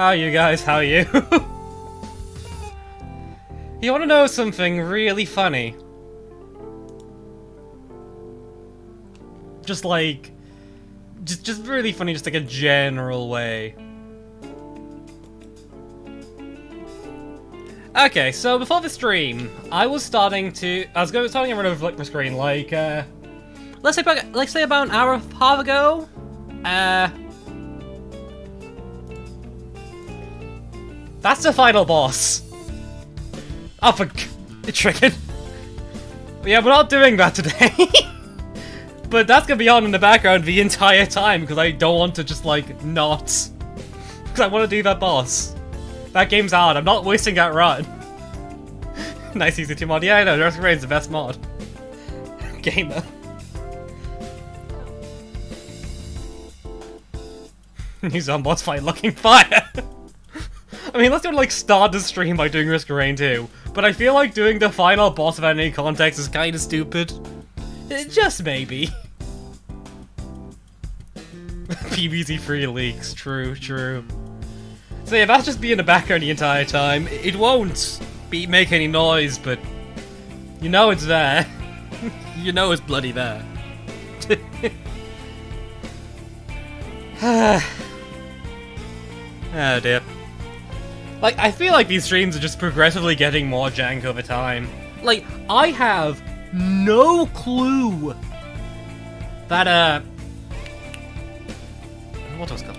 How are you guys? How are you? you wanna know something really funny? Just like... Just, just really funny, just like a general way. Okay, so before the stream, I was starting to... I was going starting to run over like my screen, like, uh... Let's say, about, let's say about an hour and a half ago. Uh... That's the final boss. Oh, for... It triggered. yeah, we're not doing that today. but that's gonna be on in the background the entire time, because I don't want to just, like, not... Because I want to do that boss. That game's hard. I'm not wasting that run. nice easy 2 mod. Yeah, I know. Jurassic Rain's the best mod. Gamer. He's on boss fight looking fire. I mean, let's do like start the stream by doing Risk of Rain 2, but I feel like doing the final boss without any context is kind of stupid. Eh, just maybe. PBZ free leaks, true, true. So yeah, that's just be in the background the entire time. It won't be make any noise, but you know it's there. you know it's bloody there. oh dear. Like, I feel like these streams are just progressively getting more jank over time. Like, I have no clue that, uh... What was it called?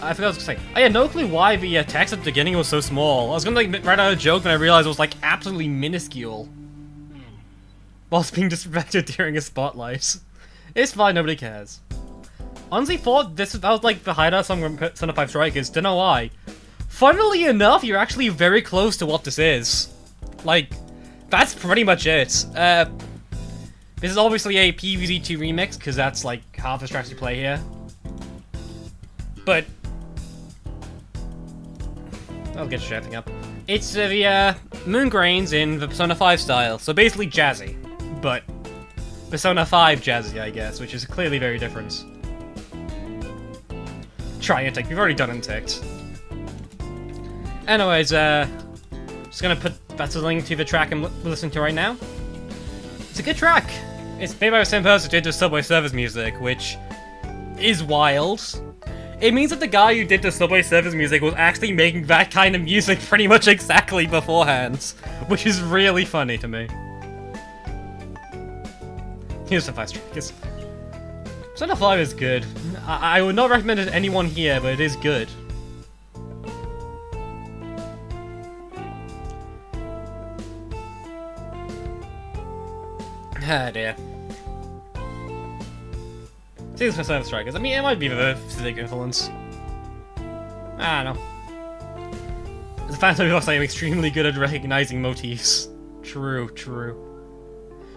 I forgot what I was gonna say. I had no clue why the uh, text at the beginning was so small. I was gonna like write out a joke and I realized it was like absolutely minuscule. Whilst being disrespected during a spotlight. It's fine, nobody cares. Honestly thought this that was like the hideout song from Persona 5 Strikers, don't know why. Funnily enough, you're actually very close to what this is. Like, that's pretty much it. Uh, this is obviously a PvZ2 remix, because that's like half the tracks you play here. But I'll get everything up. It's uh, the uh, Moon Grains in the Persona 5 style, so basically jazzy, but Persona 5 jazzy, I guess, which is clearly very different. Try Intect, we've already done Intect. Anyways, uh, just gonna put that's a link to the track I'm listening to right now. It's a good track. It's made by the same person who did the Subway Surfers music, which is wild. It means that the guy who did the Subway Surfers music was actually making that kind of music pretty much exactly beforehand, which is really funny to me. Here's the five strikers. Persona 5 is good. I, I would not recommend it to anyone here, but it is good. Ah dear. Seems for Surf Strikers. I mean, it might be the specific influence. I don't know. A fan of I am extremely good at recognizing motifs. True, true.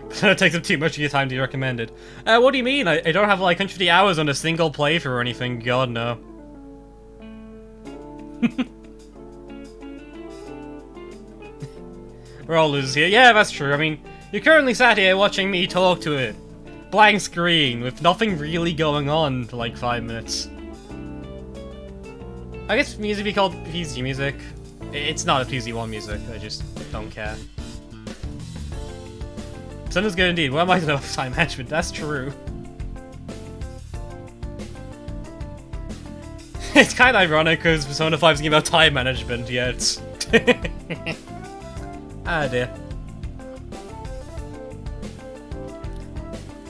But it takes up too much of your time to be recommended. Uh, what do you mean? I, I don't have like 150 hours on a single playthrough or anything. God, no. We're all losers here. Yeah, that's true. I mean, you're currently sat here watching me talk to it blank screen with nothing really going on for like five minutes. I guess music be called PvZ music. It's not a PvZ1 music, I just don't care. Sounds good indeed. What am I going to time management? That's true. it's kind of ironic because Persona 5 is about time management, yet. ah dear.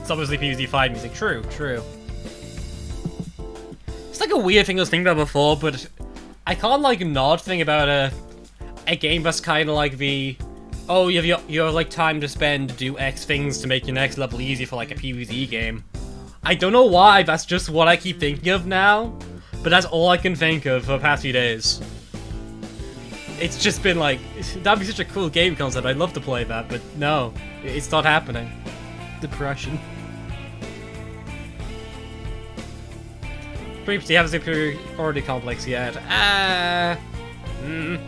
It's obviously PvZ5 music. True, true. It's like a weird thing I was thinking about before, but I can't like not think about a a game that's kind of like the oh you have your, your like time to spend do X things to make your next level easy for like a PvZ game. I don't know why, that's just what I keep thinking of now, but that's all I can think of for the past few days. It's just been like, that'd be such a cool game concept, I'd love to play that, but no, it's not happening depression. Creeps, do you have a superiority complex yet? Ah. Uh, mm.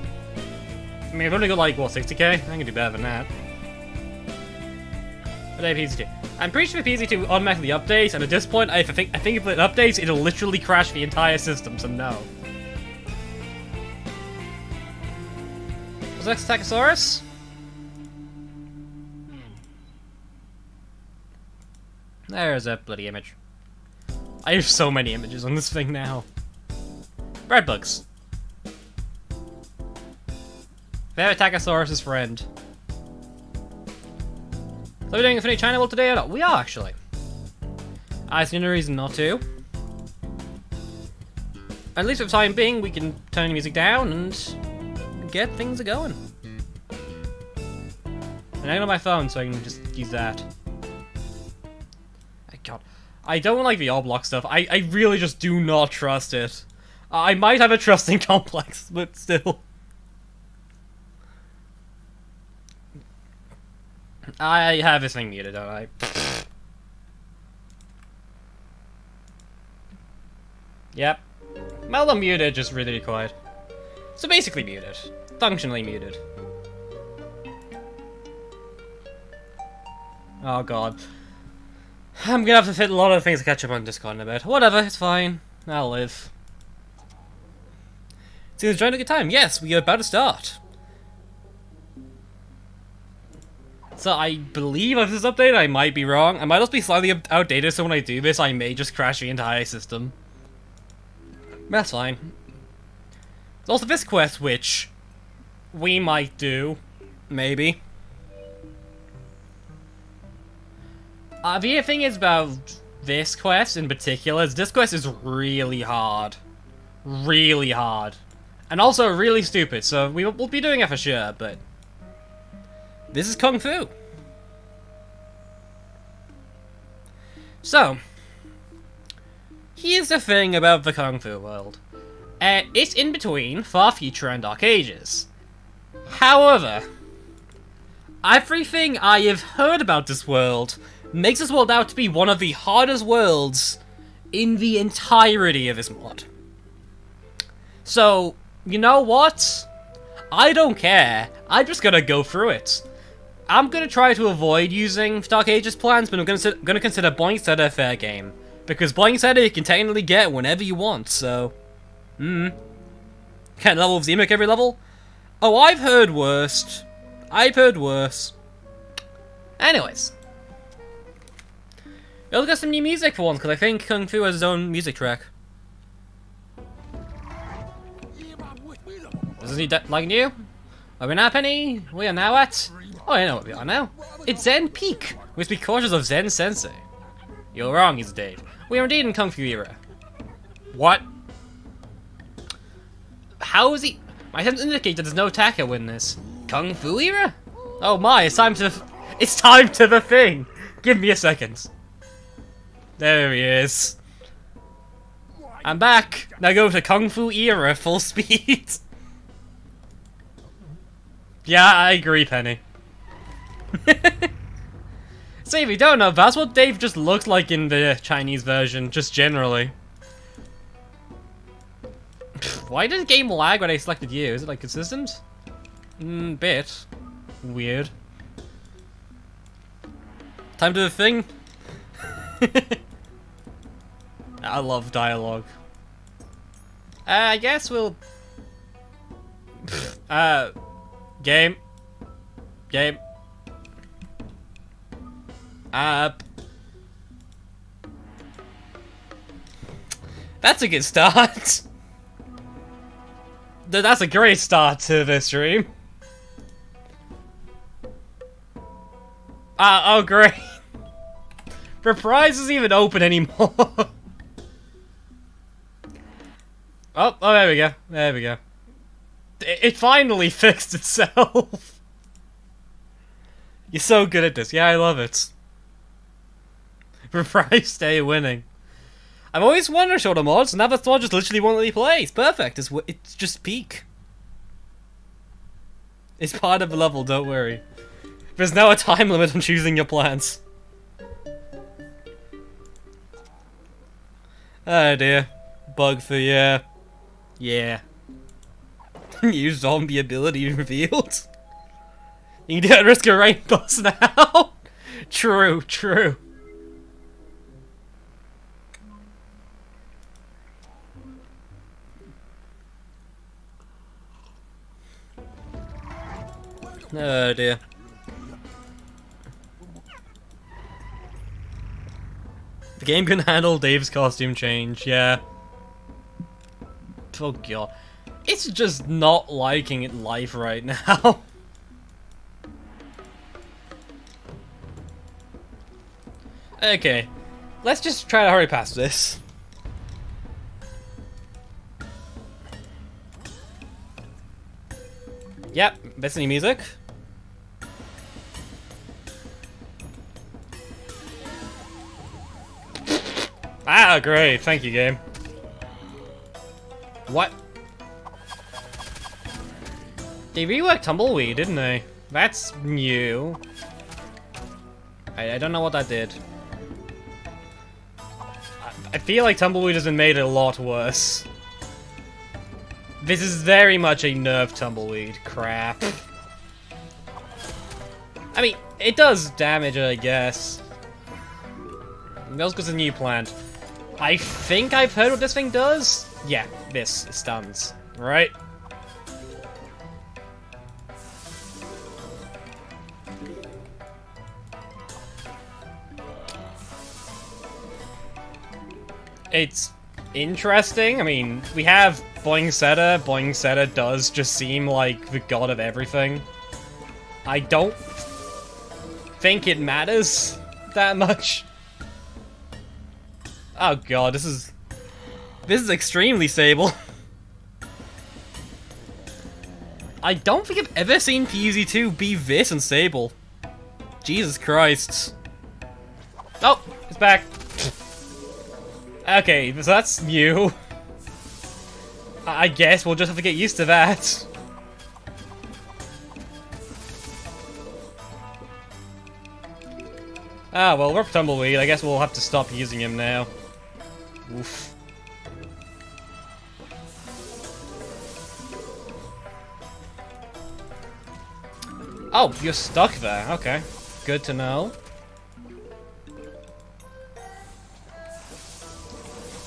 I mean, I've only got like, what, 60k? I can do better than that. But I PvZ2. I'm pretty sure PvZ2 automatically updates, and at this point, if I think, I think if it updates, it'll literally crash the entire system, so no. Was that Stegosaurus? There's a bloody image. I have so many images on this thing now. Bread bugs. Veritagosaurus' friend. So we're doing Infinity China World today or not? We are actually. I see no reason not to. At least for the time being, we can turn the music down and get things going. And I got my phone, so I can just use that. I don't like the all-block stuff. I, I really just do not trust it. I might have a trusting complex, but still. I have this thing muted, don't I? yep. Well, muted, just really quiet. So basically muted. Functionally muted. Oh god. I'm gonna have to fit a lot of things to catch up on Discord in a bit. Whatever, it's fine. I'll live. So enjoying a good time? Yes, we are about to start. So I believe of this update, I might be wrong. I might also be slightly outdated, so when I do this, I may just crash the entire system. That's fine. There's also this quest, which we might do. Maybe. Uh, the thing is about this quest in particular is this quest is really hard. Really hard. And also really stupid, so we will be doing it for sure, but... This is Kung Fu. So, here's the thing about the Kung Fu world. Uh, it's in between Far Future and Dark Ages. However, everything I have heard about this world makes this world out to be one of the hardest worlds in the entirety of this mod. So, you know what? I don't care. I'm just gonna go through it. I'm gonna try to avoid using Dark Ages plans, but I'm gonna, gonna consider Boing a fair game. Because Boing you can technically get whenever you want, so... Hmm. Can't level with Z-Mech every level? Oh, I've heard worst. I've heard worse. Anyways. We'll get some new music for once, because I think Kung Fu has his own music track. Isn't he like new? Are we now, Penny? We are now at... Oh, I know what we are now. It's Zen Peak. We must be cautious of Zen Sensei. You're wrong, he's Dave. We are indeed in Kung Fu era. What? How is he... My sense indicates that there's no attacker in this. Kung Fu era? Oh my, it's time to... It's time to the thing! Give me a second. There he is. I'm back. Now go to Kung Fu era full speed. yeah, I agree, Penny. See, if you don't know, that's what Dave just looks like in the Chinese version, just generally. Why did the game lag when I selected you? Is it like consistent? Mm, bit. Weird. Time to do the thing. I love dialogue. Uh, I guess we'll... uh, game. Game. Up. That's a good start. That's a great start to this stream. Uh, oh great. Reprise isn't even open anymore. oh, oh, there we go. There we go. It, it finally fixed itself. You're so good at this. Yeah, I love it. Reprise stay winning. I've always wondered shoulder mods, the thought just literally won't let me play. It's perfect. It's, it's just peak. It's part of the level, don't worry. There's now a time limit on choosing your plans. Oh dear. Bug for yeah. Yeah. New zombie ability revealed. You can do it risk of rain boss now. true, true. Oh dear. The game can handle Dave's costume change, yeah. Oh god. It's just not liking it life right now. okay. Let's just try to hurry past this. Yep, Destiny music. Ah, great. Thank you, game. What? They reworked Tumbleweed, didn't they? That's new. I, I don't know what that did. I, I feel like Tumbleweed has been made a lot worse. This is very much a nerf Tumbleweed. Crap. I mean, it does damage, I guess. Milk is a new plant. I think I've heard what this thing does. Yeah, this stuns, right? It's interesting. I mean, we have Boingsettia. Boingsettia does just seem like the god of everything. I don't think it matters that much. Oh god, this is... This is extremely stable. I don't think I've ever seen PvZ2 be this unstable. Jesus Christ. Oh, it's back. okay, so that's new. I guess we'll just have to get used to that. Ah, well, we're Tumbleweed. I guess we'll have to stop using him now. Oof. Oh, you're stuck there. Okay. Good to know.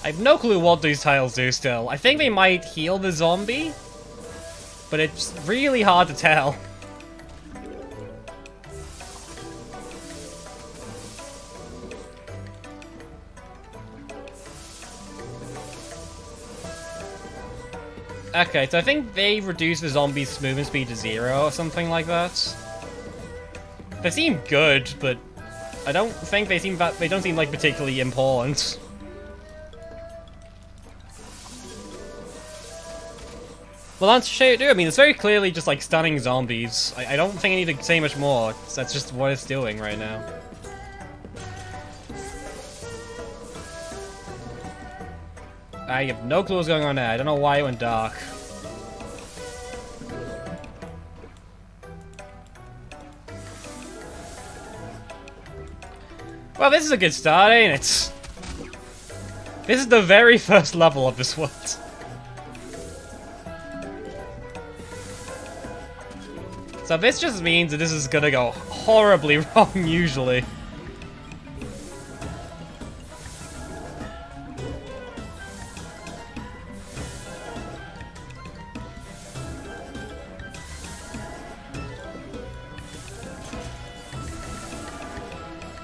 I have no clue what these tiles do still. I think they might heal the zombie, but it's really hard to tell. Okay, so I think they reduce the zombie's movement speed to zero or something like that. They seem good, but I don't think they seem that they don't seem like particularly important. Well, that's shit do. I mean, it's very clearly just like stunning zombies. I, I don't think I need to say much more. That's just what it's doing right now. I have no clue what's going on there. I don't know why it went dark. Well, this is a good start, ain't it? This is the very first level of this world. So this just means that this is gonna go horribly wrong, usually.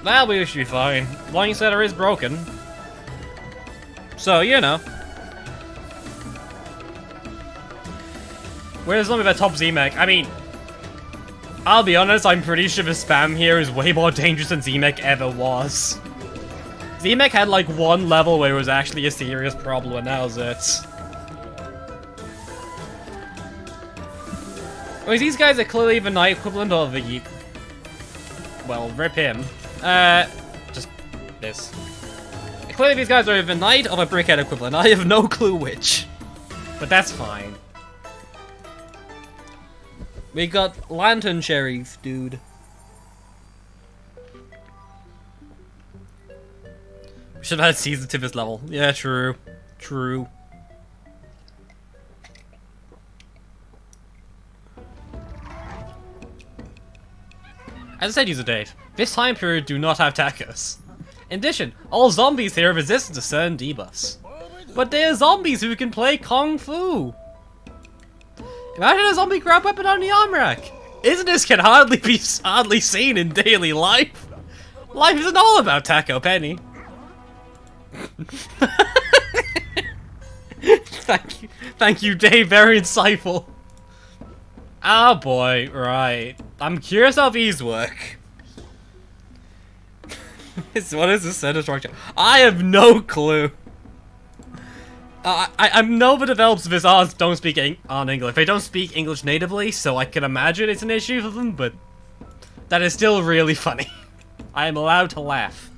Well, we should be fine. Line setter is broken. So, you know. Where's some of that top Z-Mech? I mean, I'll be honest, I'm pretty sure the spam here is way more dangerous than Z-Mech ever was. Z-Mech had like one level where it was actually a serious problem, and that was it. Mean, these guys are clearly the knight equivalent of the... Well, rip him. Uh, just this. Clearly these guys are the knight of a brickhead equivalent. I have no clue which. But that's fine. We got Lantern Sheriff, dude. We should have had season to this level. Yeah, true. True. As I said, user Dave, this time period do not have tacos. In addition, all zombies here are resistant to certain debuffs. But they are zombies who can play Kung Fu! Imagine a zombie grab weapon on the arm rack! Isness can hardly be hardly seen in daily life. Life isn't all about Taco Penny. thank you, thank you, Dave. Very insightful. Oh boy, right. I'm curious how these work. what is this set structure? I have no clue. Uh, I, I'm developers of this art don't speak on English. They don't speak English natively, so I can imagine it's an issue for them, but that is still really funny. I am allowed to laugh.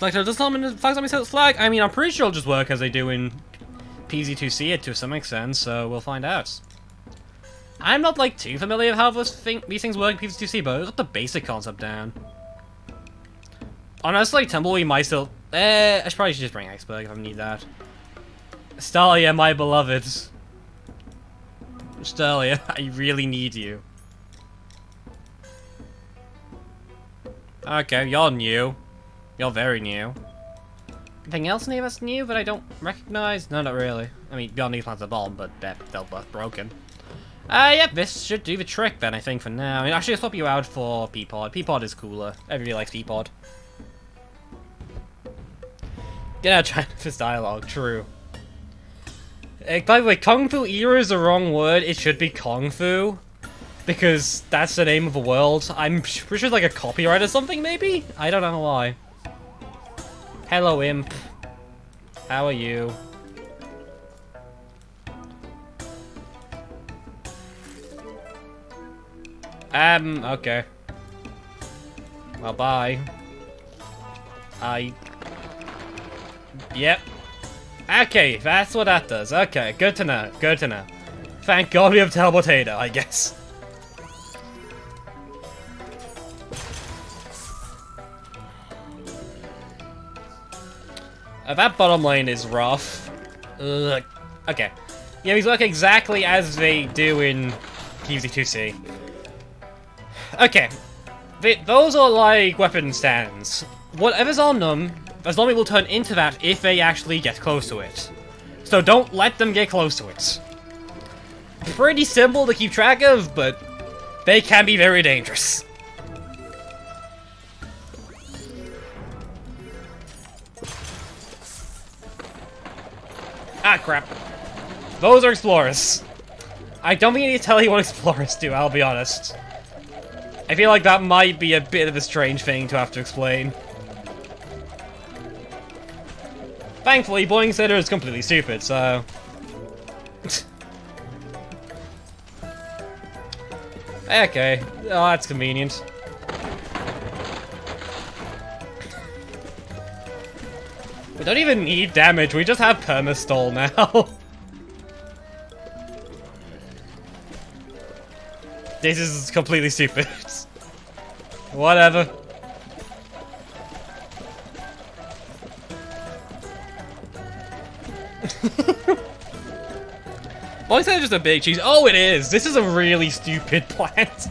Flexo does something flags on me says flag? I mean, I'm pretty sure it'll just work as they do in PvZ2C it to some extent, so we'll find out. I'm not, like, too familiar with how this thing, these things work in PvZ2C, but I got the basic concept down. Honestly, Tumbleweed might still... Eh, I should probably should just bring Iceberg if I need that. Stallia, my beloved. Stallia, I really need you. Okay, you're new. You're very new. Anything else any of us new that I don't recognize? No, not really. I mean, beyond these plants are bomb, but they're, they're both broken. Uh, yep, this should do the trick then, I think, for now. I mean, actually, I'll swap you out for Peapod. Peapod is cooler. Everybody likes Peapod. Get out of China this dialogue, true. Uh, by the way, Kung Fu era is the wrong word. It should be Kung Fu. Because that's the name of the world. I'm pretty sure it's like a copyright or something, maybe? I don't know why. Hello, Imp. How are you? Um, okay. Well, bye. I... Yep. Okay, that's what that does. Okay, good to know, good to know. Thank God we have teleportator, I guess. Uh, that bottom lane is rough. Ugh. Okay. Yeah, these work exactly as they do in PvZ2C. Okay. They, those are like weapon stands. Whatever's on them, as long Azlomi will turn into that if they actually get close to it. So don't let them get close to it. Pretty simple to keep track of, but they can be very dangerous. Ah, crap. Those are explorers. I don't think need to tell you what explorers do, I'll be honest. I feel like that might be a bit of a strange thing to have to explain. Thankfully, Boingsettia is completely stupid, so... okay. Oh, that's convenient. We don't even need damage, we just have permastall now. this is completely stupid. Whatever. Why is that just a big cheese? Oh, it is! This is a really stupid plant.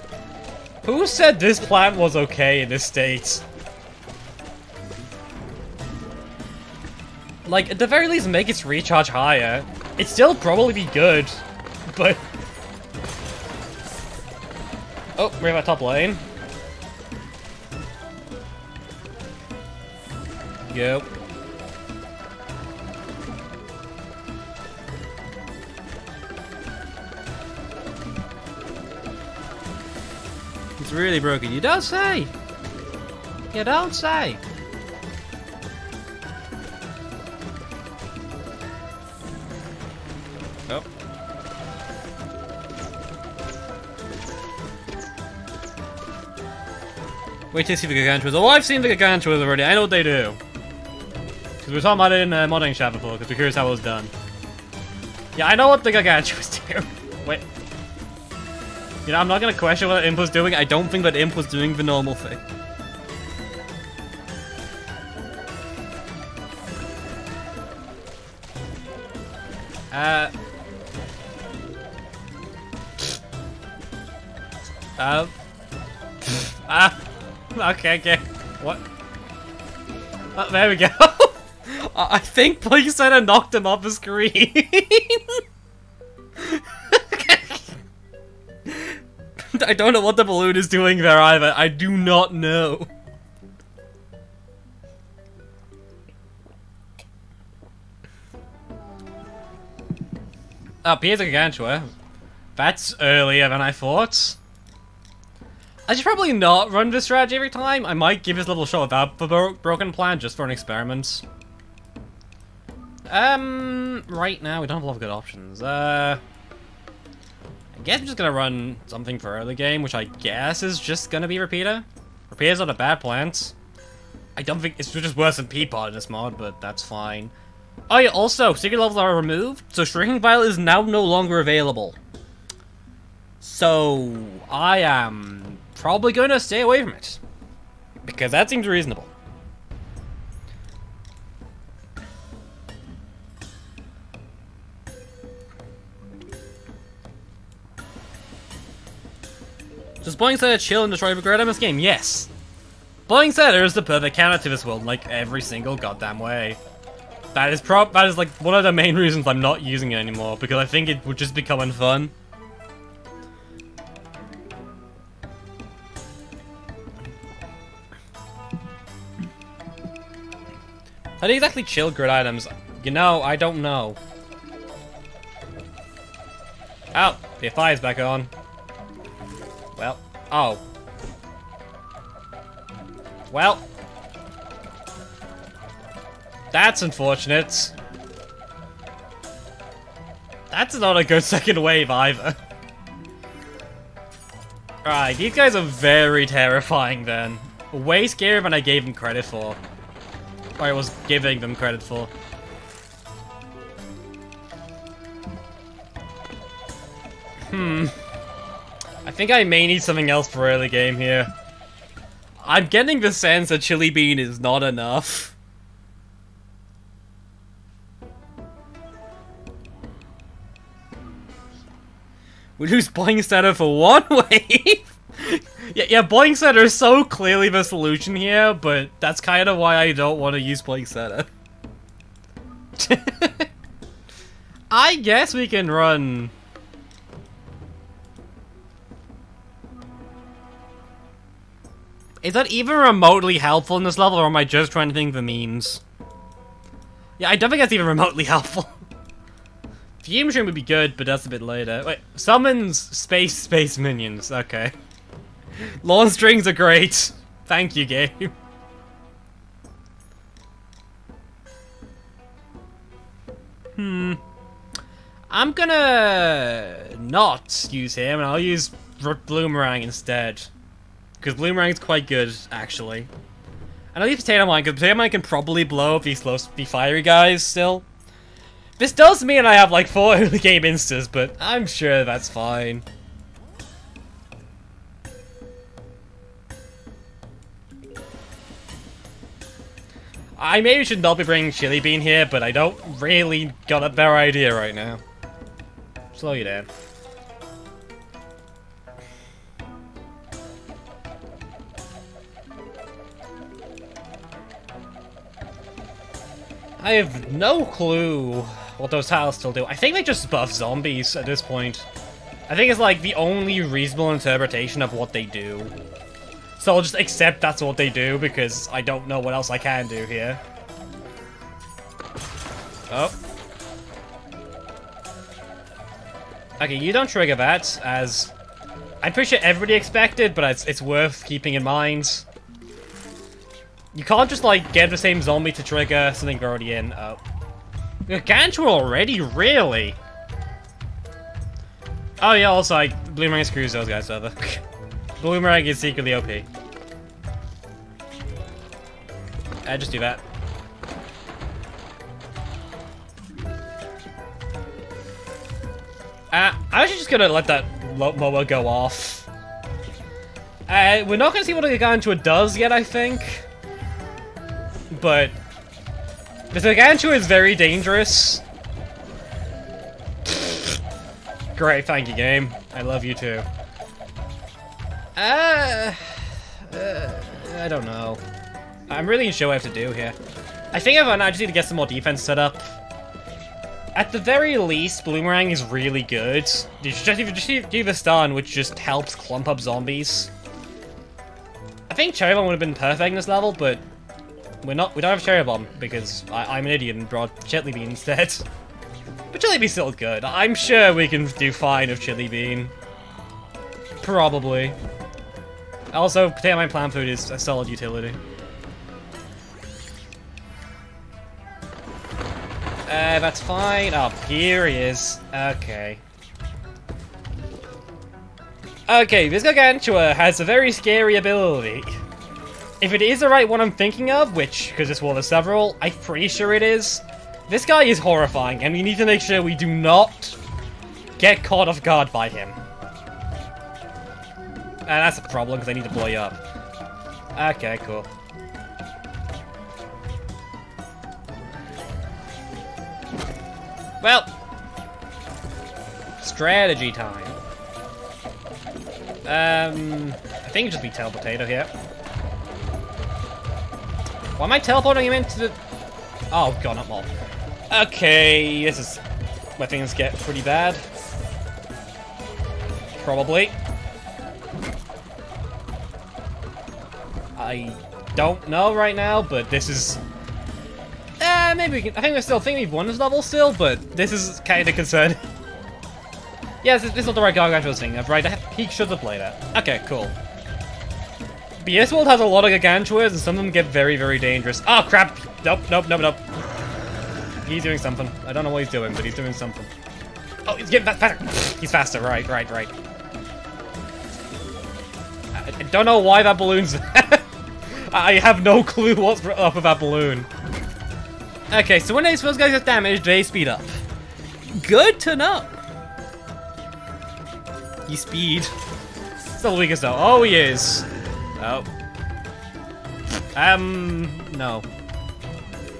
Who said this plant was okay in this state? Like, at the very least, make its recharge higher. It'd still probably be good, but... Oh, we have a top lane. Yep. It's really broken. You don't say! You don't say! Oh. Wait till see the Gargantuas. Oh, I've seen the Gargantuas already. I know what they do. Because we were talking about it in uh, modding chat before, because we're curious how it was done. Yeah, I know what the Gargantua was doing. Wait. You know, I'm not going to question what Imp was doing. I don't think that Imp was doing the normal thing. Uh... Uh... Ah! okay, okay. What? Oh, there we go. I think Blink Center knocked him off the screen. I don't know what the balloon is doing there either. I do not know. Oh, Pieta Gargantua. That's earlier than I thought. I should probably not run this strategy every time. I might give this level a shot without the bro broken plan just for an experiment. Um, right now we don't have a lot of good options. Uh, I guess I'm just gonna run something for early game, which I guess is just gonna be Repeater. Repeater's not a bad plant. I don't think it's just worse than Peapod in this mod, but that's fine. Oh yeah, also, secret levels are removed, so Shrinking Violet is now no longer available. So, I am probably going to stay away from it. Because that seems reasonable. Does Boingsettia chill and destroy regret in this game? Yes. Boingsettia is the perfect counter to this world in like every single goddamn way. That is prop that is like one of the main reasons I'm not using it anymore, because I think it would just become unfun. How do you exactly chill grid items? You know, I don't know. Oh, the fire's back on. Well, oh. Well. That's unfortunate. That's not a good second wave either. Alright, these guys are very terrifying then. Way scarier than I gave them credit for. Or I was giving them credit for. Hmm. I think I may need something else for early game here. I'm getting the sense that Chili Bean is not enough. We lose Boingsettia for one wave? yeah, yeah, Boingsettia is so clearly the solution here, but that's kind of why I don't want to use Boingsettia. I guess we can run Is that even remotely helpful in this level, or am I just trying to think of the memes? Yeah, I don't think that's even remotely helpful. Fume Stream would be good, but that's a bit later. Wait, summons space space minions. Okay. Lawn strings are great. Thank you, game. Hmm. I'm gonna not use him, and I'll use Bloomerang instead. Because Bloomerang's quite good, actually. And I'll leave Potato Mine, because Potato Mine can probably blow up these slow, the fiery guys still. This does mean I have like four early game instas, but I'm sure that's fine. I maybe should not be bringing Chili Bean here, but I don't really got a better idea right now. Slow you down. I have no clue what those tiles still do. I think they just buff zombies at this point. I think it's like the only reasonable interpretation of what they do. So I'll just accept that's what they do because I don't know what else I can do here. Oh. Okay, you don't trigger that, as... I'm pretty sure everybody expected, but it's, it's worth keeping in mind. You can't just, like, get the same zombie to trigger something already in. Oh. Gargantua already? Really? Oh, yeah, also, like, Bloomerang screws those guys over. Bloomerang is secretly OP. I just do that. Uh, I'm actually just gonna let that mower go off. Uh, we're not gonna see what the Gargantua does yet, I think but the Gargantua is very dangerous. Great, thank you, game. I love you too. Uh, uh, I don't know. I'm really unsure what I have to do here. I think I just need to get some more defense set up. At the very least, Bloomerang is really good. Just, just, do the stun, which just helps clump up zombies. I think Cherry Bomb would have been perfect in this level, but we're not. We don't have Cherry Bomb because I, am an idiot and brought Chili Bean instead. But Chili Bean's still good. I'm sure we can do fine with Chili Bean. Probably. Also, Potato Mine Plant Food is a solid utility. Uh, that's fine. Oh, here he is. Okay. Okay, this Gargantua has a very scary ability. If it is the right one I'm thinking of, which, because this one of several, I'm pretty sure it is, this guy is horrifying, and we need to make sure we do not get caught off guard by him. And that's a problem, because I need to blow you up. Okay, cool. Well, strategy time. Um, I think it'll just be Potato here. Why am I teleporting him into the... Oh, god, not mob. Okay, this is where things get pretty bad. Probably. I don't know right now, but this is uh, maybe we can. I think we're still. think we've won this level still, but this is kind of concerning. yes, this, is not the right Gargantua I was thinking of, right? He should have played it. Okay, cool. BS World has a lot of Gargantuas, and some of them get very, very dangerous. Oh, crap! Nope, nope, nope, nope. He's doing something. I don't know what he's doing, but he's doing something. Oh, he's getting faster. He's faster. Right, right, right. I, I don't know why that balloon's there. I have no clue what's up with that balloon. Okay, so when these first guys get damaged, they speed up. Good to know. You speed. Still the weakest though. Oh, he is. Oh. Um, no.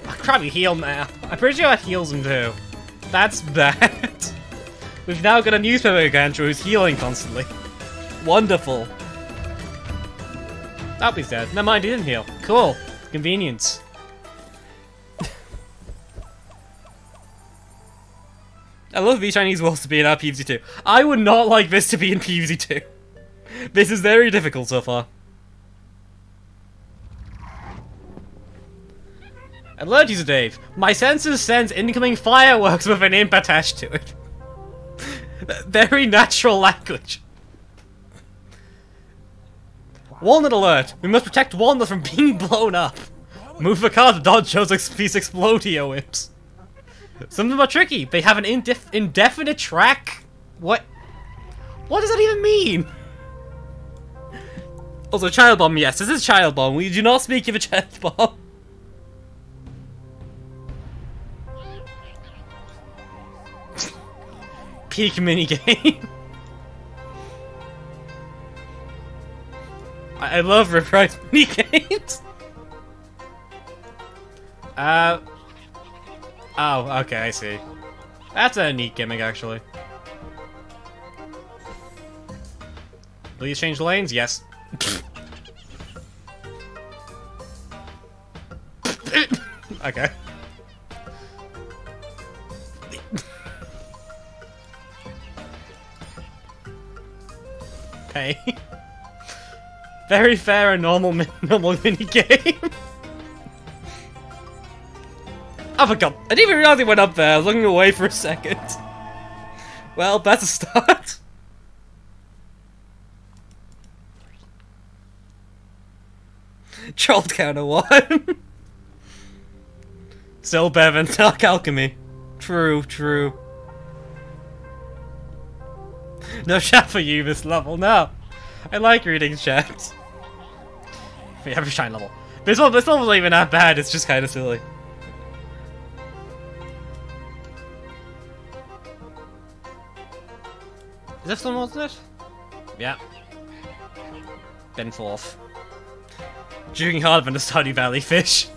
Oh, crap, he healed now. I'm pretty sure that heals him too. That's bad. We've now got a newspaper Gargantua who's healing constantly. Wonderful. Oh, he's dead. Never mind, he didn't heal. Cool. Convenience. I love V Chinese Walls to be in our PvZ2. I would not like this to be in PvZ2. This is very difficult so far. User Dave. My sensors sense incoming fireworks with an imp attached to it. very natural language. Walnut alert! We must protect Walnut from being blown up! Move the car to dodge those these explodio imps. Some of them are tricky. They have an indef indefinite track. What? What does that even mean? Also, child bomb. Yes, this is child bomb. We do not speak of a child bomb. Peak minigame. I, I love reprise minigames. Uh. Oh, okay, I see. That's a neat gimmick, actually. Please change lanes? Yes. okay. Very fair and normal normal mini game. I forgot. I didn't even realize he went up there. I was looking away for a second. Well, that's a start. Troll counter one. Still better than Dark Alchemy. True, true. No chat for you this level, no. I like reading chat. Have a shine level. This one, this level's even that bad, it's just kind of silly. Is this one, wasn't it? Yeah. Then fourth. Drinking harder than the Stardew Valley fish.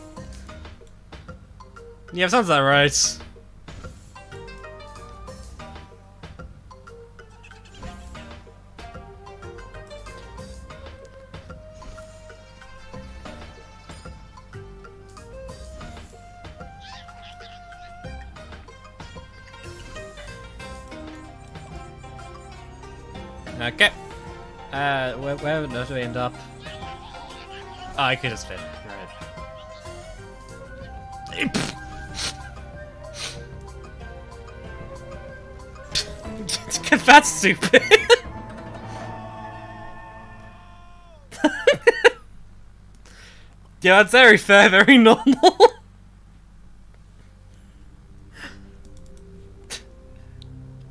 Yeah, sounds that right. End up? Oh, I could have spin. Right. That's stupid. yeah, that's very fair, very normal.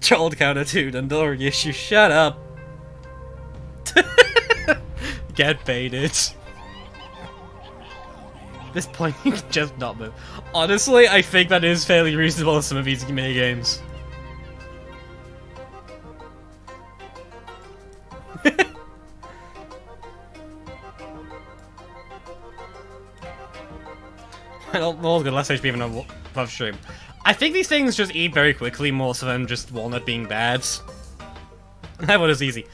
Child counter two, Dandori issue, shut up. Get baited. this point, you can just not move. Honestly, I think that is fairly reasonable in some of these mini games. I don't more good, less HP even above stream. I think these things just eat very quickly more so than just Walnut being bad. that one is easy.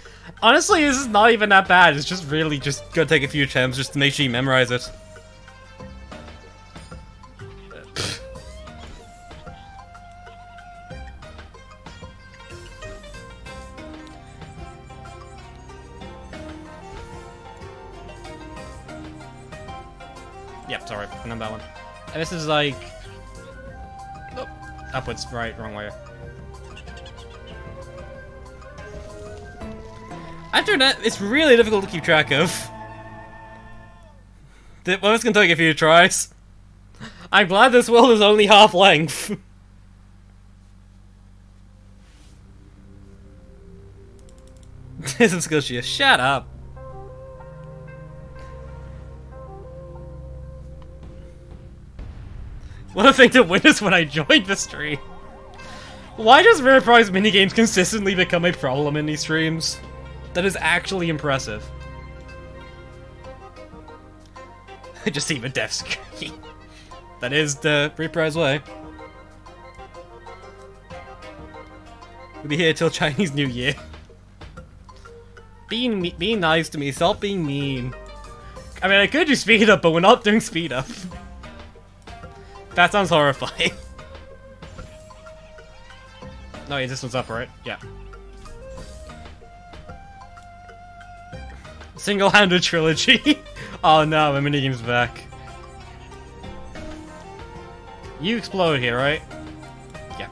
Honestly, this is not even that bad. It's just really just gonna take a few attempts just to make sure you memorize it. Yep, sorry, I know that one. And this is like... Oh, upwards, right, wrong way. After that, it's really difficult to keep track of. Well, it's gonna take a few tries. I'm glad this world is only half length. this is Scotia. Shut up. What a thing to witness when I joined the stream. Why does Reprise minigames consistently become a problem in these streams? That is actually impressive. I just see the desk. that is the reprise way. We'll be here till Chinese New Year. Being being nice to me, stop being mean. I mean, I could do speed up, but we're not doing speed up. That sounds horrifying. no, yeah, this one's up, right? Yeah. Single-handed trilogy. oh no, my minigame's back. You explode here, right? Yeah.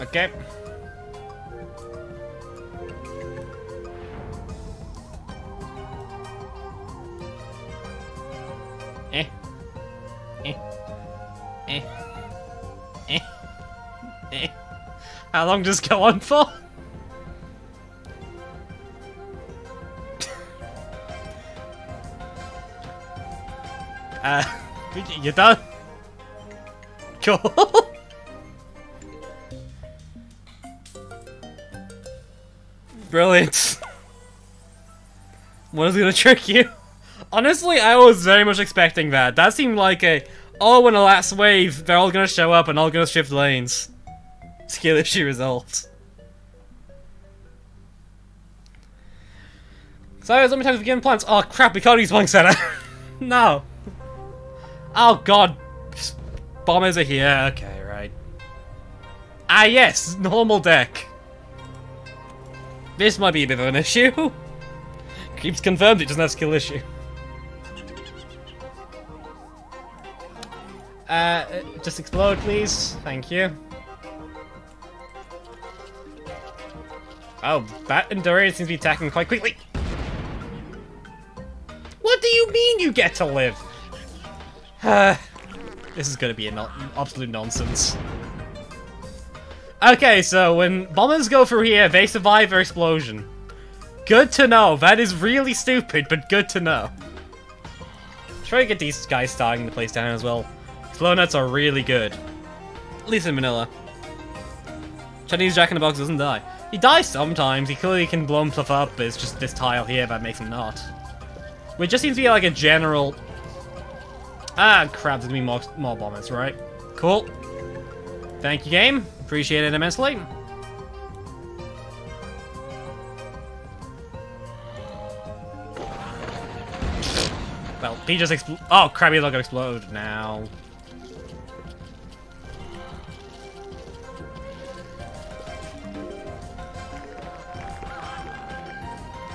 Okay. Eh. Eh. Eh. How long does this go on for? uh, you done? Cool. Brilliant. What is gonna trick you? Honestly, I was very much expecting that. That seemed like a, oh, in the last wave, they're all gonna show up and all gonna shift lanes. Skill issue results. So, let me talk begin plants. Oh crap, we can't use Blank Center. no. Oh god. Bombers are here. Okay, right. Ah yes, normal deck. This might be a bit of an issue. Keeps confirmed it doesn't have skill issue. Uh, just explode, please. Thank you. Oh, Bat and Dory seems to be attacking quite quickly. What do you mean you get to live? Uh, this is gonna be an absolute nonsense. Okay, so when bombers go through here, they survive their explosion. Good to know. That is really stupid, but good to know. Try to get these guys starting the place down as well. Flow nuts are really good. At least in vanilla. Chinese Jack-in-the-Box doesn't die. He dies sometimes, he clearly can blow himself up, but it's just this tile here that makes him not. Which just seems to be like a general... Ah, crap, there's gonna be more, more bombers, right? Cool. Thank you, game. Appreciate it immensely. Well, he just expl- Oh, crap, he's gonna explode now.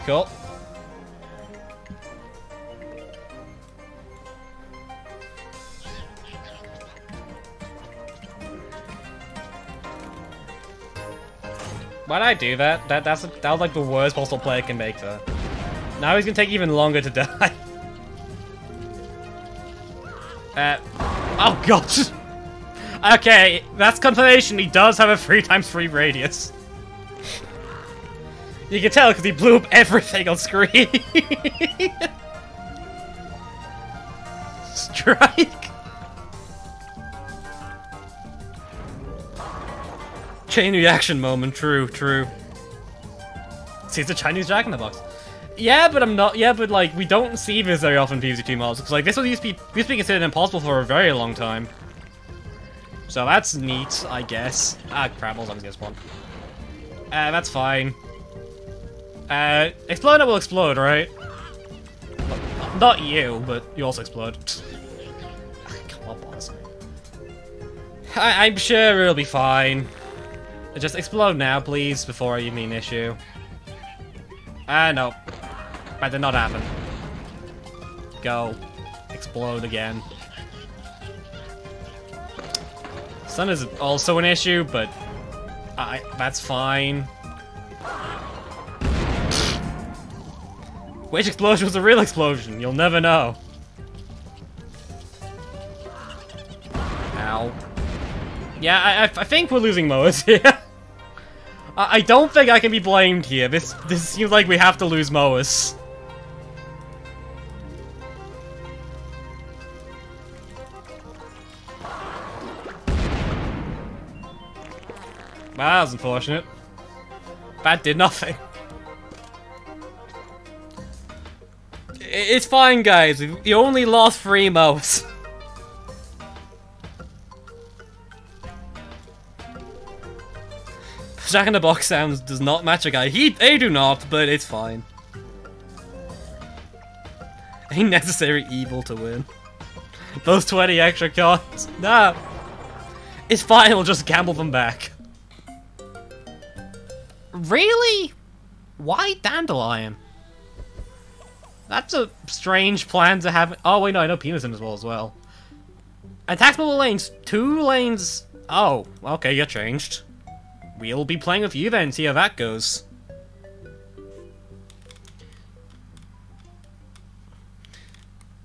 Cool. Why'd I do that? That that's that was like the worst possible play I can make there. Now he's gonna take even longer to die. uh, oh god. okay, that's confirmation. He does have a three times three radius. You can tell because he blew up everything on screen. Strike. Chain reaction moment, true, true. See, it's a Chinese Jack in the Box. Yeah, but I'm not. Yeah, but like we don't see this very often in PvZ2 mods because like this was used to be used to be considered impossible for a very long time. So that's neat, I guess. Ah, crap! gonna spawn. Uh, that's fine. Uh, explode will explode, right? Not you, but you also explode. Come on, boss. I I'm sure it'll be fine. Just explode now, please, before you mean issue. Ah, uh, no. That did not happen. Go. Explode again. Sun is also an issue, but I that's fine. Which explosion was a real explosion? You'll never know. Ow. Yeah, I, I, I think we're losing Moas here. I, I don't think I can be blamed here. This this seems like we have to lose Moas. Well, that was unfortunate. That did nothing. It's fine, guys. We only lost three Moas. Jack in the Box sounds does not match a guy. He they do not, but it's fine. Ain't necessary evil to win. Those 20 extra cards. Nah. It's fine, we'll just gamble them back. Really? Why Dandelion? That's a strange plan to have. Oh, wait, no, I know Penis in as well as well. Attacks multiple lanes. Two lanes. Oh, okay, you changed. We'll be playing with you then, see how that goes.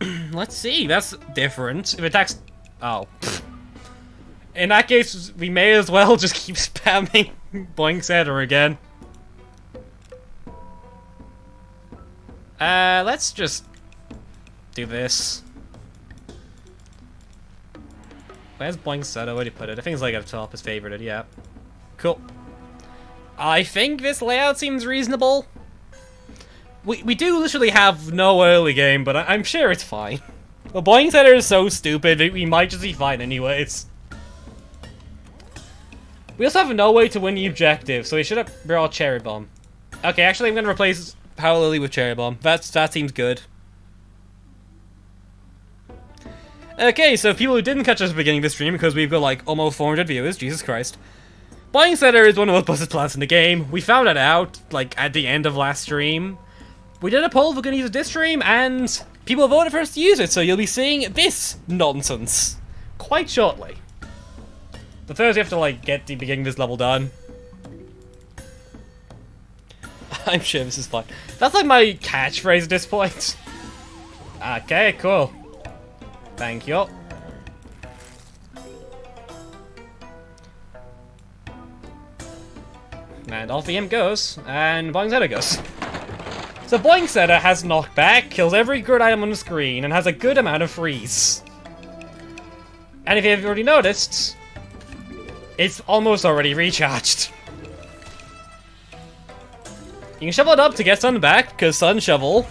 Let's see, that's different. If attacks... Oh. In that case, we may as well just keep spamming Boingsettia again. Uh, let's just do this. Where's Boing? Where do you put it? I think it's like up top, his favorited, yeah. Cool. I think this layout seems reasonable. We, we do literally have no early game, but I, am sure it's fine. The Boingsettia is so stupid, we might just be fine anyways. We also have no way to win the objective, so we should have brought Cherry Bomb. Okay, actually I'm gonna replace Power Lily with Cherry Bomb. That's, that seems good. Okay, so people who didn't catch us at the beginning of the stream, because we've got like almost 400 viewers, Jesus Christ. Boingsettia is one of the most busted plants in the game. We found it out, like, at the end of last stream. We did a poll we're gonna use this stream, and people voted for us to use it, so you'll be seeing this nonsense quite shortly. But first we have to, like, get the beginning of this level done. I'm sure this is fine. That's like my catchphrase at this point. Okay, cool. Thank you. And off the imp goes, and Boingsettia goes. So Boingsettia has knockback, kills every good item on the screen, and has a good amount of freeze. And if you've already noticed, it's almost already recharged. You can shovel it up to get Sun back, because Sun Shovel.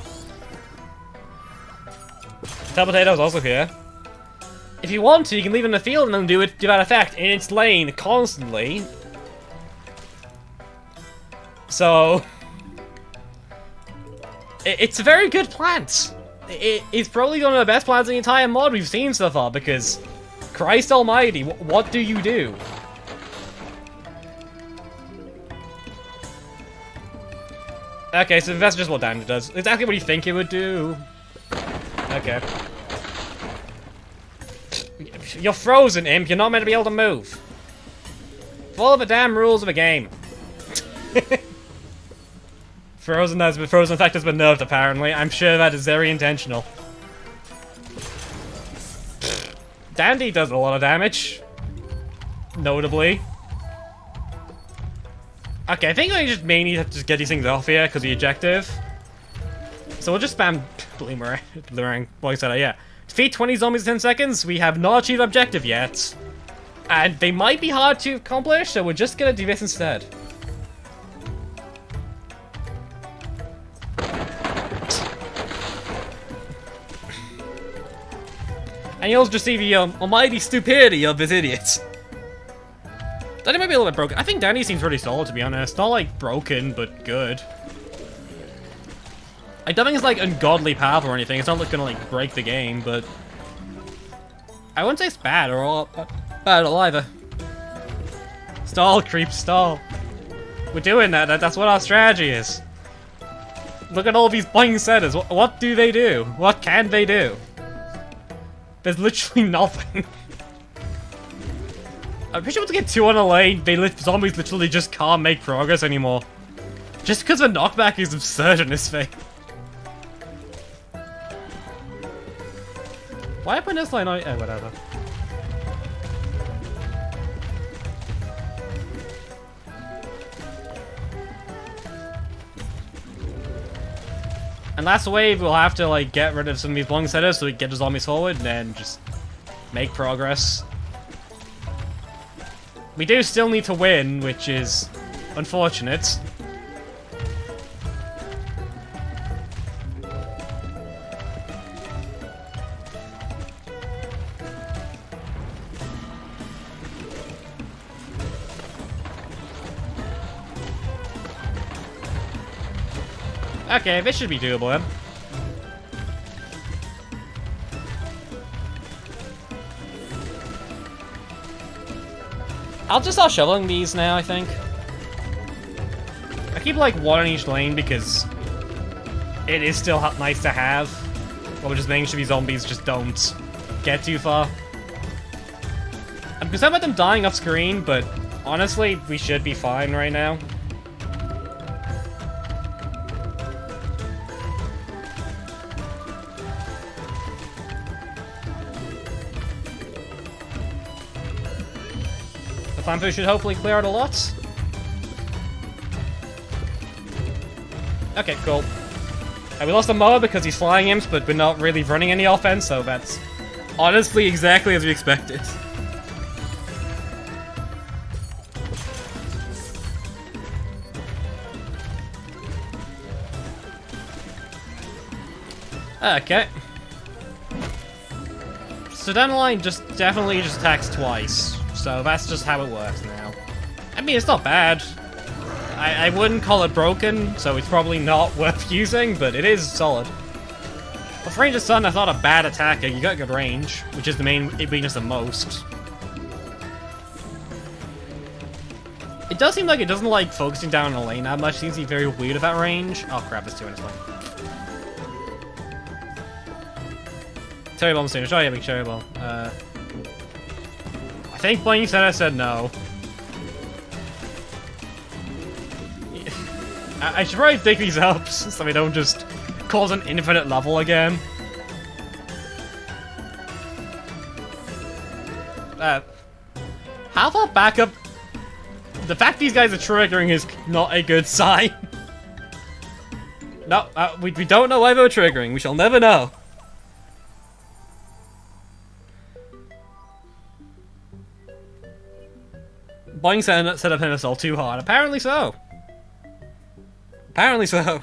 Tail Potato is also here. If you want to, you can leave it in the field and then do it that effect in its lane constantly, so... It's a very good plant. It's probably one of the best plants in the entire mod we've seen so far, because... Christ almighty, what do you do? Okay, so that's just what damage does. Exactly what you think it would do. Okay. You're frozen, Imp. You're not meant to be able to move. Follow the damn rules of the game. frozen has been frozen effect has been nerfed apparently. I'm sure that is very intentional. Dandy does a lot of damage. Notably. Okay, I think I just mainly have to get these things off here because the objective. So we'll just spam. Bloomerang. Like I said, yeah. Defeat 20 zombies in 10 seconds. We have not achieved objective yet. And they might be hard to accomplish, so we're just gonna do this instead. And you'll just see the um, almighty stupidity of this idiot. Danny might be a little bit broken. I think Danny seems pretty solid, to be honest. Not, like, broken, but good. I don't think it's, like, ungodly powerful or anything. It's not, like, gonna, like, break the game, but... I wouldn't say it's bad or all, uh, bad at all either. Stall, creep, stall. We're doing that. That's what our strategy is. Look at all these Boingsettias. What, what do they do? What can they do? There's literally nothing. I'm pretty sure to get two on a lane, they zombies literally just can't make progress anymore. Just because the knockback is absurd in this thing. Why up in this line? Oh, whatever. And last wave, we'll have to like get rid of some of these Boingsettias so we get the zombies forward and then just make progress. We do still need to win, which is unfortunate. Okay, this should be doable then. I'll just start shoveling these now, I think. I keep like one on each lane because it is still nice to have. But we're just making sure these zombies just don't get too far. I'm concerned about them dying off screen, but honestly, we should be fine right now. Clampo should hopefully clear out a lot. Okay, cool. Uh, we lost a Moa because he's flying imps, but we're not really running any offense, so that's honestly exactly as we expected. Okay. So the line just definitely just attacks twice. So that's just how it works now. I mean, it's not bad. I, I wouldn't call it broken, so it's probably not worth using, but it is solid. With Ranger's Son, that's not a bad attacker. You got good range, which is the main weakness the most. It does seem like it doesn't like focusing down in a lane that much. Seems to be very weird about range. Oh crap, it's two in its lane. Cherry Bomb soon. Try having Cherry Bomb. Uh, think Blaine said I said no. I, I should probably dig these up so we don't just cause an infinite level again. Uh, how about backup? The fact these guys are triggering is not a good sign. no, uh, we, we don't know why they're triggering. We shall never know. Boing set, set up MSL too hard. Apparently so. Apparently so.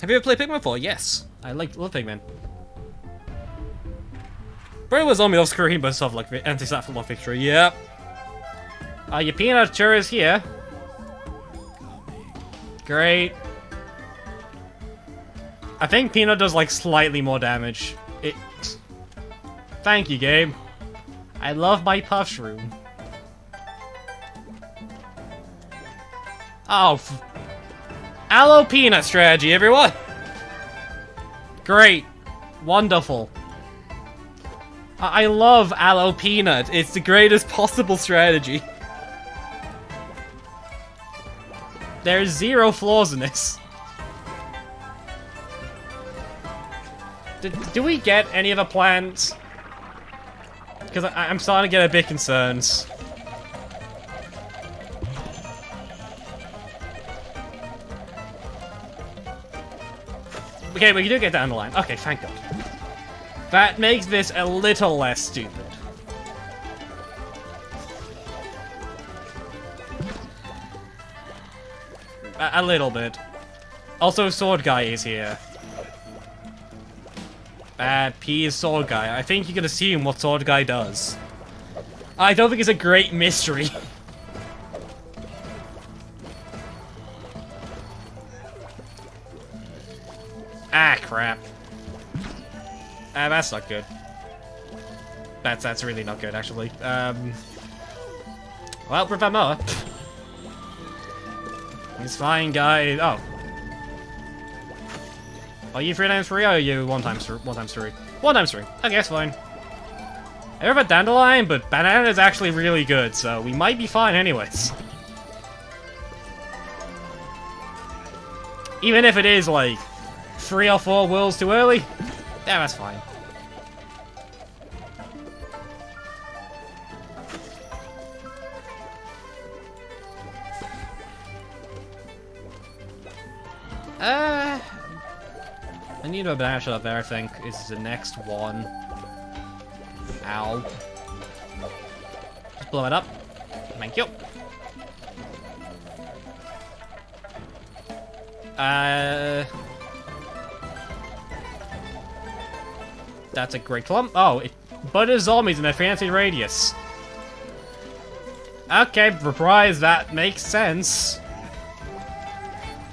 Have you ever played Pikmin before? Yes. I like love Pikmin. Bro was on me off screen, but stuff like anti-slap for victory. Yep. Uh, your peanut sure is here. Great. I think Peanut does like slightly more damage. It. Thank you, Gabe. I love my Puffshroom. Oh, Aloe Peanut strategy, everyone! Great. Wonderful. I, I love Aloe Peanut. It's the greatest possible strategy. There's zero flaws in this. Do we get any of the? Because I'm starting to get a bit concerned. Okay, but you do get down the line. Okay, thank God. That makes this a little less stupid. A, a little bit. Also, Sword Guy is here. Uh, P is Sword Guy. I think you can assume what Sword Guy does. I don't think it's a great mystery. ah, crap. Ah, that's not good. That's that's really not good, actually. Um, well, Professor He's fine, guy. Oh. Are you three times three or are you one times three? One times three. One times three. Okay, that's fine. I have a dandelion, but banana is actually really good, so we might be fine anyways. Even if it is like three or four worlds too early, yeah, that's fine. Banana up there, I think, is the next one. Ow. Just blow it up. Thank you. Uh... That's a great clump. Oh, it butters zombies in a fancy radius. Okay, reprise, that makes sense.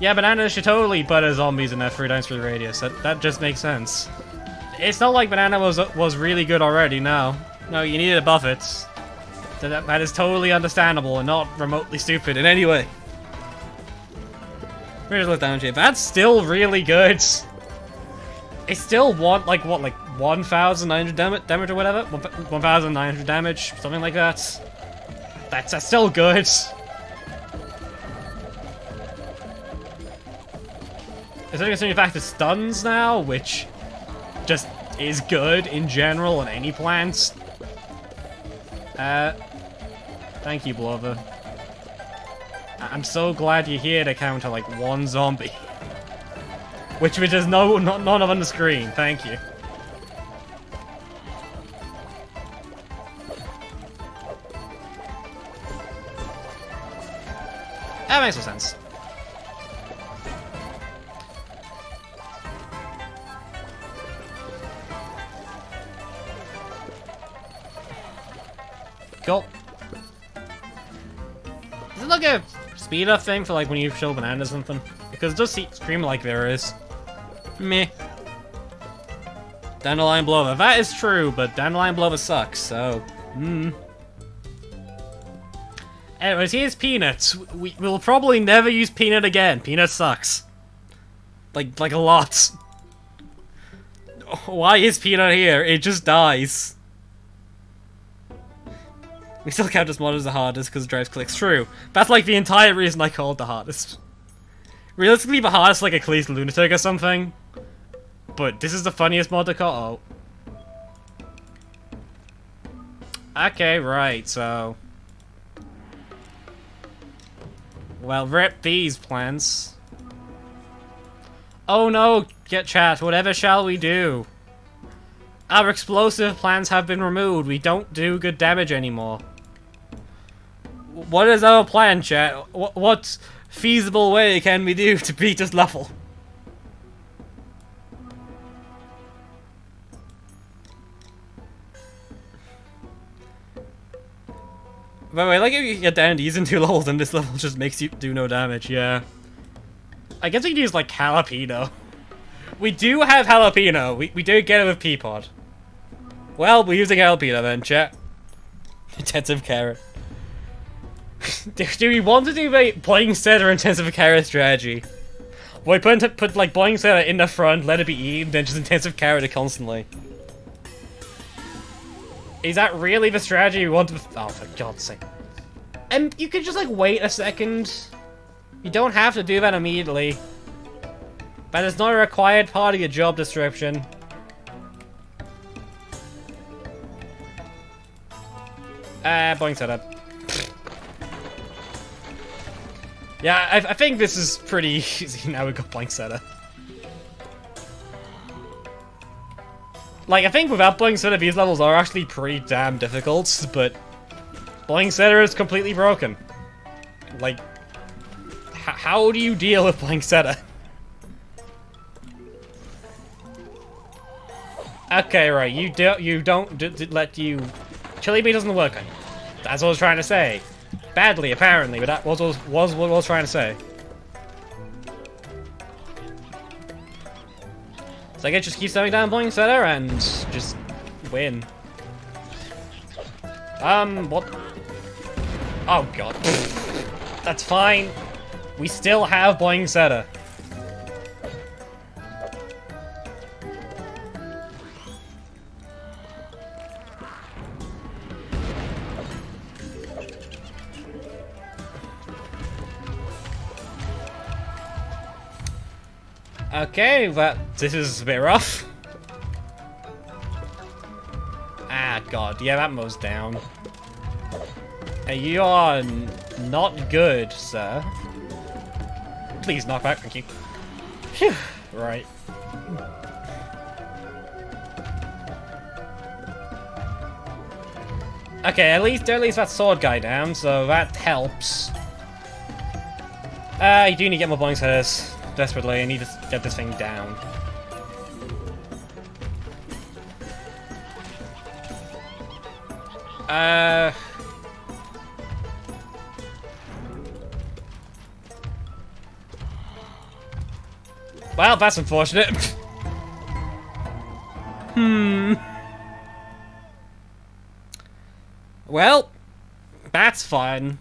Yeah, Banana should totally butter zombies in that 3 times 3 radius. That, that just makes sense. It's not like Banana was was really good already, no. No, you needed to buff it. That, that is totally understandable and not remotely stupid in any way. Where's the damage here? That's still really good. It's still want like, what, like 1,900 damage, damage or whatever? 1,900 damage, something like that. That's, that's still good. Considering the fact it stuns now, which just is good in general on any plants. Uh, thank you, Blover. I'm so glad you're here to counter like one zombie. Which which is no not none of on the screen, thank you. That makes no sense. Cool. Is it like a speed up thing for like when you show banana or something? Because it does scream like there is. Meh. Dandelion Blover. That is true, but Dandelion Blover sucks, so... Hmm. Anyways, here's Peanuts. We, will probably never use Peanut again. Peanut sucks. Like, like a lot. Why is Peanut here? It just dies. We still count this mod as the hardest because it drives clicks. True. That's like the entire reason I called the hardest. Realistically, the hardest like a Cleese Lunatic or something. But this is the funniest mod to call. Oh. Okay, right, so... Well, rip these plants. Oh no, get chat, whatever shall we do? Our explosive plans have been removed. We don't do good damage anymore. What is our plan, chat? What, feasible way can we do to beat this level? By the way, like if you get down to using two levels and this level just makes you do no damage, yeah. I guess we could use like jalapeno. We do have jalapeno. We, we do get it with Peapod. Well, we're using jalapeno then, chat. Intensive carrot. do, we want to do a Boingsettia or intensive carrot strategy? Why put, put like Boingsettia in the front, let it be eaten, then just intensive carrot constantly? Is that really the strategy we want to- Oh, for God's sake. And you could just like wait a second. You don't have to do that immediately. But it's not a required part of your job description. Uh, Boeing setup. Yeah, I, I, think this is pretty easy now we got Boingsettia. Like, I think without Boingsettia, these levels are actually pretty damn difficult, but Boingsettia is completely broken. Like, how do you deal with Boingsettia? Okay, right, you, do, you don't let you Chili Bee doesn't work on you. That's what I was trying to say. Badly, apparently, but that was, was, what I was trying to say. So I guess just keep stepping down Boingsettia and just win. Um, what? Oh god. That's fine. We still have Boingsettia. Okay, that this is a bit rough. Ah, God. Yeah, that mows down. Hey, you are not good, sir. Please knock back, thank you. Phew. Right. Okay, at least at least that sword guy down, so that helps. Uh, you do need to get more Boingsettias desperately. I need to get this thing down. Uh... Well, that's unfortunate. hmm. Well, that's fine.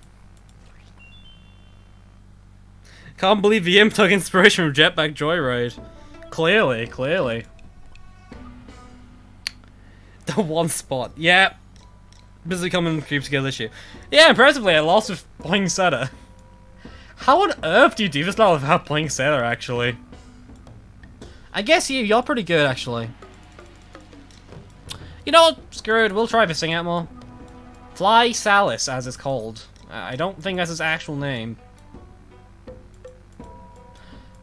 Can't believe the imp took inspiration from Jetpack Joyride. Clearly, clearly. The one spot. Yeah. Busy coming creeps together issue. Yeah, impressively, I lost with Boingsettia. How on earth do you do this level without Boingsettia, actually? I guess you, you're pretty good, actually. You know what? Screw it, we'll try this thing out more. Fly Salis, as it's called. I don't think that's his actual name.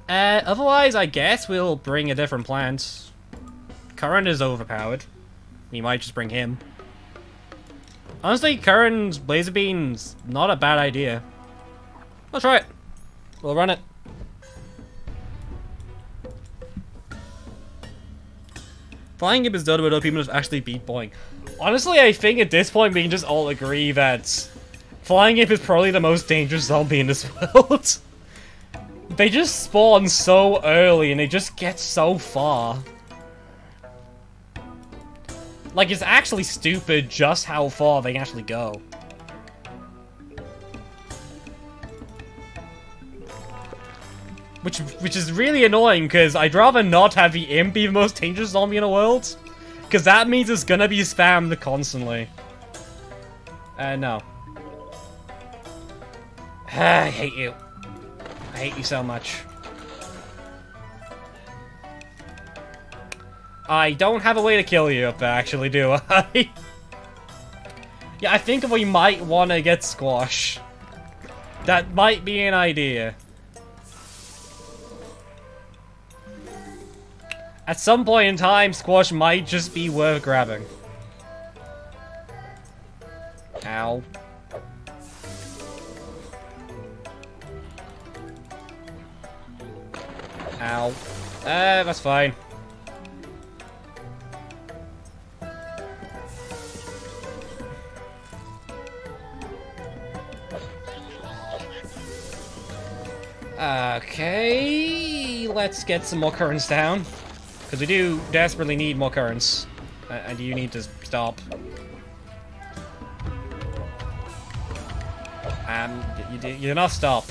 Uh, otherwise, I guess we'll bring a different plant. Current is overpowered. We might just bring him. Honestly, Current's Blazer Beam's not a bad idea. Let's try it. We'll run it. Flying Imp is done with people just actually beat Boing. Honestly, I think at this point we can just all agree that Flying Imp is probably the most dangerous zombie in this world. They just spawn so early and they just get so far. Like, it's actually stupid just how far they actually go. Which, which is really annoying, because I'd rather not have the imp be the most dangerous zombie in the world. Because that means it's gonna be spammed constantly. Uh, no. I hate you. I hate you so much. I don't have a way to kill you up actually, do I? yeah, I think we might want to get Squash. That might be an idea. At some point in time, Squash might just be worth grabbing. Ow. Ow. Uh, that's fine. Okay, let's get some more currents down. Because we do desperately need more currents. And you need to stop. Um, You you do not stop.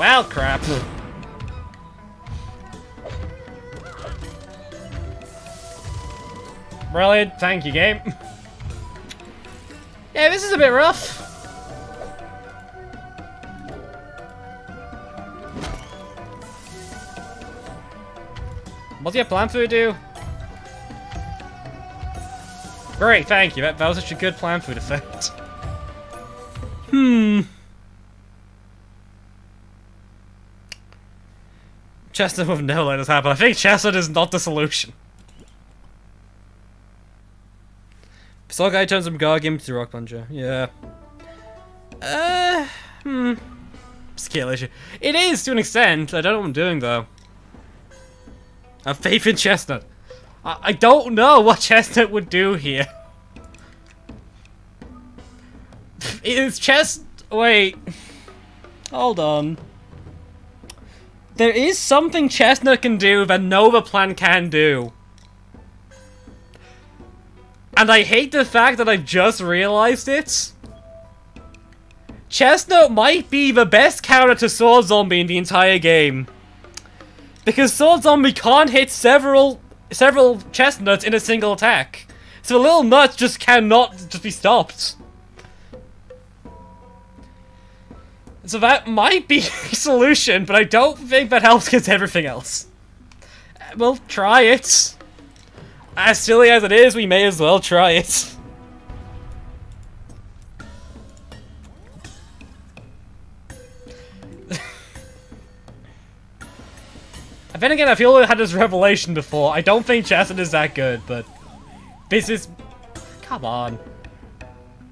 Well, crap. Brilliant, thank you, game. yeah, this is a bit rough. What's your plan food do? Great, thank you. That, that was such a good plan food effect. Hmm. Chestnut would never let this happen. I think Chestnut is not the solution. Saw guy turns from Guard Game to Rock Puncher. Yeah. Uh, hmm. Skill issue. It is to an extent. I don't know what I'm doing though. I faith in Chestnut. I, I don't know what Chestnut would do here. is Chest... Wait. Hold on. There is something Chestnut can do that Nova Plan can do. And I hate the fact that I've just realized it. Chestnut might be the best counter to Sword Zombie in the entire game. Because Sword Zombie can't hit several several chestnuts in a single attack. So the little nuts just cannot just be stopped. So that might be a solution, but I don't think that helps against everything else. Uh, we'll try it. As silly as it is, we may as well try it. And then again, I feel I had this revelation before. I don't think Chesson is that good, but this is... Come on.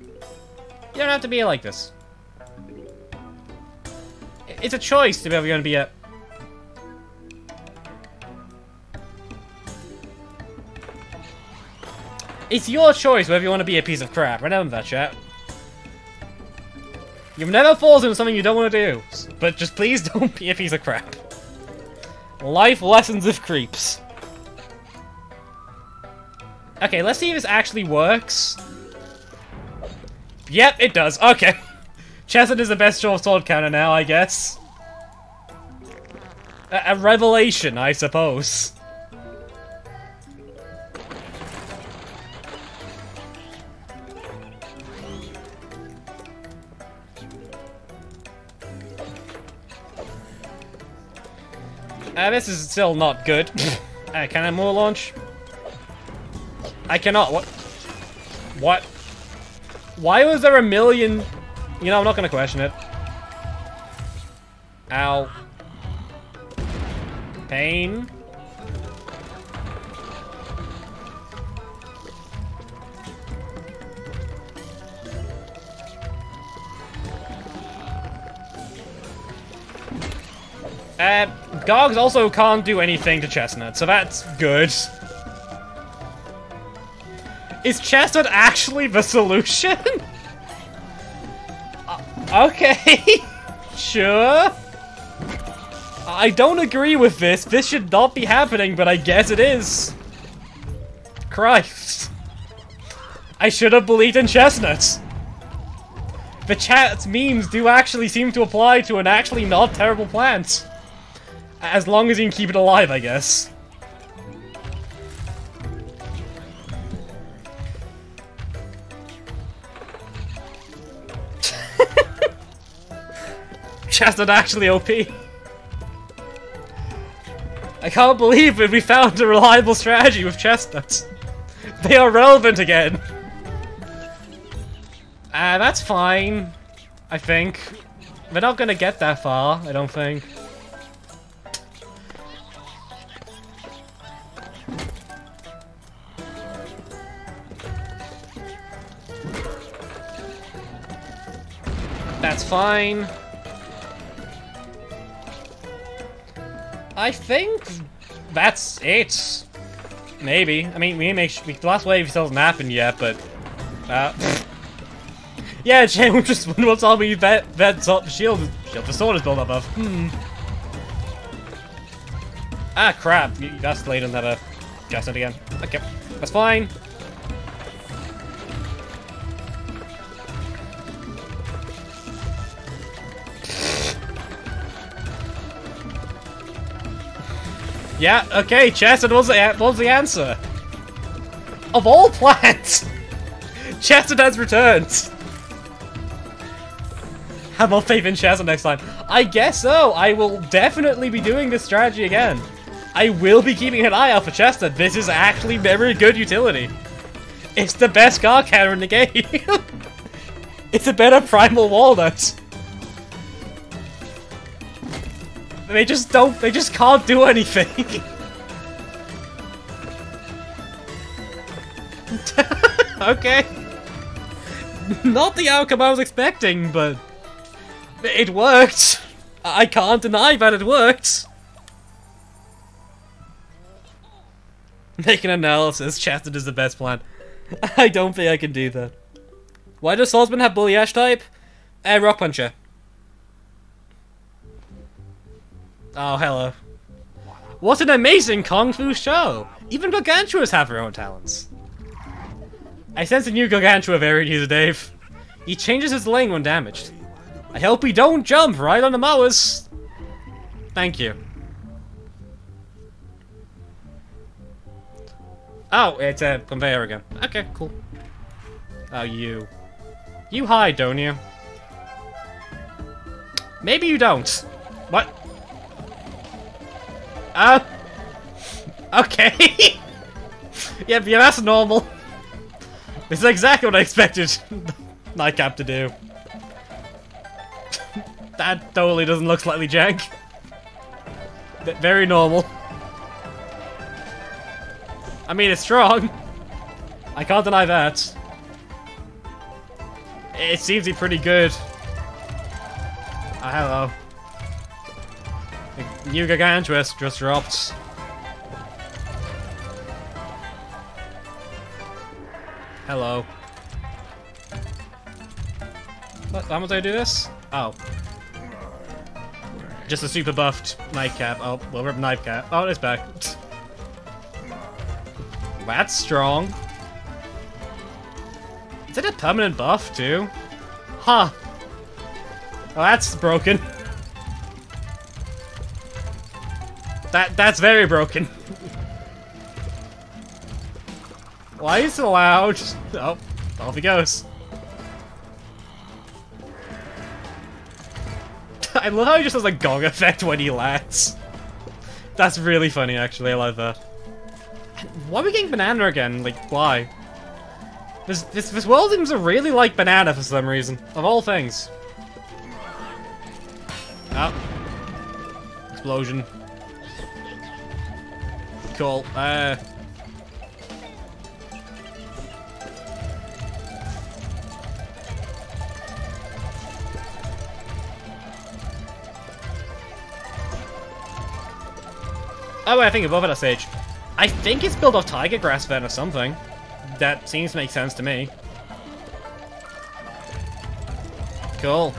You don't have to be like this. It's a choice to be going to be a... It's your choice whether you want to be a piece of crap. Remember that, chat. You've never fallen into something you don't want to do. But just please don't be a piece of crap. Life lessons of creeps. Okay, let's see if this actually works. Yep, it does. Okay. Chesed is the best short sword counter now, I guess. A, a revelation, I suppose. Uh, this is still not good. uh, can I more launch? I cannot. What? What? Why was there a million... You know, I'm not to question it. Ow. Pain. Uh, Gogs also can't do anything to Chestnut, so that's good. Is Chestnut actually the solution? okay, sure. I don't agree with this. This should not be happening, but I guess it is. Christ. I should have believed in chestnuts. The chat's memes do actually seem to apply to an actually not terrible plant. As long as you can keep it alive, I guess. Chestnut actually OP. I can't believe we found a reliable strategy with chestnuts. They are relevant again. Ah, uh, that's fine. I think. We're not gonna get that far, I don't think. That's fine. I think that's it. Maybe. I mean, we make we, the last wave still hasn't happened yet, but uh, yeah, Jay, just what's all we that that shield shield the sword is built up of. Hmm. Ah, crap! That's on that uh, it again. Okay, that's fine. Yeah, okay, what was the, was the answer? Of all plants, Chester has returned. Have more faith in Chester next time. I guess so. I will definitely be doing this strategy again. I will be keeping an eye out for Chester. This is actually very good utility. It's the best car counter in the game. it's a better Primal Walnut. They just don't, they just can't do anything. okay. Not the outcome I was expecting, but it worked. I can't deny that it worked. Make an analysis. Chastity is the best plan. I don't think I can do that. Why does Swordsman have Bully Ash type? Uh, Rock Puncher. Oh, hello. What an amazing Kung Fu show! Even Gargantuas have their own talents. I sense a new Gargantua variant here, Dave. He changes his lane when damaged. I hope he don't jump right on the mowers. Thank you. Oh, it's a conveyor again. Okay, cool. Oh, you. You hide, don't you? Maybe you don't. What? Uh. Okay. yeah, yeah, that's normal. Is exactly what I expected Nightcap to do. that totally doesn't look slightly jank. Very normal. I mean, it's strong. I can't deny that. It seems to be pretty good. Oh, hello. New Gargantuous just dropped. Hello. What, how much I do this? Oh. Just a super buffed Nightcap. Oh, well, rip Nightcap. Oh, it's back. That's strong. Is it a permanent buff, too? Huh. Oh, that's broken. That That's very broken. Why is it loud? Oh, off he goes. I love how he just has a gong effect when he lands. That's really funny, actually. I like that. Why are we getting banana again? Like, why? This, this, this world seems to really like banana for some reason. Of all things. Oh. Explosion. Cool. Uh... Oh, I think above it a sage. I think it's built off Tiger Grass Ven or something. That seems to make sense to me. Cool.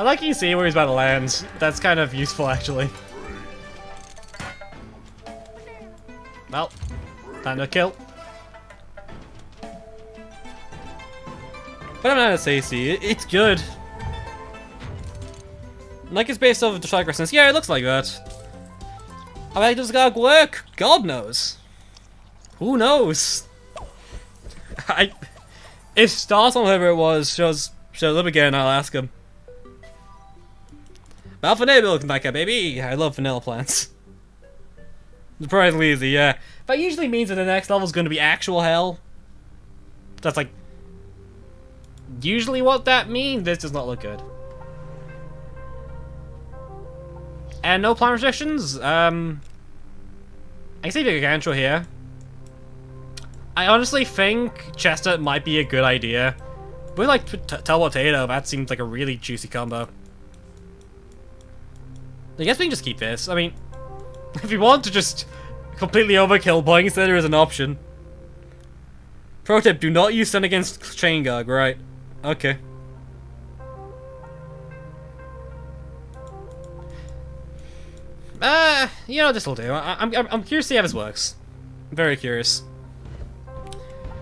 I like you see where he's about to land. That's kind of useful, actually. Well, time to kill. But I'm not a Sacy. It's good. Like it's based off of the Chakra Yeah, it looks like that. I mean, does God work? God knows. Who knows? I... If Stars on whoever it was shows, shows up again, I'll ask him. Malfinable looking back at baby! I love vanilla plants. Surprisingly easy, yeah. That usually means that the next level is going to be actual hell. That's like usually what that means. This does not look good. And no plant restrictions. Um, I can see the Gargantua here. I honestly think Chester might be a good idea. With like Teleportato, that seems like a really juicy combo. I guess we can just keep this. I mean, if you want to just completely overkill, Boing there is an option. Pro tip, do not use stun against Chain Guard, right? Okay. Uh, you know, this'll do. I, I'm, I'm curious to see how this works. Very curious.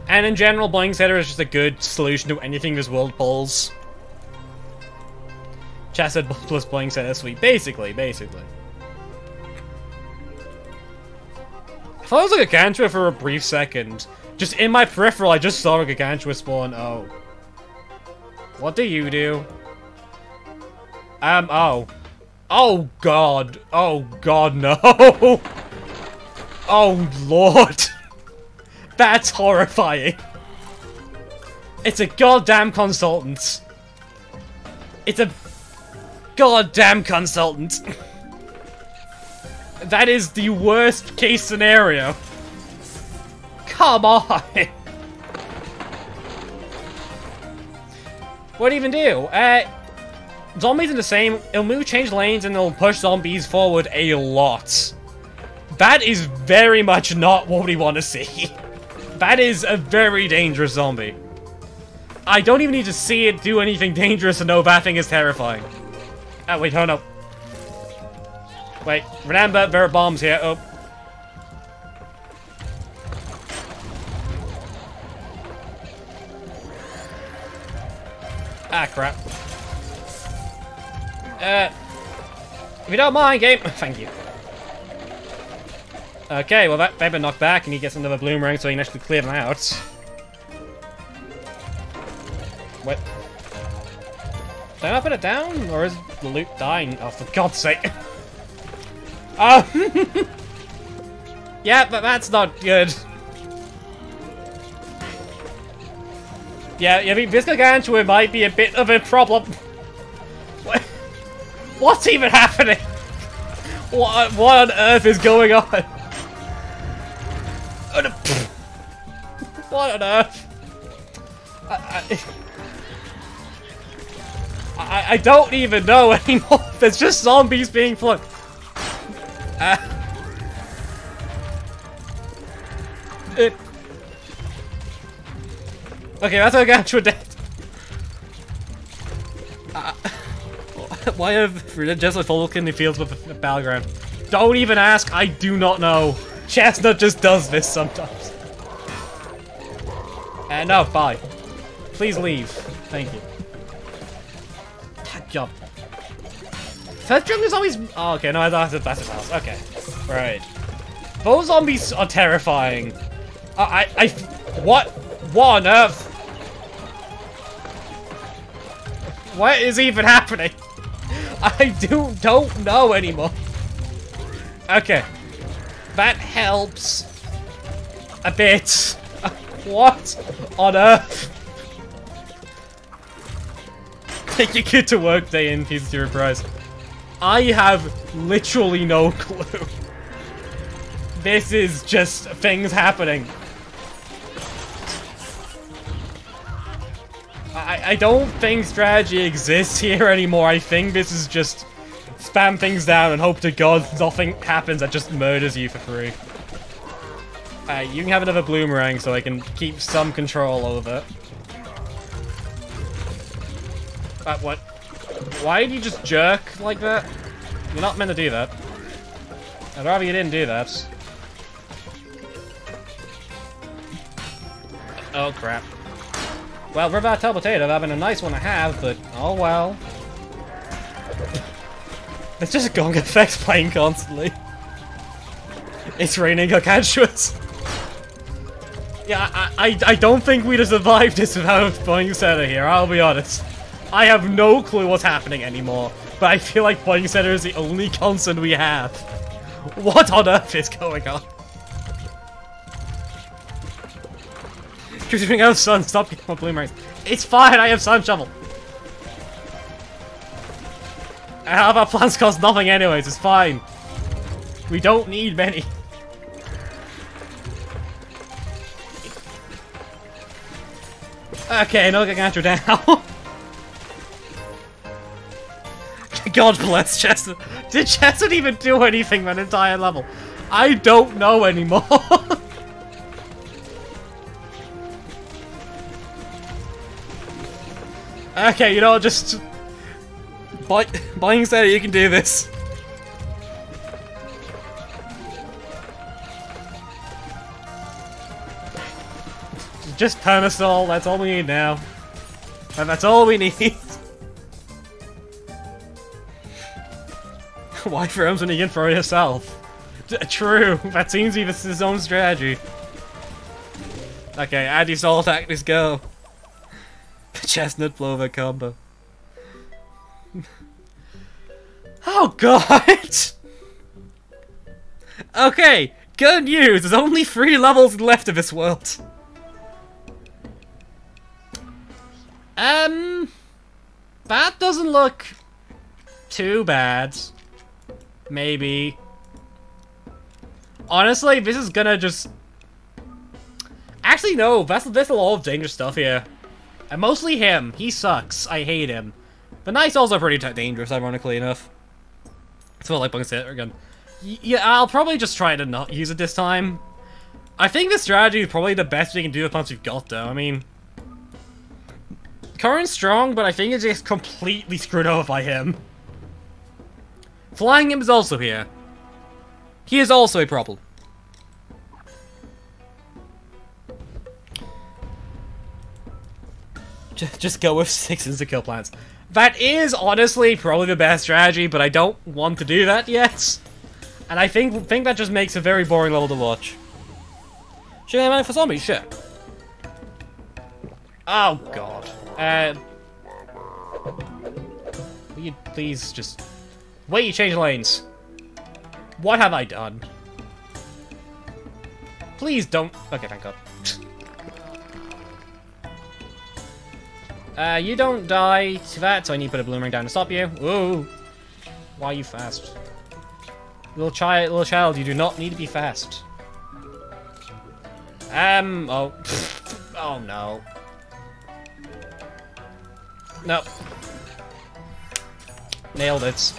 And in general, Boingsettia is just a good solution to anything this world pulls. Chesed plus Boingsettia sweet. Basically, basically. I was like a Gargantua for a brief second. Just in my peripheral, I just saw a Gargantua spawn. Oh. What do you do? Um, oh. Oh, God. Oh, God, no. Oh, Lord. That's horrifying. It's a goddamn consultant. It's a goddamn consultant. that is the worst case scenario. Come on. what do you even do? Uh, zombies are the same. It'll move, change lanes, and it'll push zombies forward a lot. That is very much not what we want to see. That is a very dangerous zombie. I don't even need to see it do anything dangerous to know that thing is terrifying. Oh, wait, hold up. Wait, remember, there are bombs here. Oh. Ah, crap. Uh, if you don't mind, game. Thank you. Okay, well that they've been knocked back and he gets another bloom ring, so he can actually clear them out. What? Did I put it down? Or is the loot dying? Oh, for God's sake. oh! yeah, but that's not good. Yeah, I mean, this Gargantua might be a bit of a problem. What's even happening? What, what on earth is going on? What on earth? I, I, I, don't even know anymore. There's just zombies being flung. Uh. Okay, that's how I got death. Uh, why have Jesuit Falcon in the fields with a battleground? Don't even ask, I do not know. Chestnut just does this sometimes. Uh, no, bye. Please leave. Thank you. Job. First jump is always... Oh, okay, no, that's, that's his house. Okay. Right. Those zombies are terrifying. I, I, I... What? What on earth? What is even happening? I do don't know anymore. Okay. That helps. A bit. What on earth? Take your kid to work day in, pizza your prize. I have literally no clue. This is just things happening. I, I don't think strategy exists here anymore. I think this is just spam things down and hope to god nothing happens that just murders you for free. Uh, you can have another Bloomerang so I can keep some control over it. What? Why did you just jerk like that? You're not meant to do that. I'd rather you didn't do that. Oh, crap. Well, Revital Potato, that'd been a nice one to have, but oh well. it's just a gong effects playing constantly. It's raining gargantuans. Yeah, I, I, I don't think we'd have survived this without Boingsettia here, I'll be honest. I have no clue what's happening anymore, but I feel like Boingsettia is the only constant we have. What on earth is going on? Shooting out sun, stop getting my bloomerangs. It's fine, I have sun shovel. How about plants cost nothing anyways, it's fine. We don't need many. Okay, no Gargantua down. God bless Chestnut. Did Chestnut even do anything that entire level? I don't know anymore. okay, you know, just... Boing said you can do this. just Permasol, that's all we need now. And that's all we need. Throws when you can throw yourself? D true, that seems be his own strategy. Okay, anti-soul attack, let's go. Chestnut Plover combo. oh god! okay, good news, there's only three levels left of this world. Um, that doesn't look too bad. Maybe. Honestly, this is gonna just... Actually, no, that's, there's a lot of dangerous stuff here. And mostly him. He sucks. I hate him. The Knight's also pretty dangerous, ironically enough. It's what like Bungus hit again. Y yeah, I'll probably just try to not use it this time. I think this strategy is probably the best we can do with punch we've got, though. I mean... Current's strong, but I think it's just completely screwed over by him. Flying him is also here. He is also a problem. Just, just go with six insta-kill plants. That is honestly probably the best strategy, but I don't want to do that yet. And I think think that just makes a very boring level to watch. Should I for zombies? Sure. Oh god. Uh, will you please just wait? You change lanes. What have I done? Please don't. Okay, thank God. Uh, you don't die to that, so I need to put a bloomerang down to stop you. Whoa! Why are you fast? Little child, little child, you do not need to be fast. Um, oh. oh no. Nope. Nailed it.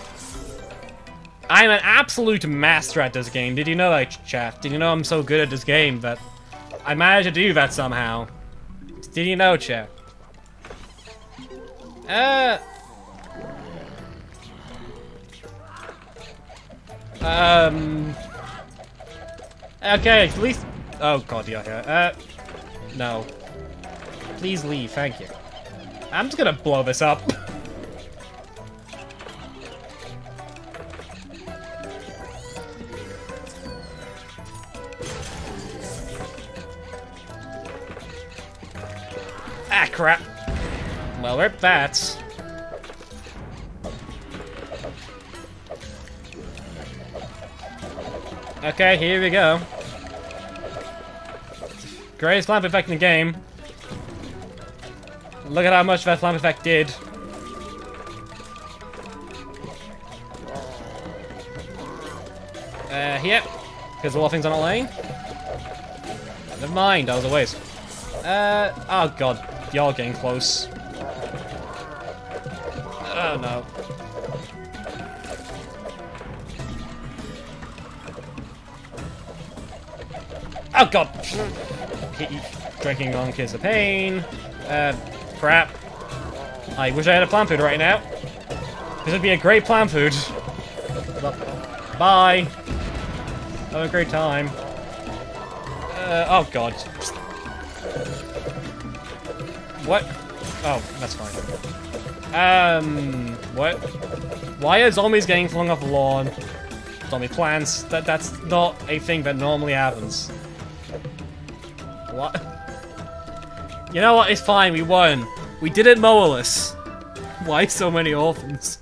I'm an absolute master at this game. Did you know that, chat? Did you know I'm so good at this game that I managed to do that somehow? Did you know, chat? Uh. Um. Okay, at least. Oh god, you're here. Uh. No. Please leave, thank you. I'm just gonna blow this up. ah, crap. Well, we're bats. Okay, here we go. Greatest lamp effect in the game. Look at how much that lamp effect did. Uh, yep. Because a lot of things are not laying. Never mind, that was a waste. Uh, oh god, y'all getting close. Oh no. Oh god! drinking on Kiss of Pain. Uh, crap. I wish I had a plant food right now. This would be a great plant food. Bye! Have a great time. Uh, oh god. Oh, that's fine. Um, what? Why are zombies getting flung off the lawn? Zombie plants? That that's not a thing that normally happens. What? You know what? It's fine. We won. We did it mowerless. Why so many orphans?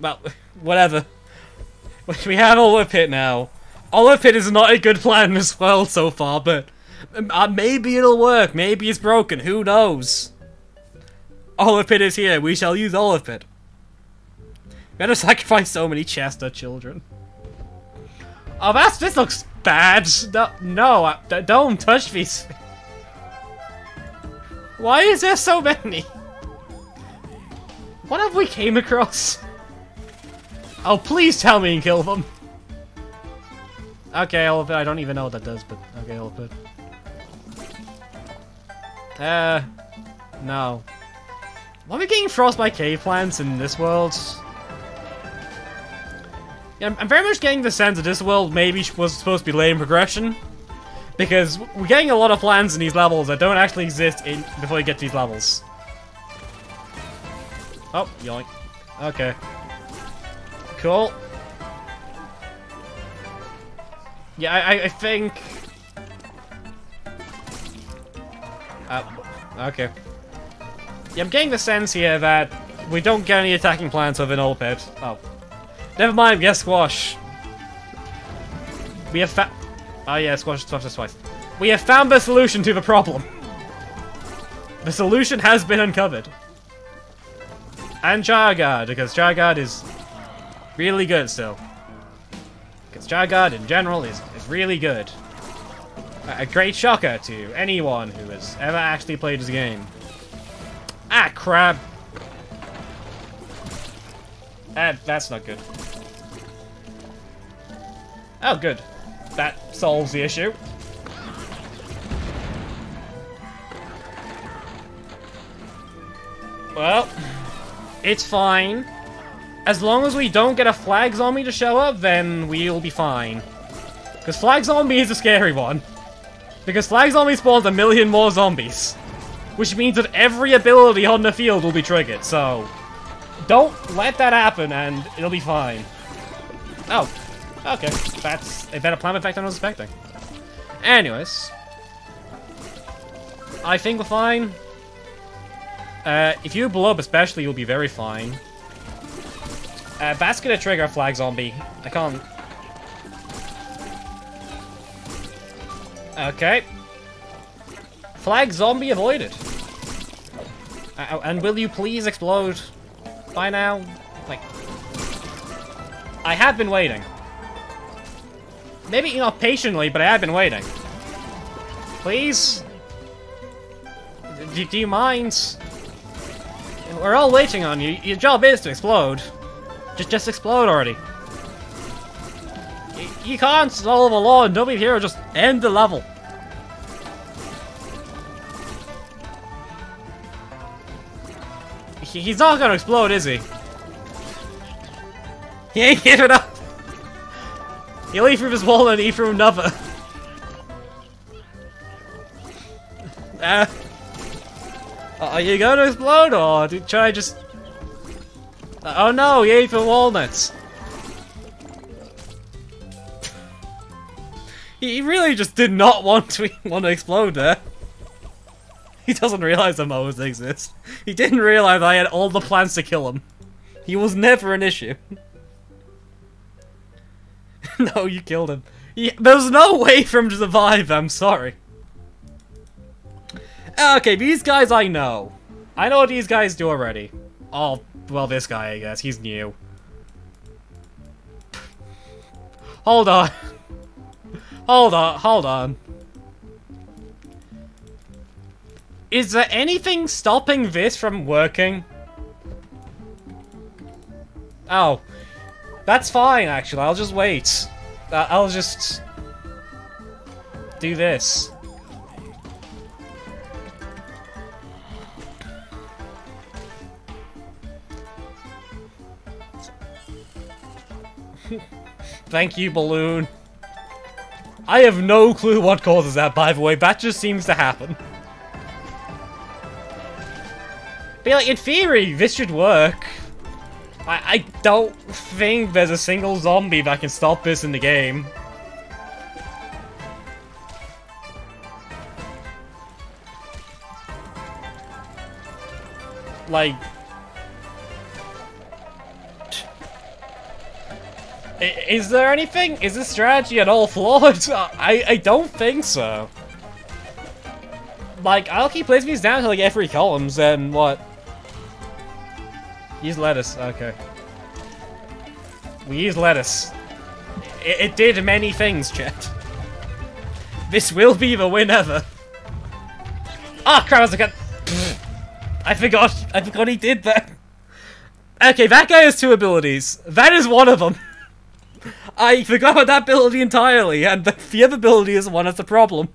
Well, whatever. We have Olive Pit now. Olive Pit is not a good plan in this world so far, but uh, maybe it'll work. Maybe it's broken. Who knows? Olive Pit is here. We shall use had to sacrifice so many Chester children. Oh, that's this looks bad. No, no, uh, don't touch these. Why is there so many? What have we came across? Oh, please tell me and kill them. Okay, Olive Pit. I don't even know what that does, but okay, Olive Pit. Uh, no. Why are we getting frostbite cave plants in this world? Yeah, I'm very much getting the sense that this world maybe was supposed to be late in progression. Because we're getting a lot of plans in these levels that don't actually exist in before you get to these levels. Oh, yoink. Okay. Cool. Yeah, I, I think... Uh, okay. Yeah, I'm getting the sense here that we don't get any attacking plans of an old pit. Oh. Never mind, we have squash. We have fa- Oh yeah, squash, squash twice. We have found the solution to the problem. The solution has been uncovered. And Gyro because Gyro is really good still. Because Gyro in general is, is really good. A, great shocker to anyone who has ever actually played this game. Ah, crap. Ah, that's not good. Oh, good. That solves the issue. Well, it's fine. As long as we don't get a flag zombie to show up, then we'll be fine. Because flag zombie is a scary one. Because flag zombie spawns a million more zombies. Which means that every ability on the field will be triggered, so... Don't let that happen, and it'll be fine. Oh. Okay. That's a better plan effect than I was expecting. Anyways. I think we're fine. Uh, if you blow up especially, you'll be very fine. Uh, that's gonna trigger a flag zombie. I can't... Okay. Flag zombie avoided. Uh, and will you please explode by now? Like... I have been waiting. Maybe not patiently, but I have been waiting. Please? Do, do you mind? We're all waiting on you. Your job is to explode. Just, just explode already. You, can't solve a law and nobody here just end the level. He's not gonna explode, is he? He ain't giving up. He'll eat from his wall and eat from another. uh, are you gonna explode or should I just... Oh no, he ate the walnuts. He really just did not want to want to explode there. He doesn't realize the Moas exist. He didn't realize I had all the plans to kill him. He was never an issue. no, you killed him. He, there's no way for him to survive, I'm sorry. Okay, these guys I know. I know what these guys do already. Oh, well, this guy, I guess. He's new. hold on. Hold on, hold on. Is there anything stopping this from working? Oh. That's fine, actually. I'll just wait. Uh, I'll just... do this. Thank you, Balloon. I have no clue what causes that, by the way. That just seems to happen. But like, in theory, this should work. I, I don't think there's a single zombie that can stop this in the game. Like... Is there anything? Is this strategy at all flawed? I, I don't think so. Like, I'll keep placing these down I get three columns, and what? Use lettuce, okay. We use lettuce. It, it did many things, Chet. This will be the win ever. Ah, oh, crap, I got... I forgot. I forgot he did that. Okay, that guy has two abilities. That is one of them. I forgot about that ability entirely, and the, the other ability is the one that's the problem.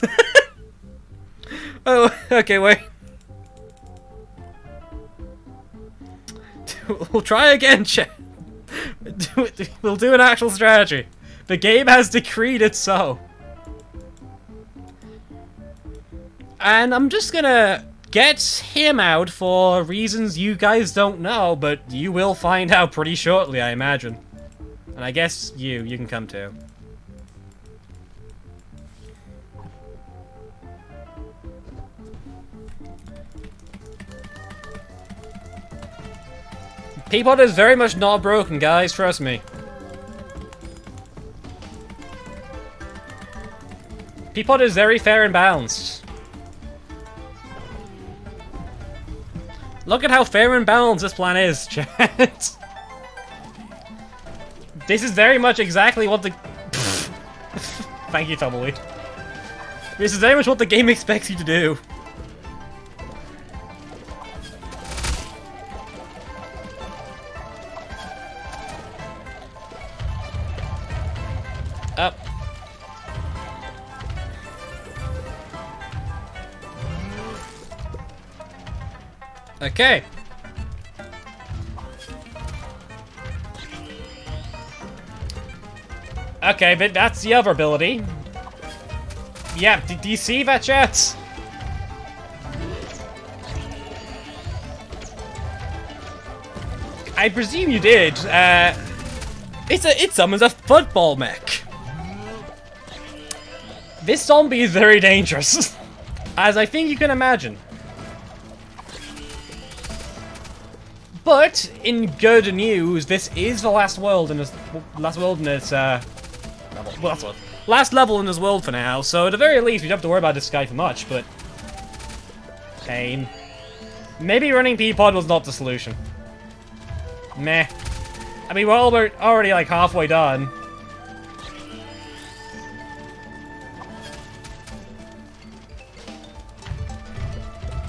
oh, okay, wait. we'll try again, we'll do an actual strategy. The game has decreed it so. And I'm just gonna get him out for reasons you guys don't know, but you will find out pretty shortly, I imagine. And I guess you, you can come too. Peapod is very much not broken, guys, trust me. Peapod is very fair and balanced. Look at how fair and balanced this plan is, chat. This is very much exactly what the... Thank you, Tumbleweed. This is very much what the game expects you to do. Up. Okay. Okay, but that's the other ability. Yeah, do you see that, chat? I presume you did. Uh, it's a it summons a football mech. This zombie is very dangerous, as I think you can imagine. But in good news, this is the last world in this last world in this uh level. Well, last, level in this world for now. So at the very least, we don't have to worry about this guy for much. But pain. Maybe running Peapod was not the solution. Meh. I mean, we're already like halfway done.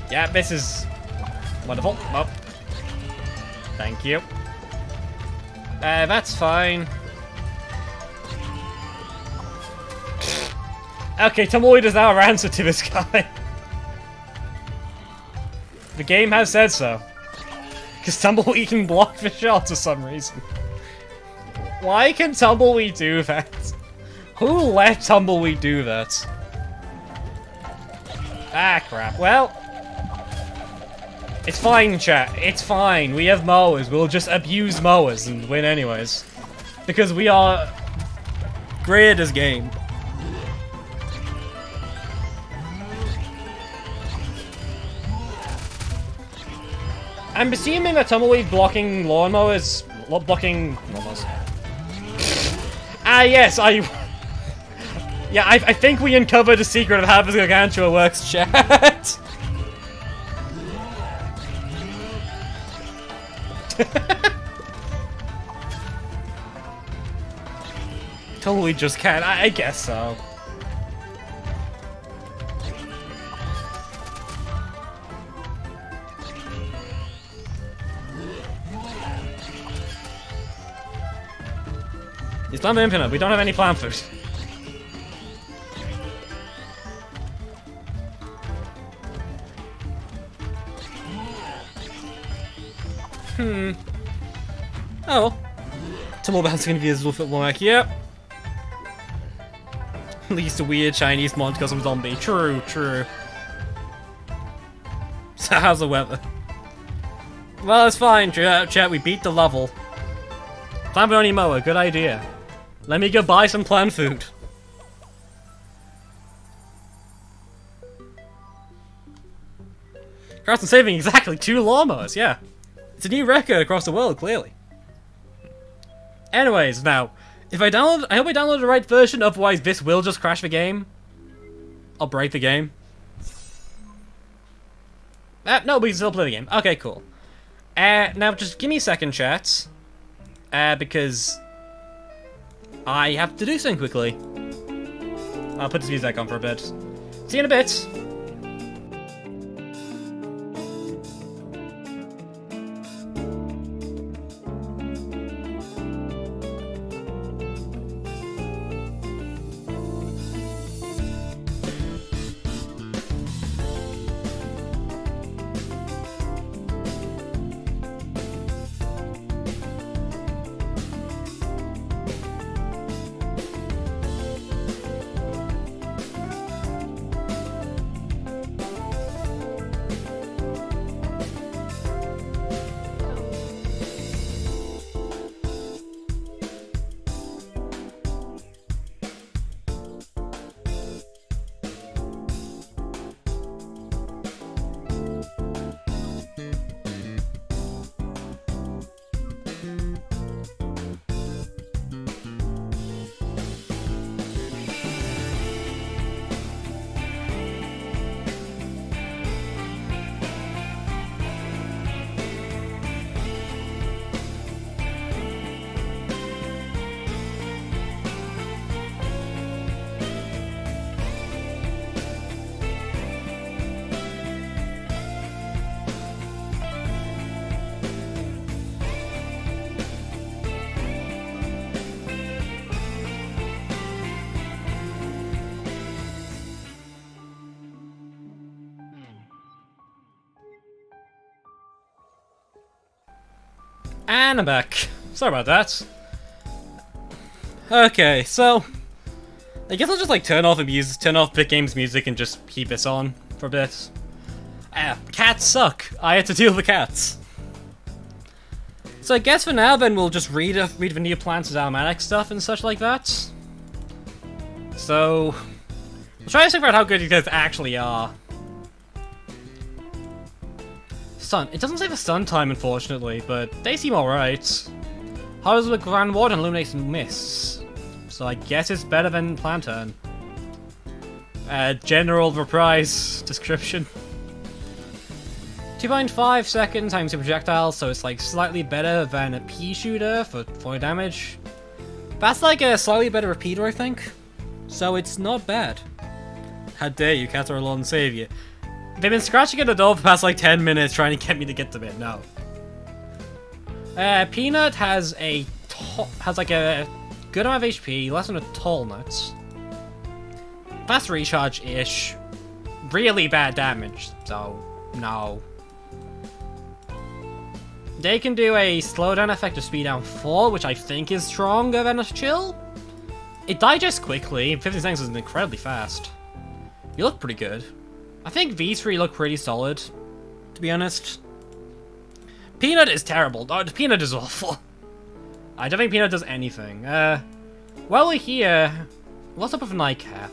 Yeah, this is wonderful. Oh. Thank you. Uh, that's fine. Okay, Tumbleweed is our answer to this guy. the game has said so. Because Tumbleweed can block the shot for some reason. Why can Tumbleweed do that? Who let Tumbleweed do that? Ah, crap. Well, it's fine, chat. It's fine. We have mowers. We'll just abuse mowers and win anyways. Because we are great at this game. I'm assuming that Tumbleweed blocking lawnmowers... blocking... lawnmowers. ah, yes, I... yeah, I, I think we uncovered the secret of how this Gargantua works, chat. totally just can't. I, I guess so. It's not infinite. We don't have any plant food. Hmm. Oh. Tumblebound's gonna be a more like, yep. Least a weird Chinese mod because I'm zombie. True, true. So how's the weather? Well, it's fine, chat. We beat the level. Only mower, good idea. Let me go buy some plant food. Carson saving exactly two lawnmowers, yeah. It's a new record across the world, clearly. Anyways, now, if I download, I hope I download the right version, otherwise this will just crash the game. I'll break the game. Ah, no, we can still play the game. Okay, cool. Uh, now just give me a second, chat. Uh, because I have to do something quickly. I'll put this music on for a bit. See you in a bit. And I'm back. Sorry about that. Okay, so... I guess I'll just like turn off the music, turn off Bit Games music and just keep this on for a bit. Ah, cats suck. I had to deal with cats. So I guess for now then we'll just read uh, read Vanilla Plants' automatic stuff and such like that. So... We'll try to figure out how good these guys actually are. Sun. It doesn't say the sun time, unfortunately, but they seem alright. Does the Grand Warden illuminates mists? So I guess it's better than Plantern. Uh, general reprise description. 2.5 seconds times the projectile, so it's like slightly better than a pea shooter for 4 damage. That's like a slightly better repeater, I think. So it's not bad. How dare you, Caterolon Savior. They've been scratching at the door for past like 10 minutes trying to get me to get to it. No. Uh, Peanut has a has like a good amount of HP, less than a tall nut. Fast recharge-ish. Really bad damage, so no. They can do a slowdown effect of speed down 4, which I think is stronger than a chill. It digests quickly, 15 seconds is incredibly fast. You look pretty good. I think these three look pretty solid, to be honest. Peanut is terrible. Oh, Peanut is awful. I don't think Peanut does anything. Uh, while we're here, what's up with Nightcap?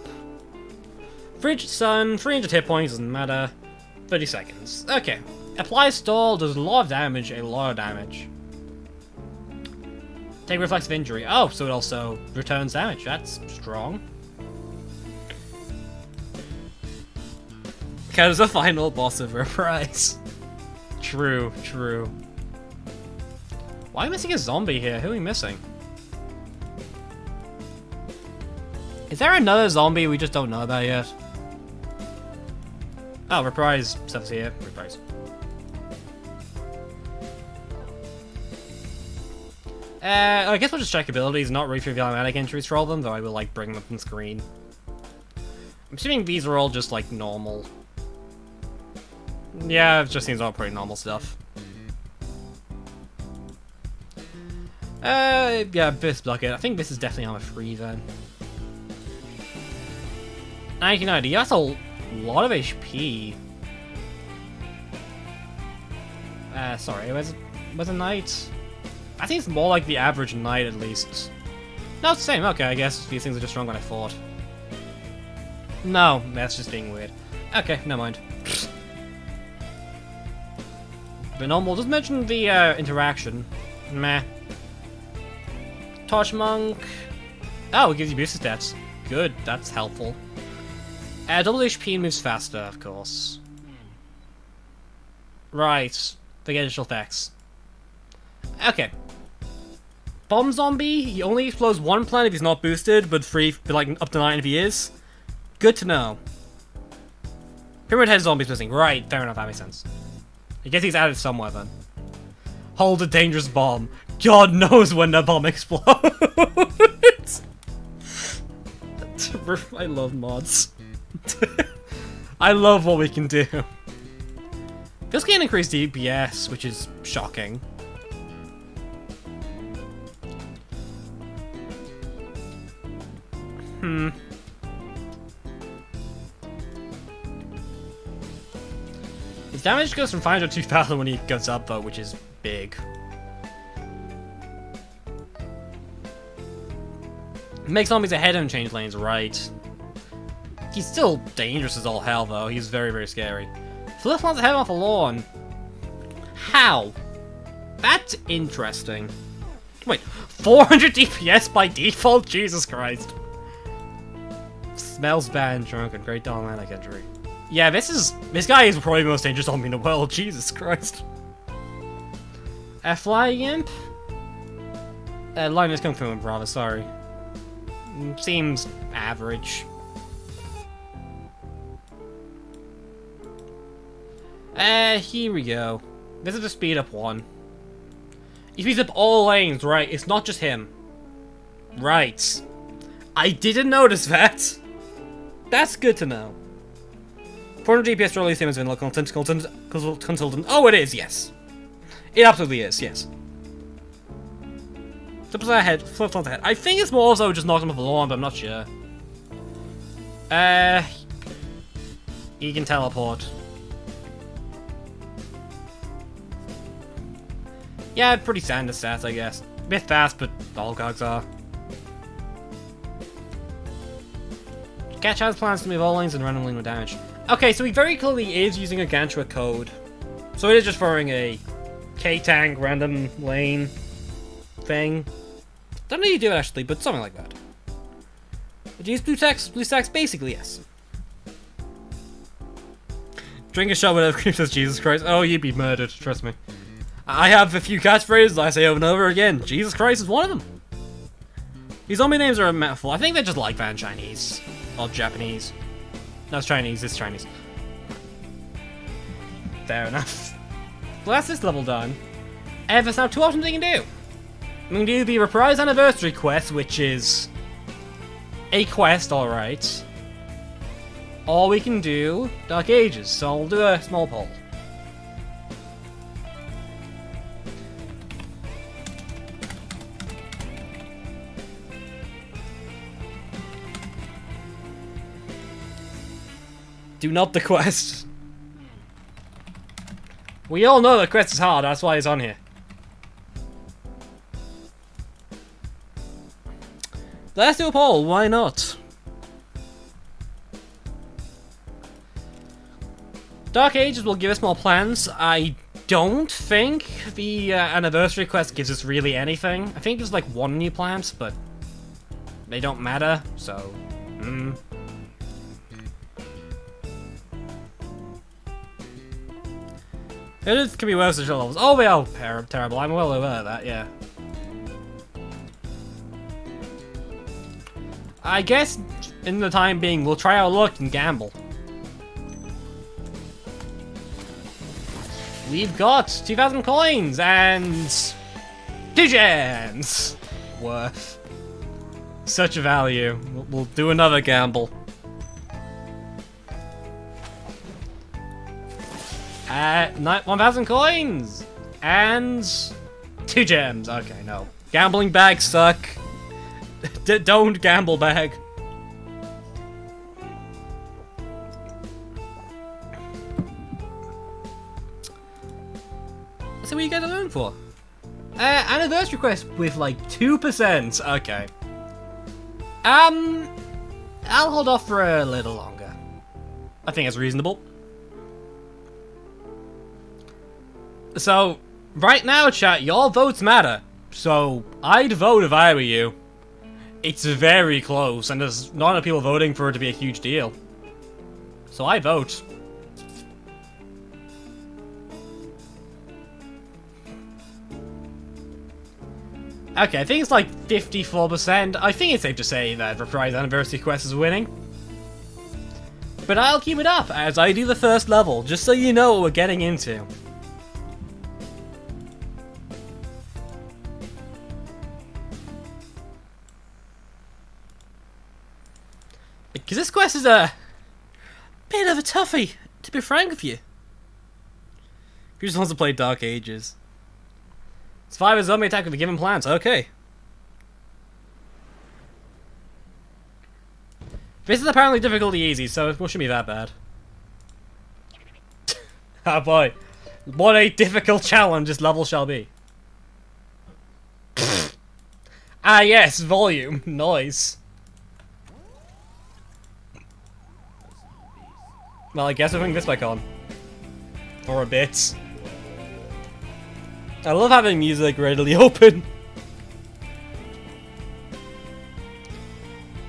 Frigid Sun, 300 hit points, doesn't matter. 30 seconds. Okay. Apply Stall does a lot of damage, a lot of damage. Take Reflexive Injury. Oh, so it also returns damage. That's strong. Because the final boss of Reprise. True, true. Why are we missing a zombie here? Who are we missing? Is there another zombie we just don't know about yet? Oh, Reprise stuff's here. Reprise. Uh, I guess we'll just check abilities, not read through the automatic entries for all of them, though I will, like, bring them up on screen. I'm assuming these are all just, like, normal. Yeah, it just seems all pretty normal stuff. Uh, yeah, this bucket. I think this is definitely armor free then. 1990, that's a lot of HP. Uh, sorry, was was a knight? I think it's more like the average knight at least. No, it's the same. Okay, I guess these things are just stronger than I thought. No, that's just being weird. Okay, never mind. The normal. Just mention the uh, interaction. Meh. Torch Monk. Oh, it gives you boosted stats. Good, that's helpful. Uh, double HP moves faster, of course. Right. Forget additional effects. Okay. Bomb Zombie, he only explodes one planet if he's not boosted, but free like up to nine if he is. Good to know. Pyramid Head Zombie's missing. Right, fair enough, that makes sense. I guess he's added somewhere then. Hold a dangerous bomb. God knows when the bomb explodes. I love mods. I love what we can do. This can increase DPS, which is shocking. Hmm. Damage goes from 500 to 2000 when he goes up, though, which is big. Makes zombies ahead of him change lanes, right. He's still dangerous as all hell, though. He's very, very scary. Flip wants to head off a lawn. How? That's interesting. Wait, 400 DPS by default? Jesus Christ. Smells bad and drunk and great automatic injury. Yeah, this is... This guy is probably the most dangerous zombie in the world. Jesus Christ. A flying imp? Uh, Linus Kung Fu Imp, rather, sorry. Seems average. Uh, here we go. This is the speed up one. He speeds up all lanes, right? It's not just him. Right. I didn't notice that. That's good to know. 400 DPS release same as Content, Content, Consultant. Oh, it is, yes. It absolutely is, yes. Flips on head, flips on the head. I think it's more so just knocked him off the lawn, but I'm not sure. Uh, he can teleport. Yeah, pretty standard stats, I guess. A bit fast, but all cogs are. Catch has plans to move all lanes and randomly with damage. Okay, so he very clearly is using a Gantua code. So it is just throwing a K-Tank random lane thing. Don't know you do it actually, but something like that. But use blue stacks, blue stacks, basically yes. Drink a shot whenever Creep says Jesus Christ. Oh, you'd be murdered, trust me. I have a few catchphrases I say over and over again. Jesus Christ is one of them. These zombie names are a metaphor. I think they're just like Van Chinese. Or Japanese. It's Chinese, it's Chinese. Fair enough. Well, that's this level done. There's now two options we can do. We can do the Reprise Anniversary quest, which is a quest, alright. Or we can do Dark Ages, so I'll do a small poll. Do not the quest. We all know the quest is hard, that's why it's on here. Let's do a poll, why not? Dark Ages will give us more plans. I don't think the uh, anniversary quest gives us really anything. I think there's like one new plant, but they don't matter, so... Hmm. It can be worse than levels. Oh, they are terrible. I'm well aware of that, yeah. I guess, in the time being, we'll try our luck and gamble. We've got 2,000 coins and two gems worth. Such a value. We'll do another gamble. Uh, 1,000 coins! And... Two gems. Okay, no. Gambling bags suck. D don't gamble bag. So what you guys going for? Uh, anniversary quest with like 2%. Okay. Um, I'll hold off for a little longer. I think it's reasonable. So, right now, chat, your votes matter. So, I'd vote if I were you. It's very close, and there's not enough people voting for it to be a huge deal. So I vote. Okay, I think it's like 54%. I think it's safe to say that Reprise Anniversary Quest is winning. But I'll keep it up as I do the first level, just so you know what we're getting into. Because this quest is a bit of a toughie, to be frank with you. Who just wants to play Dark Ages? Survive a zombie attack with a given plants, okay. This is apparently difficulty easy, so it shouldn't be that bad. oh boy. What a difficult challenge this level shall be. ah yes, volume, noise. Well, I guess I'm putting this back on. For a bit. I love having music readily open.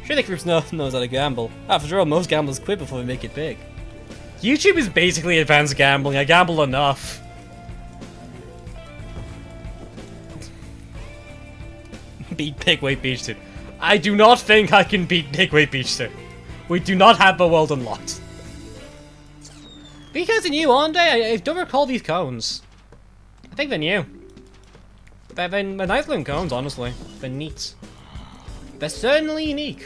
Sure, the group knows, knows how to gamble. After all, most gamblers quit before they make it big. YouTube is basically advanced gambling. I gamble enough. beat Weight Beach 2. I do not think I can beat Weight Beach 2. We do not have the world unlocked. Because they're new, aren't they? I, I don't recall these cones. I think they're new. They're, they're, they're nice looking cones, honestly. They're neat. They're certainly unique.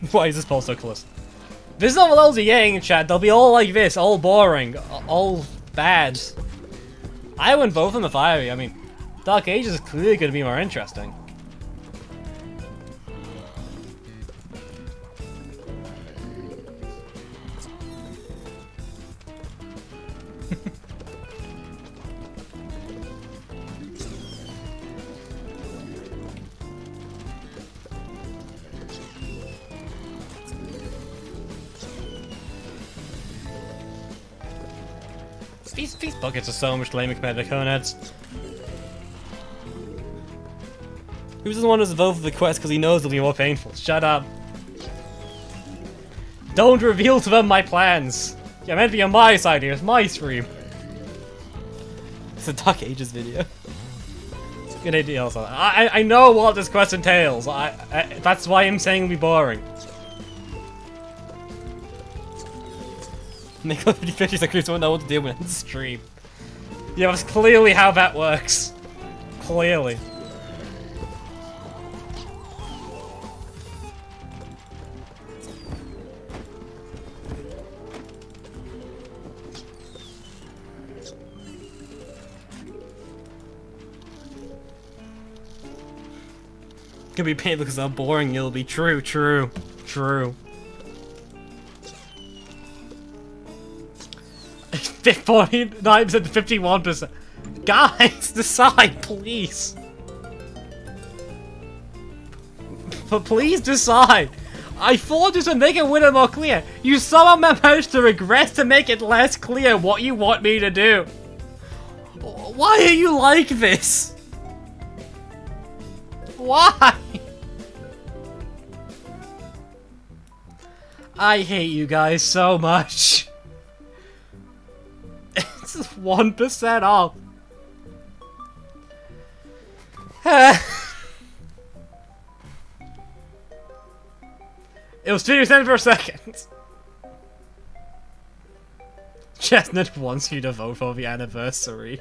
Why is this pole so close? This is not loads of Yang chat. They'll be all like this, all boring, all bad. I wouldn't vote for the Fiery. I mean, Dark Ages is clearly going to be more interesting. Buckets are so much lame compared to Coneheads. Who's the one who's vote for the quest because he knows it'll be more painful? Shut up. Don't reveal to them my plans. You're meant to be on my side here. It's my stream. It's a Dark Ages video. It's a good idea also. I, I know what this quest entails. I, I That's why I'm saying it'll be boring. Make up 50 seconds don't know what to do when it's stream. Yeah, that's clearly how that works. Clearly. Gonna be painful because how boring it'll be. True, true, true. 49% to 51%. Guys, decide, please. But please decide. I thought this would make it winner more clear. You somehow managed to regress to make it less clear what you want me to do. Why are you like this? Why? I hate you guys so much. It's 1% off. it was 50% for a second. Chestnut wants you to vote for the anniversary.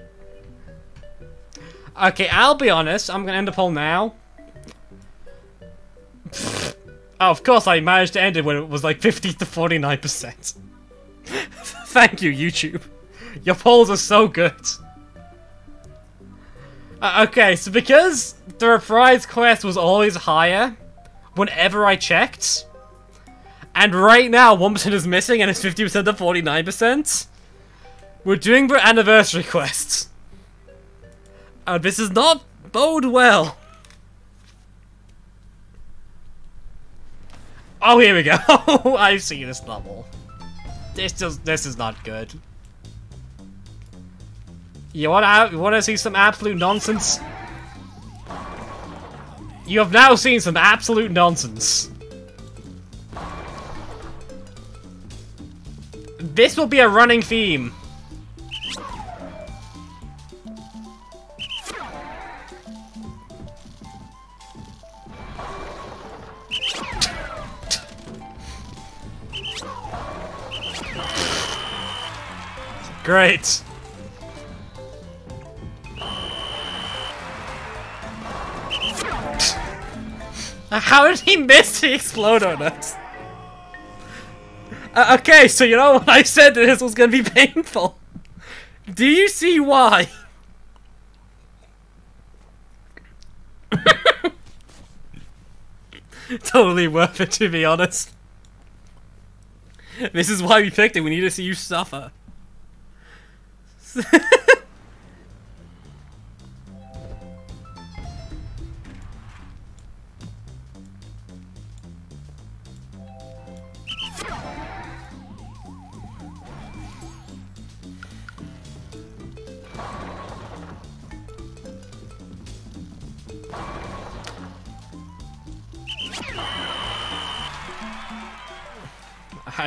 Okay, I'll be honest. I'm gonna end the poll now. oh, of course I managed to end it when it was like 50 to 49%. Thank you, YouTube. Your polls are so good. Uh, okay, so because the reprise quest was always higher whenever I checked, and right now 1% is missing and it's 50% to 49%, we're doing the anniversary quests. And this is not bode well. Oh, here we go. I see this level. This just this is not good. You wanna you wanna see some absolute nonsense? You have now seen some absolute nonsense. This will be a running theme. Great. How did he miss the explode on us? Uh, okay, so you know what I said that this was gonna be painful. Do you see why? totally worth it, to be honest. This is why we picked it. We need to see you suffer.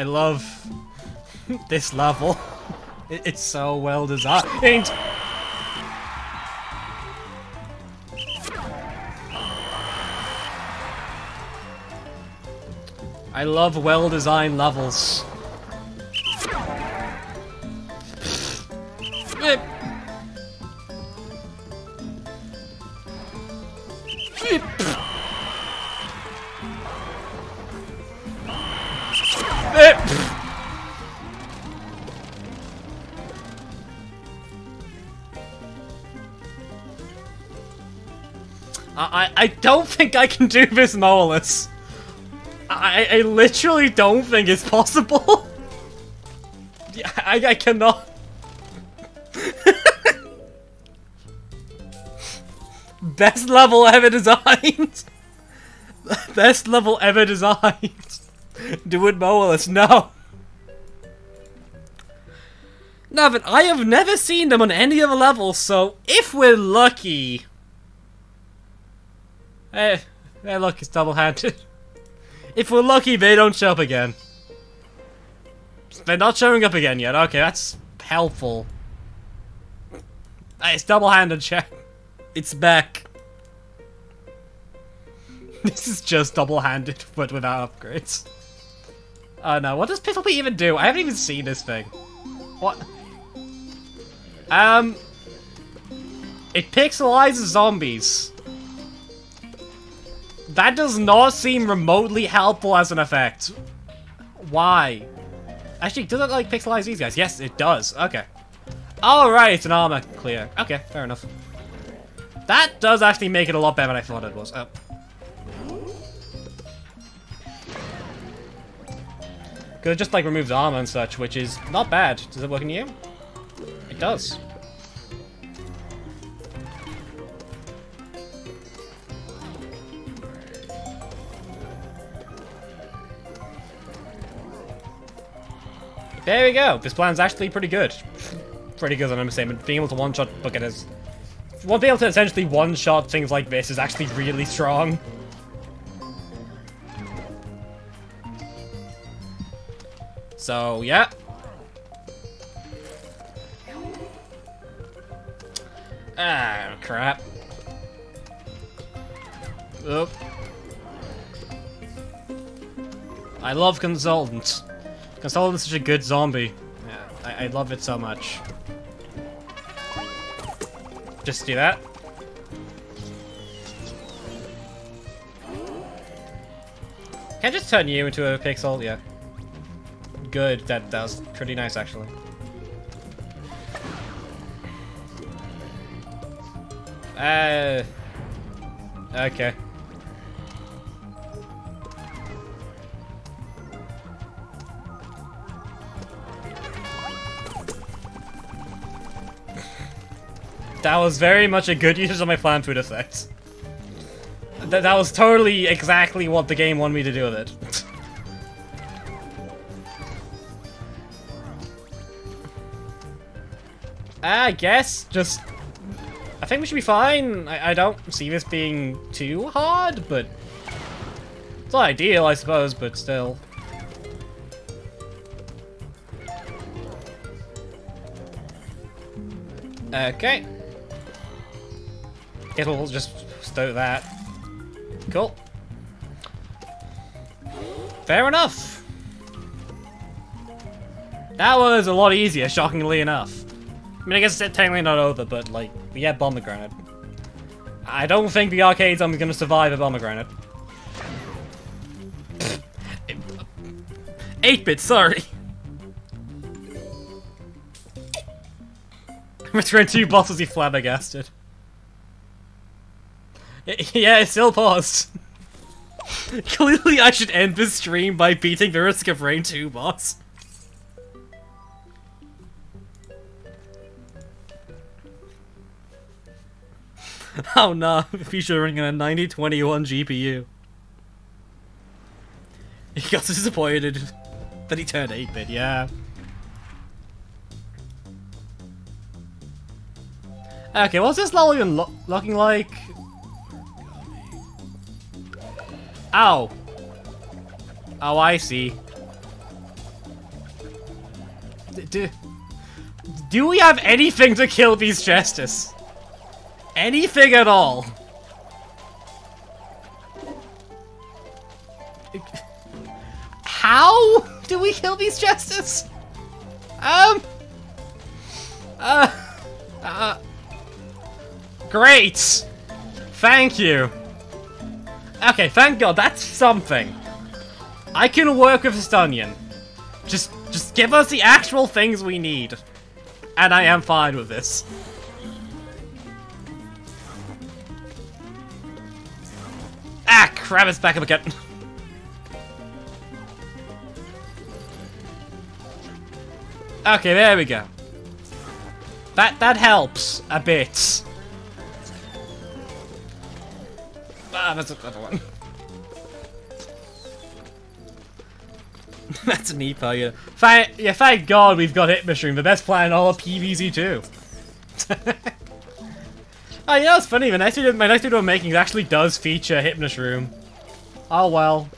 I love this level. It's so well designed. I love well-designed levels. it! I, I don't think I can do this, Molus. I, I literally don't think it's possible. I, I cannot. Best level ever designed. Best level ever designed. Do it Molus, no. But I have never seen them on any other level, so if we're lucky... Eh, hey, hey look, it's double-handed. If we're lucky, they don't show up again. They're not showing up again yet. Okay, that's helpful. It's double-handed, check. It's back. This is just double-handed, but without upgrades. Oh no, what does Pixel even do? I haven't even seen this thing. What? Um... It pixelizes zombies. That does not seem remotely helpful as an effect. Why? Actually, does it, like, pixelize these guys? Yes, it does. Okay. Alright, it's an armor clear. Okay, fair enough. That does actually make it a lot better than I thought it was. Oh. Because it just like removes armor and such, which is not bad. Does it work in you? It does. There we go. This plan's actually pretty good. pretty good, I'm saying. Being able to one-shot Bucket is... One being able to essentially one-shot things like this is actually really strong. So, yeah. Ah, crap. Oop. I love Consultant. Consultant is such a good zombie. Yeah, I, I love it so much. Just do that. Can I just turn you into a pixel? Yeah good. That, that was pretty nice, actually. Uh... Okay. that was very much a good use of my plant food effect. Th that was totally exactly what the game wanted me to do with it. Ah, I guess, just... I think we should be fine. I, I don't see this being too hard, but... It's not ideal, I suppose, but still. Okay. We'll just stow that. Cool. Fair enough. That was a lot easier, shockingly enough. I mean, I guess it's technically not over, but, like, we had Pomegranate. I don't think the arcade zombie's gonna survive a Pomegranate. 8-bit, sorry! Return two bottles, he flabbergasted. yeah, it still paused. Clearly I should end this stream by beating the Risk of Rain 2 boss. oh no, on a 9021 GPU. He got disappointed that he turned 8-bit, yeah. Okay, what's this level even lo looking like? Ow. Oh, I see. D do, do we have anything to kill these Justice? Anything at all. How do we kill these Justice? Um. Uh. Uh. Great. Thank you. Okay, thank God. That's something. I can work with Stunion. Just, just give us the actual things we need. And I am fine with this. Crap, it's back up again. okay, there we go. That that helps a bit. Ah, that's another one. that's an EPO, yeah. Thank, yeah, thank God we've got Hit Mushroom, the best plan in all of PvZ2. oh, you know, it's funny, the next video, my next video I'm making actually does feature Hypno-shroom. Oh well.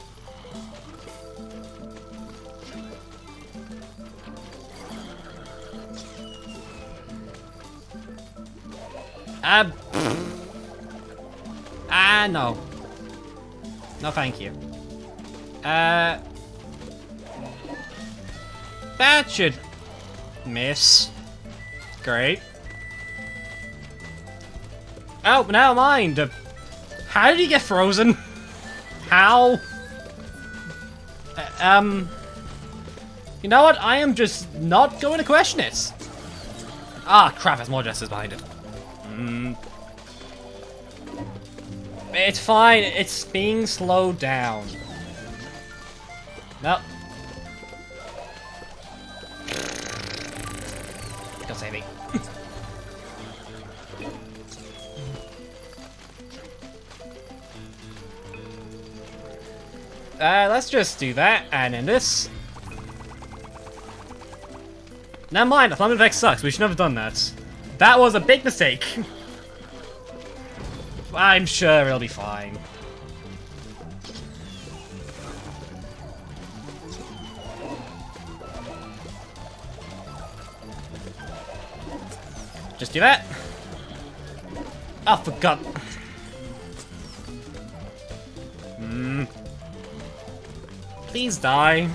Ah, uh, ah, no. No, thank you. Uh, that should miss. Great. Oh, never mind. Uh, how did he get frozen? How? Uh, um. You know what? I am just not going to question it. Ah, crap, there's more jesters behind it. Mm. It's fine. It's being slowed down. No. Don't save me. Uh, let's just do that, and then this. Never mind, the Thunder Effect sucks. We should never have done that. That was a big mistake. I'm sure it'll be fine. Just do that. I forgot. Hmm. Please die.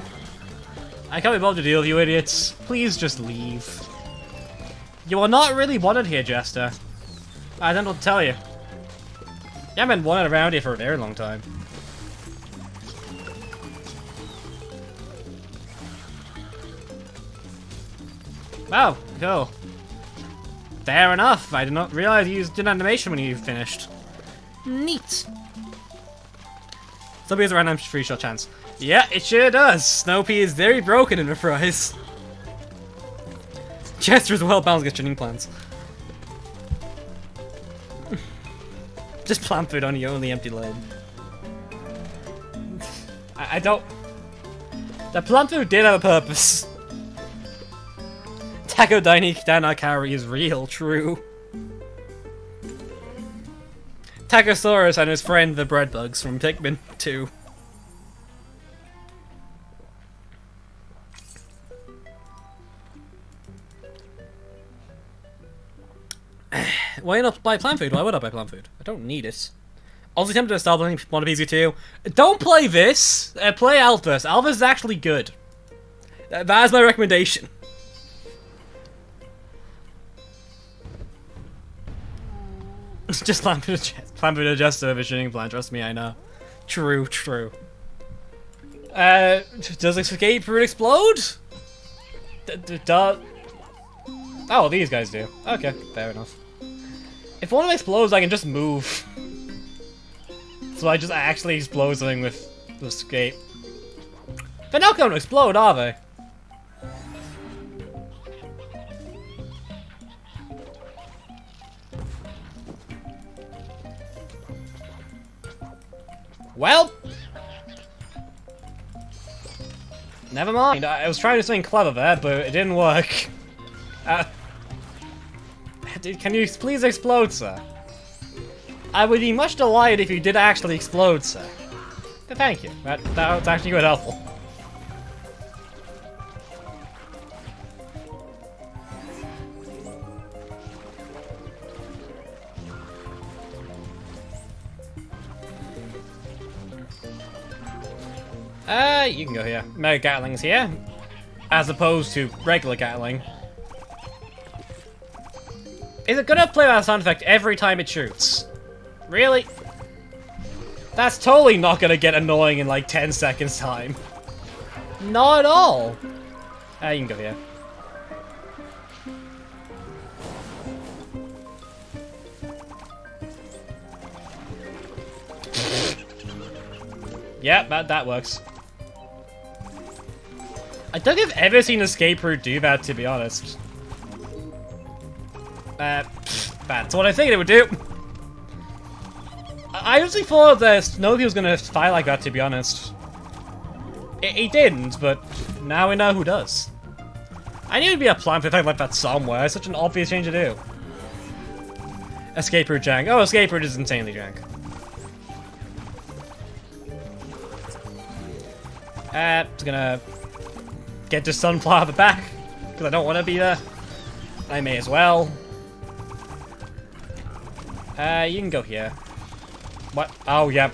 I can't be bothered to deal with you idiots. Please just leave. You are not really wanted here, Jester. I don't know what to tell you. You haven't been wanted around here for a very long time. Wow, cool. Fair enough. I did not realize you did an animation when you finished. Neat. Snoopy has a random free shot chance. Yeah, it sure does. Snoopy is very broken in Reprise. Chester is well balanced against training plans. Just plant food on your only empty lane. I, I don't... The plant food did have a purpose. Taco Danakari is real, true. Tacosaurus and his friend the Breadbugs from Pikmin 2. Why not buy plant food? Why would I buy plant food? I don't need it. Also tempted to start playing Mono PZ2. Don't play this! Uh, play Alphas. Alphas is actually good. Uh, that is my recommendation. Just plant food plant food adjust a visioning plan, trust me, I know. True, true. Uh, does escape route explode? D, d. Oh, these guys do. Okay, fair enough. If one of them explodes, I can just move. So I just actually explode something with the escape. They're not going to explode, are they? Well! Never mind, I was trying to do something clever there, but it didn't work. Uh, can you please explode, sir? I would be much delighted if you did actually explode, sir. Thank you. That, that was actually quite helpful. Uh, you can go here. Mega Gatling's here. As opposed to regular Gatling. Is it gonna play that sound effect every time it shoots? Really? That's totally not gonna get annoying in like 10 seconds time. Not at all. Ah, you can go here. Yeah, that, that works. I don't think I've ever seen Escape Route do that, to be honest. Uh, that's what I think it would do. I honestly thought that nobody was gonna fight like that, to be honest. He didn't, but now we know who does. I knew it'd be a plan for a like that somewhere. It's such an obvious thing to do. Escape route jank. Oh, escape route is insanely jank. Uh, just gonna get the sunflower back because I don't want to be there. I may as well. Uh, you can go here. What? Oh, yeah.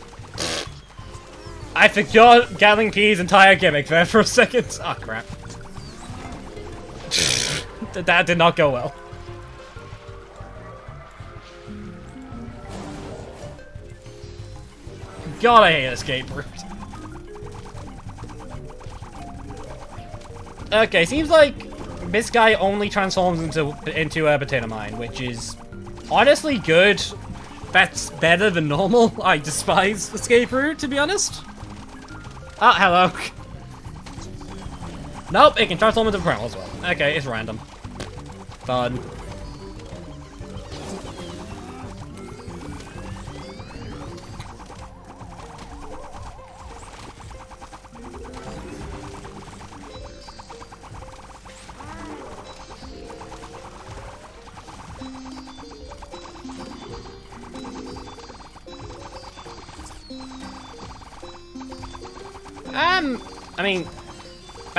I forgot Gatling Pea's entire gimmick there for a second. Oh, crap. that did not go well. God, I hate escape route. Okay, seems like this guy only transforms into into a potato mine, which is honestly good. That's better than normal. I despise escape route, to be honest. Oh, hello. Nope, it can transform into a crown as well. Okay, it's random. Fun.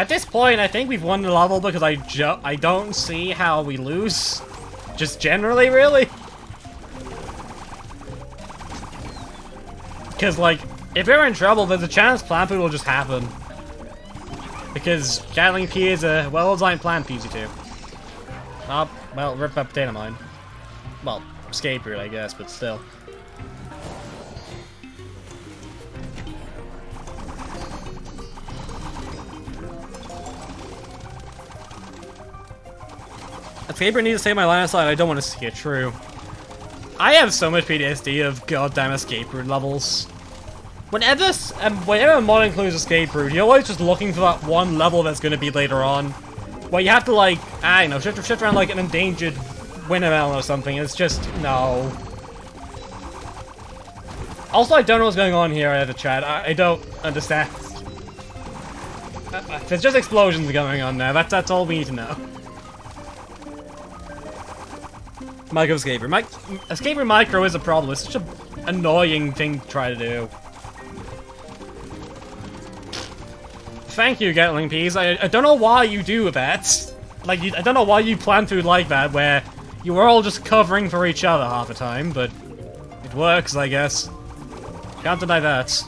At this point, I think we've won the level because I I don't see how we lose. Just generally, really. Because, like, if we're in trouble, there's a chance plant food will just happen. Because Gatling Pea is a well-designed plant PZ2. Oh, ah, well, rip up potato mine. Well, escape route, I guess, but still. Gabriel needs to save my line of sight, I don't want to see it true. I have so much PTSD of goddamn escape route levels. Whenever, um, whenever a mod includes escape route, you're always just looking for that one level that's going to be later on. Where you have to, like, I don't know, shift, shift around like an endangered Wintermelon or something. It's just, no. Also, I don't know what's going on here at the chat. I, I don't understand. Uh, there's just explosions going on there. That's, that's all we need to know. Micro Escaper. My, Escaper Micro is a problem. It's such an annoying thing to try to do. Thank you, Gatling Peas. I, I don't know why you do that. Like, you, I don't know why you plan food like that, where you are all just covering for each other half the time, but it works, I guess. Can't deny that.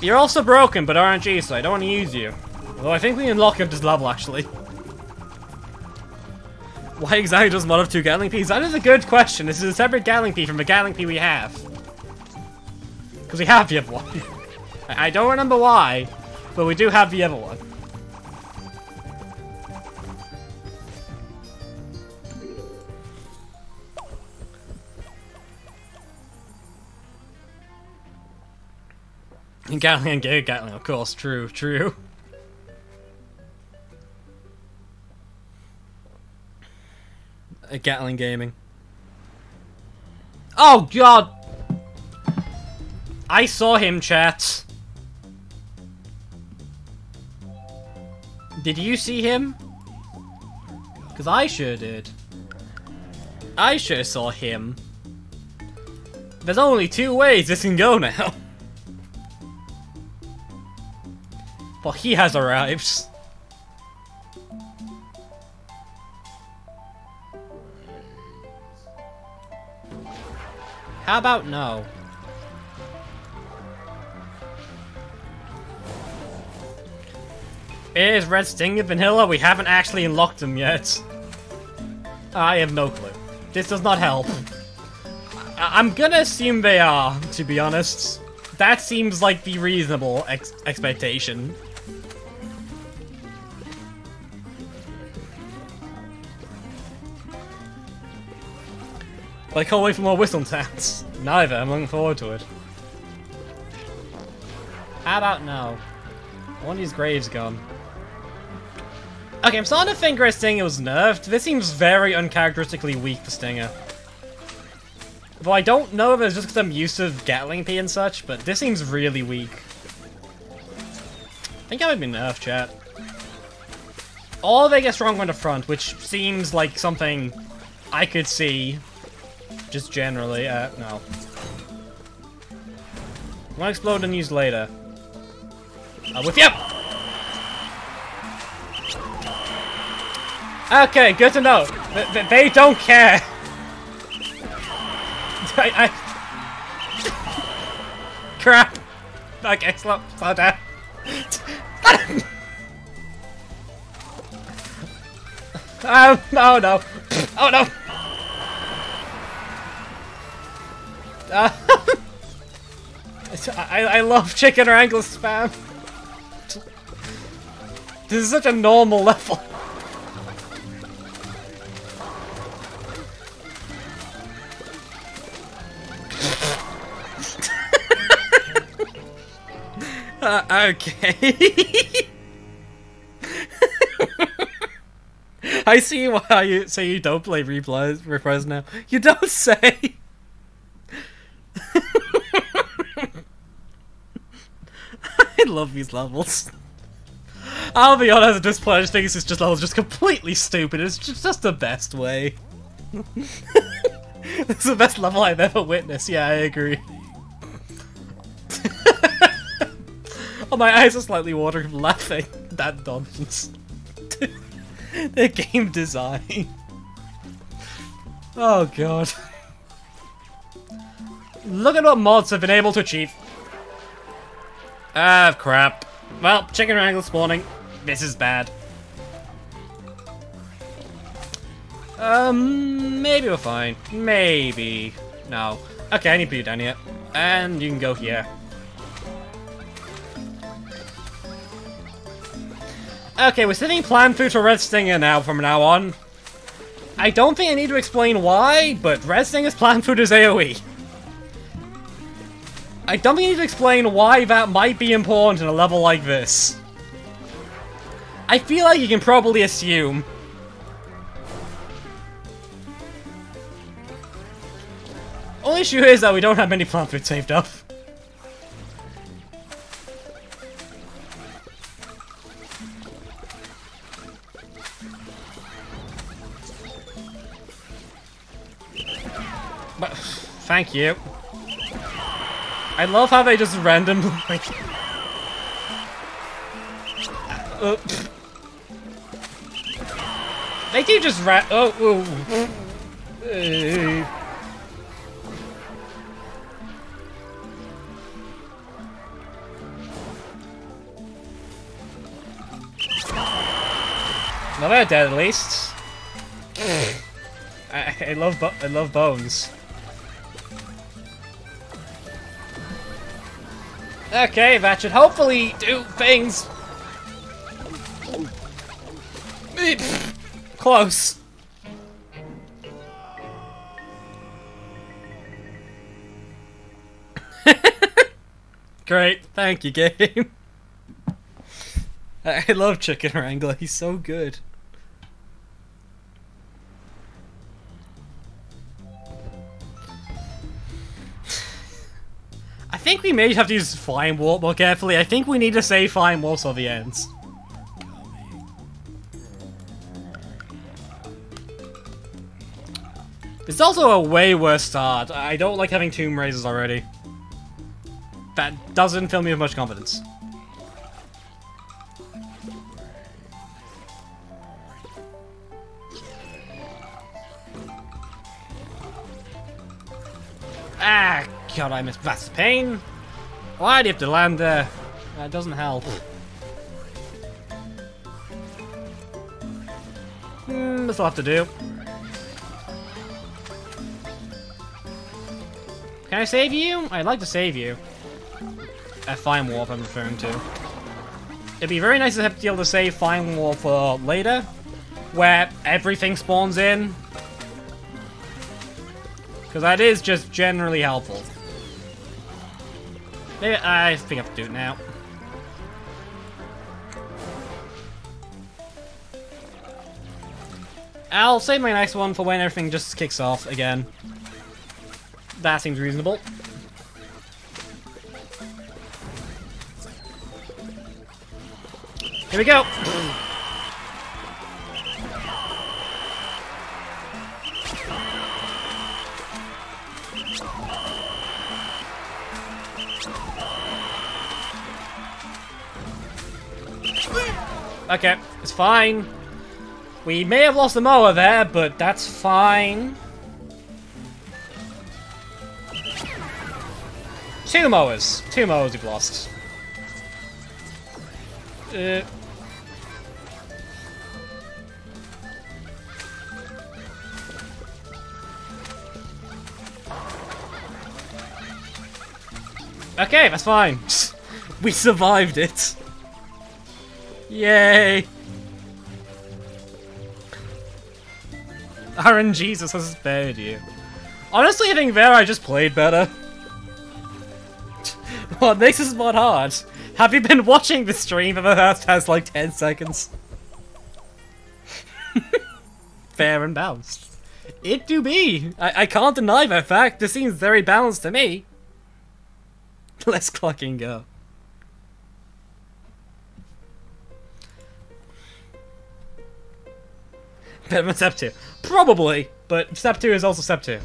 You're also broken, but RNG, so I don't want to use you. Although I think we unlock up this level, actually. Why exactly does one of two Gatling Peas? That is a good question. This is a separate Gatling Pea from the Gatling Pea we have. Because we have the other one. I don't remember why, but we do have the other one. Gatling and Gay Gatling, of course, true, true. A Gatling Gaming. Oh god! I saw him, chat. Did you see him? Because I sure did. I sure saw him. There's only two ways this can go now. But he has arrived. How about no? Is Red Sting and Vanilla? We haven't actually unlocked them yet. I have no clue. This does not help. I am gonna assume they are, to be honest. That seems like the reasonable ex expectation. But I can't wait for more Whistle Towns. Neither, I'm looking forward to it. How about now? One of these graves gone. Okay, I'm starting to think Stinger was nerfed. This seems very uncharacteristically weak for Stinger. Though I don't know if it's just because I'm used to Gatling Pea and such, but this seems really weak. I think I might be nerfed, chat. Or they get stronger on the front, which seems like something I could see. Just generally, uh, no. Might explode and use later. Uh, with you! Okay, good to know. They, they don't care. I, I... Crap. Okay, slow, slow down. um, oh no. Oh no. Uh, I, I love chicken wrangler spam. This is such a normal level. uh, okay. I see why you say you don't play replays, replays now. You don't say. I love these levels. I'll be honest, at this point, I just think it's just level's just completely stupid. It's just, just the best way. it's the best level I've ever witnessed. Yeah, I agree. oh, my eyes are slightly watering from laughing. That nonsense. the game design. Oh god. Look at what mods have been able to achieve. Ah, crap. Well, chicken wrangler spawning. This is bad. Um, maybe we're fine. Maybe. No. Okay, I need to you down here. And you can go here. Okay, we're sitting plant food for Red Stinger now from now on. I don't think I need to explain why, but Red Stinger's plant food is AoE. I don't think I need to explain why that might be important in a level like this. I feel like you can probably assume. Only issue is that we don't have many plant food saved up. But, thank you. I love how they just randomly. Uh, they do just rat. Oh, oh. Uh. No, they're dead at least. I, I love I love bones. Okay, that should hopefully do things. Close. Great, thank you, game. I love Chicken Wrangler, he's so good. I think we may have to use Flying Warp more carefully. I think we need to save Flying Warp till the ends. It's also a way worse start. I don't like having Tomb Raisers already. That doesn't fill me with much confidence. Ah, God, I miss. That's pain. Why do you have to land there? That doesn't help. Hmm, this will have to do. Can I save you? I'd like to save you. A Fine Warp I'm referring to. It'd be very nice to have to be able to save Fine Warp for later, where everything spawns in. Because that is just generally helpful. Maybe I think I have to do it now. I'll save my next one for when everything just kicks off again. That seems reasonable. Here we go! Okay, it's fine. We may have lost the mower there, but that's fine. Two mowers. Two mowers we've lost. Uh, okay, that's fine. we survived it. Yay! RNG Jesus has spared you. Honestly, I think there I just played better. what makes this mod hard? Have you been watching the stream for the past past like 10 seconds? Fair and balanced. It do be. I, I can't deny that fact. This seems very balanced to me. Let's clock and go. Better than step 2. Probably, but step 2 is also step 2.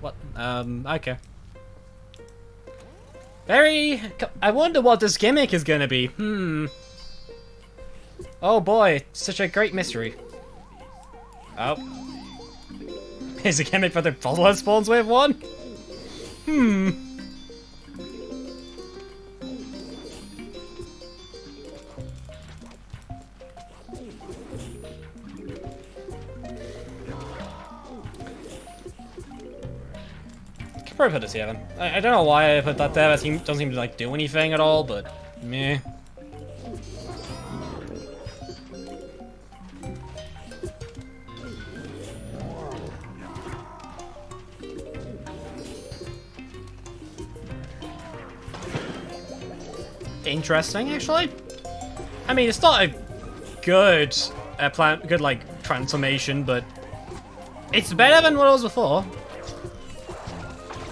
What? Um, okay. Very... I wonder what this gimmick is gonna be. Hmm. Oh boy, such a great mystery. Oh. Is a gimmick for the follower spawns wave 1? Hmm. Probably put a 7. I, I, don't know why I put that there. It doesn't seem to like do anything at all, but meh. Interesting, actually. I mean, it's not a good uh, plan, good like transformation, but it's better than what it was before.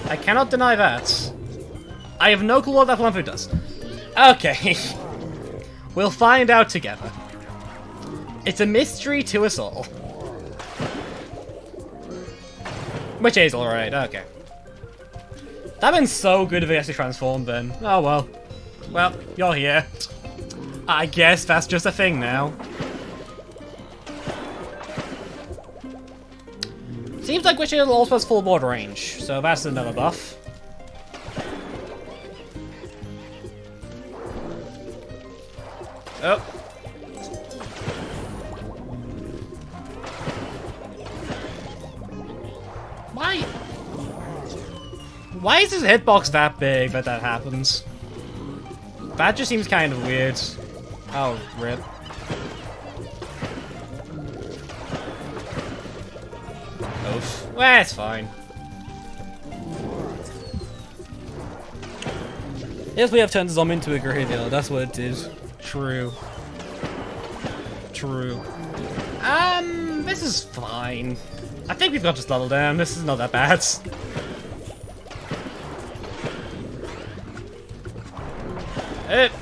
I cannot deny that. I have no clue what that Flamfu does. Okay. we'll find out together. It's a mystery to us all. Which is alright, okay. That'd been so good if it to transform then. Oh well. Well, you're here. I guess that's just a thing now. Seems like Witch also has full board range, so that's another buff. Oh. Why? Why is his hitbox that big that that happens? That just seems kind of weird. Oh, rip. Well, it's fine. Yes, we have turned the zombie into a graveyard. That's what it is. True. True. Um, this is fine. I think we've got to level down. This is not that bad. It.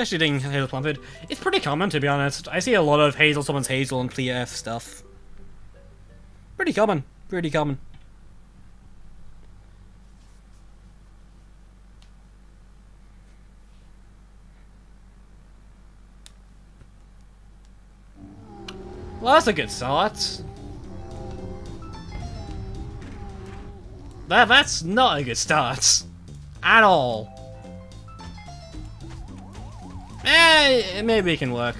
Especially doing Hazel Planted. It's pretty common, to be honest. I see a lot of Hazel, someone's Hazel, and Clear F stuff. Pretty common. Pretty common. Well, that's a good start. That, that's not a good start. At all. Eh, maybe it can work.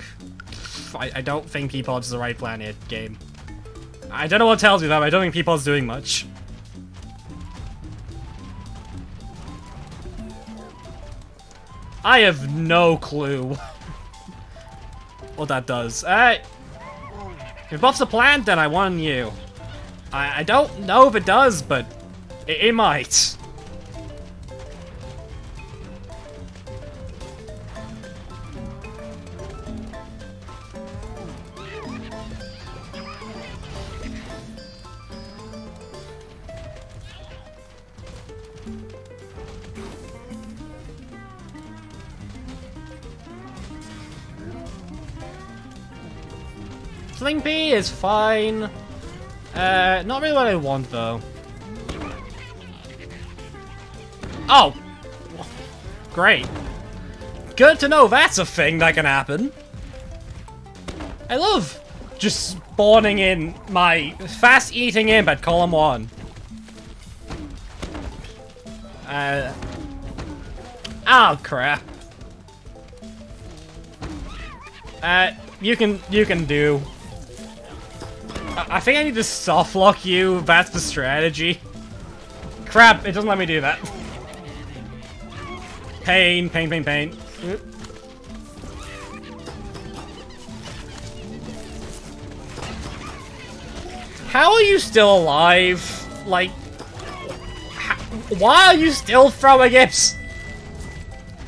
I, I don't think Peapod's the right planet game. I don't know what tells me that, but I don't think Peapod's doing much. I have no clue what that does. Alright. If it buffs the plant, then I won you. I, I don't know if it does, but it, it might. Slimpy is fine. Uh, not really what I want, though. Oh! Great. Good to know that's a thing that can happen. I love just spawning in my fast-eating imp at column 1. Uh... Oh, crap. Uh, you can, you can do. I, think I need to soft lock you. That's the strategy. Crap, it doesn't let me do that. Pain, pain, pain, pain. How are you still alive? Like, why are you still throwing imps?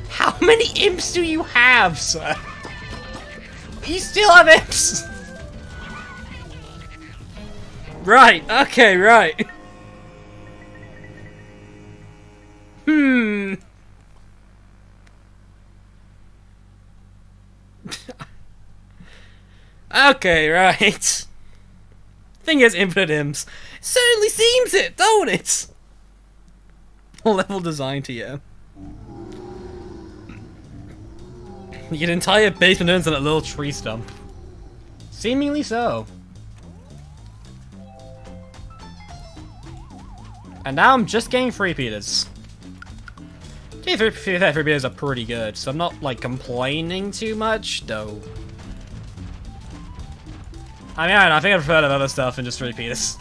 How many imps do you have, sir? You still have imps! Right, okay, right. Hmm. okay, right. Thing is, infinite imps. Certainly seems it, don't it? Level design to you. Your entire basement ends on a little tree stump. Seemingly so. And now I'm just getting free Peters. Free, Peters are pretty good, so I'm not, like, complaining too much, though. I mean, I, know, I think I prefer other stuff than just free Peters.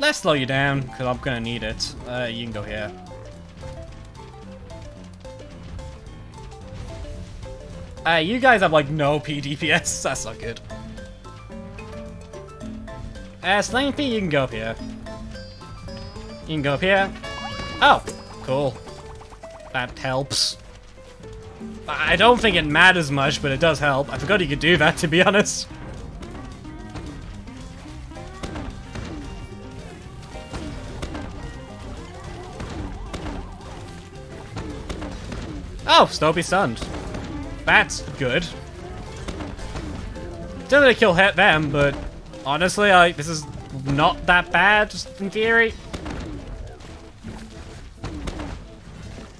Let's slow you down, because I'm gonna need it. Uh, you can go here. Uh, you guys have, like, no PDPS. That's not good. Uh, Slimpy, you can go up here. You can go up here. Oh, cool. That helps. I don't think it matters much, but it does help. I forgot you could do that, to be honest. Oh, Snowby stunned. That's good. Really kill them, but honestly, I this is not that bad, just in theory.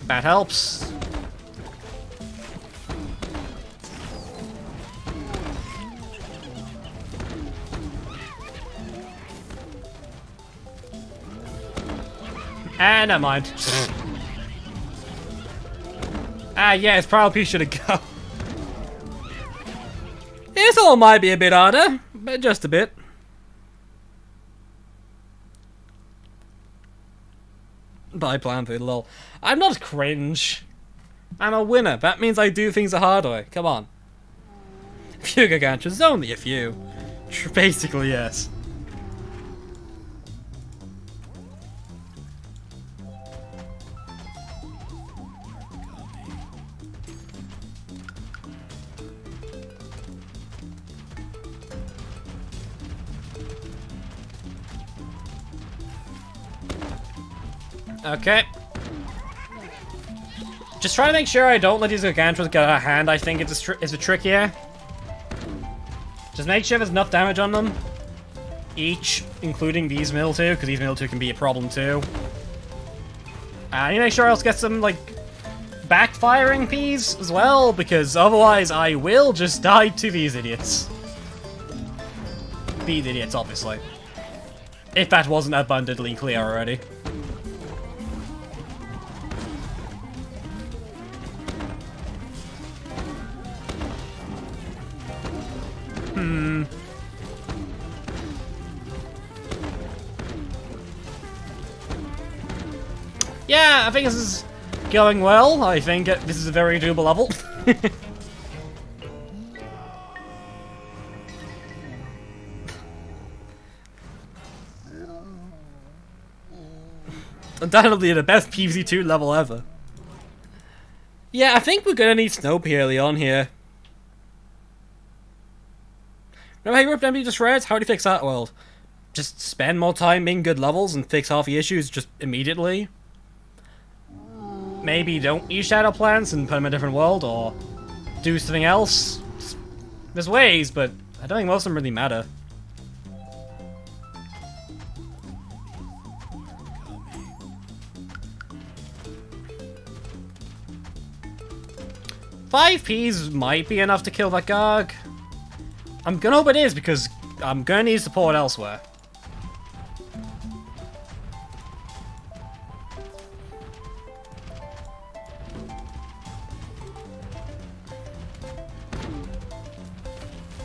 That helps. And ah, never mind. Ah, yeah, it's probably should have go. This all might be a bit harder, but just a bit. By plan food, lol. I'm not cringe. I'm a winner. That means I do things the hard way. Come on. Few Gargantuars, only a few. Basically, yes. Okay. Just try to make sure I don't let these Gargantuars get out of hand. I think it's a, it's a trick here. Just make sure there's enough damage on them. Each, including these Miltank, because these Miltank can be a problem too. Uh, I need to make sure I also get some, like, backfiring peas as well, because otherwise I will just die to these idiots. These idiots, obviously. If that wasn't abundantly clear already. Hmm. Yeah, I think this is going well. I think this is a very doable level. Undoubtedly the best PvZ2 level ever. Yeah, I think we're gonna need Snow Pea early on here. Remember how you ripped empty to shreds? How do you fix that? Well, just spend more time making good levels and fix half the issues just immediately. Maybe don't use shadow plants and put them in a different world, or do something else. There's ways, but I don't think most of them really matter. Five Ps might be enough to kill that Garg. I'm gonna hope it is, because I'm gonna need support elsewhere.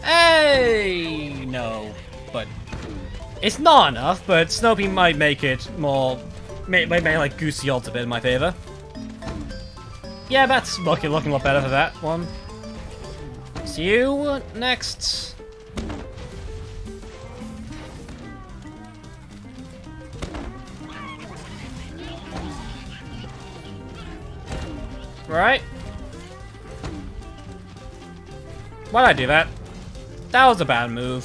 Hey! No, but it's not enough, but Snow Pea might make it more, may, like Goosey Ult a bit in my favor. Yeah, that's looking, looking a lot better for that one. See you next. Right. Why'd I do that? That was a bad move.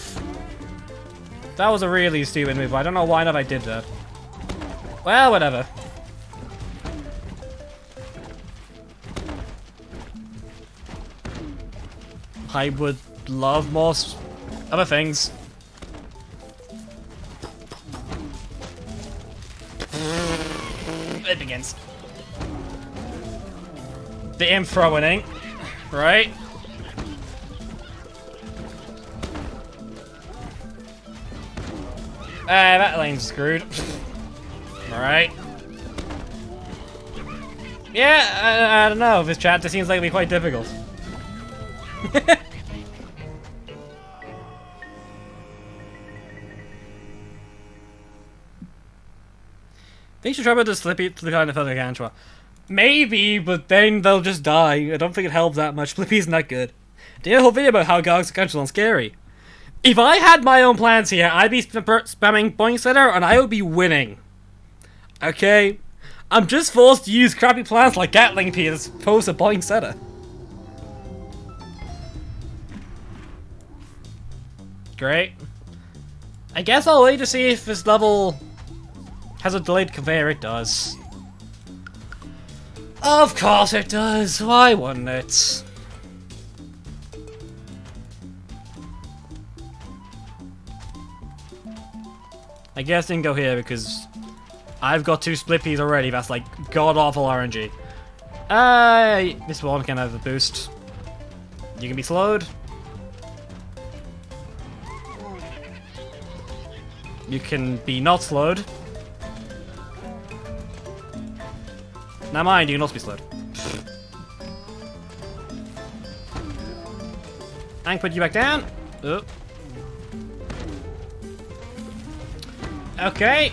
That was a really stupid move. I don't know why not I did that. Well, whatever. I would love more other things. It begins. The imp throwing, right? Ah, uh, that lane's screwed. Alright. Yeah, I, I, don't know. This chapter seems like it'll be quite difficult. They should try to slip it to the kind of other Gantua. Maybe, but then they'll just die. I don't think it helps that much. Blippi's not that good. Did a whole video about how Garg's Gantua are scary. If I had my own plans here, I'd be sp spamming Boingsettia and I would be winning. Okay? I'm just forced to use crappy plans like Gatling Pea as opposed to Boingsettia. Great. I guess I'll wait to see if this level has a delayed conveyor, it does. Of course it does, why wouldn't it? I guess didn't go here because I've got two split peas already, that's like god-awful RNG. Uh, this one can have a boost. You can be slowed. You can be not slowed. Now mind, you can also be slowed. Can put you back down. Oh. Okay.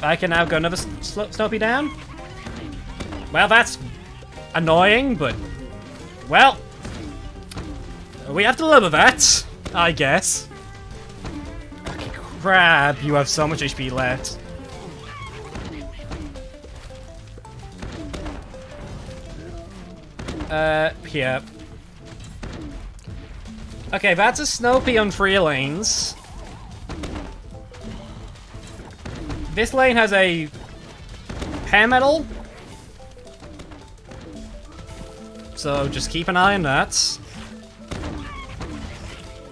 I can now go another Snow Pea down. Well, that's annoying, but... Well... We have to live with that, I guess. Crap, you have so much HP left. Uh, here. Okay, that's a Snow Pea on three lanes. This lane has a hair metal. So just keep an eye on that.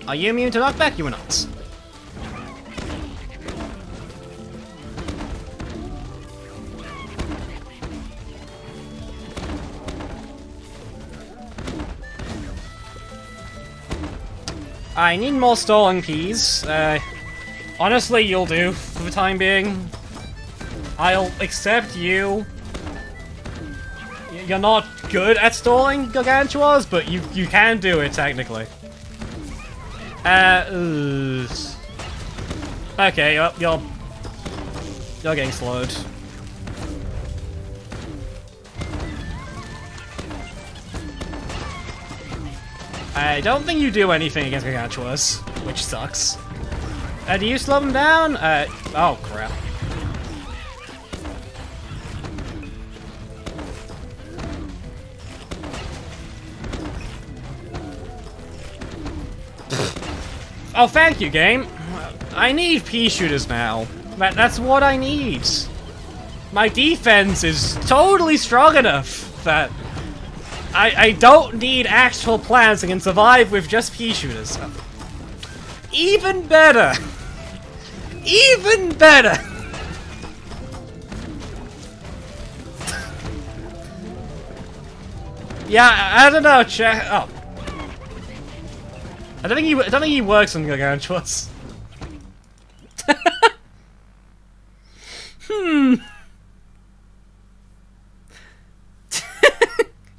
Are you immune to knockback? You are not. I need more stalling keys. Uh, honestly, you'll do for the time being. I'll accept you. You're not good at stalling Gargantuars, but you, you can do it, technically. Uh. Okay, you're, you're, you're getting slowed. I don't think you do anything against Gargantuars, which sucks. Uh, do you slow them down? Uh, oh crap. oh, thank you, game. I need pea shooters now. That, that's what I need. My defense is totally strong enough that I, I don't need actual plants and can survive with just pea shooters. Even better! Even better! yeah, I, I, don't know, check. Oh. I don't think he. I don't think he works on Gargantuars. hmm.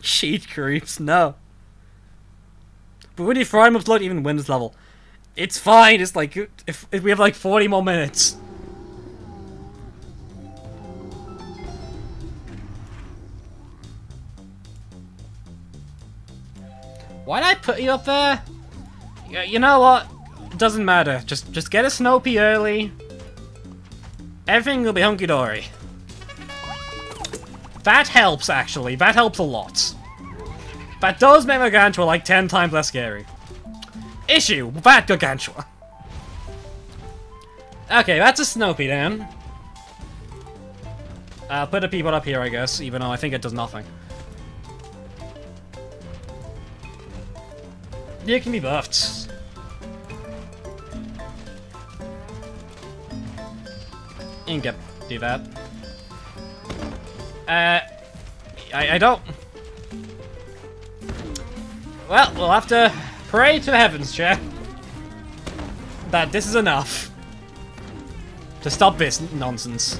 Cheat creeps, no. But when you fry him upload even win this level. It's fine, it's like, if, if we have like 40 more minutes. Why'd I put you up there? You know what? It doesn't matter. Just just get a Snow Pea early. Everything will be hunky-dory. That helps, actually. That helps a lot. That does make Gargantuar like 10 times less scary. Issue, that Gargantuar. Okay, that's a Snow Pea then. I'll put a Peapod up here, I guess, even though I think it does nothing. You can be buffed. You can do that. Uh, I, I don't... Well, we'll have to pray to the heavens, Chair, that this is enough to stop this nonsense.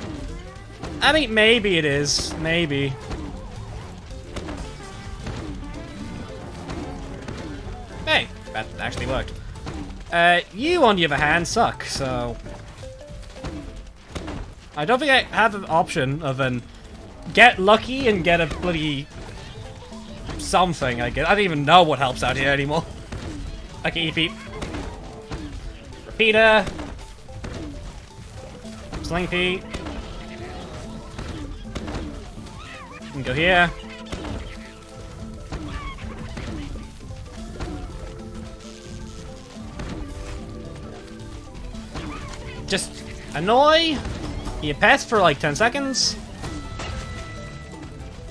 I mean, maybe it is. Maybe. Hey, that actually worked. Uh, you, on the other hand, suck, so... I don't think I have an option of an get lucky and get a bloody something, I guess. I don't even know what helps out here anymore. Okay, Eepy. Repeater. Slinky. And go here. Just annoy your pets for like 10 seconds.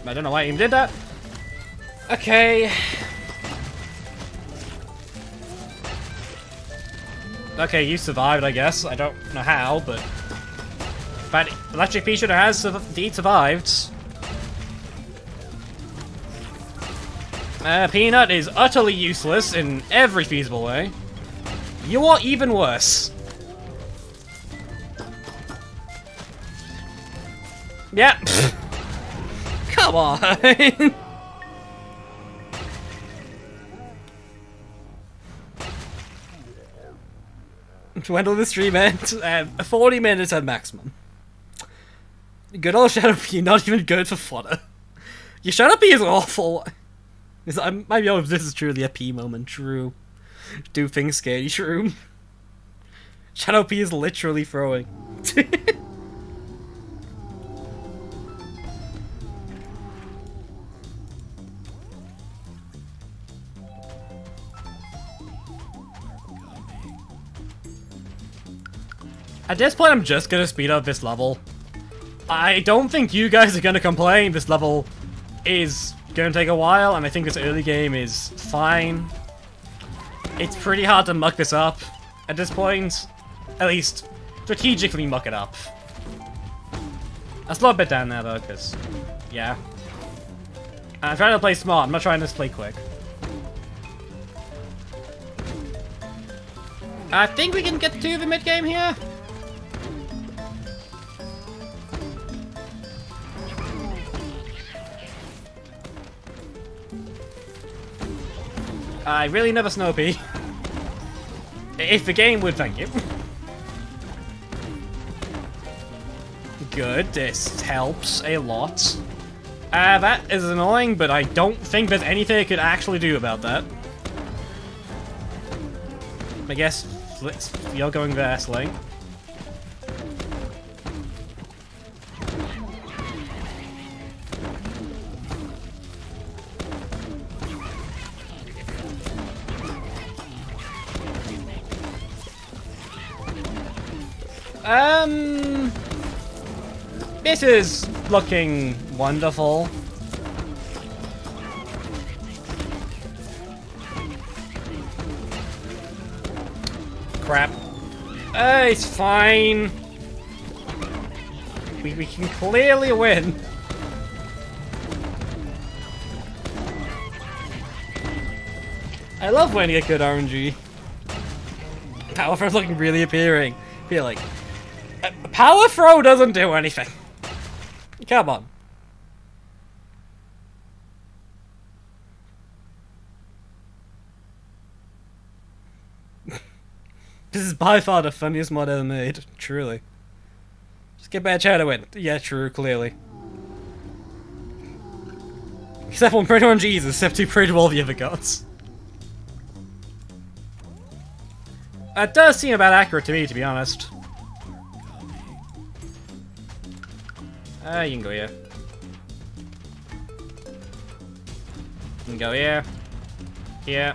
I don't know why I even did that. Okay. Okay, you survived, I guess. I don't know how, but... But Electric Pea Shooter has indeed survived. Uh, Peanut is utterly useless in every feasible way. You are even worse. Yeah. Come on. When will the stream end? Uh, 40 minutes at maximum. Good old Shadow Pea, not even good for fodder. Your Shadow Pea is awful. Is I might be this is truly a P moment. True. Do things scary. True. Shadow Pea is literally throwing. At this point, I'm just gonna speed up this level. I don't think you guys are gonna complain. This level is gonna take a while, and I think this early game is fine. It's pretty hard to muck this up at this point. At least, strategically muck it up. I'll slow a bit down there, though, because, yeah. I'm trying to play smart, I'm not trying to play quick. I think we can get to the mid-game here. I really never Snow Pea. If the game would, thank you. Good, this helps a lot. Uh, that is annoying, but I don't think there's anything I could actually do about that. I guess you're going there, Sling. Um, this is looking wonderful. Crap. Uh, it's fine. We, we can clearly win. I love when you get good RNG. Power Throw's looking really appealing. Feel like Power Throw doesn't do anything. Come on. this is by far the funniest mod ever made, truly. Just get Shadow win. Yeah, true, clearly. Except one pretty on Jesus, except he prayed to all the other gods. That does seem about accurate to me, to be honest. Ah, uh, you can go here. You can go here. Here.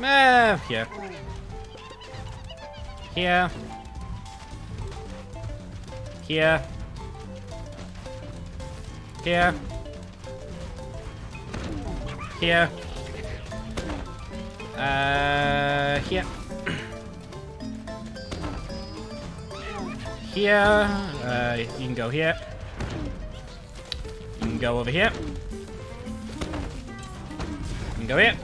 Ah, here. Here. Here. Here. Here. Uh, here. Here. Uh, you can go here. You can go over here. You can go here.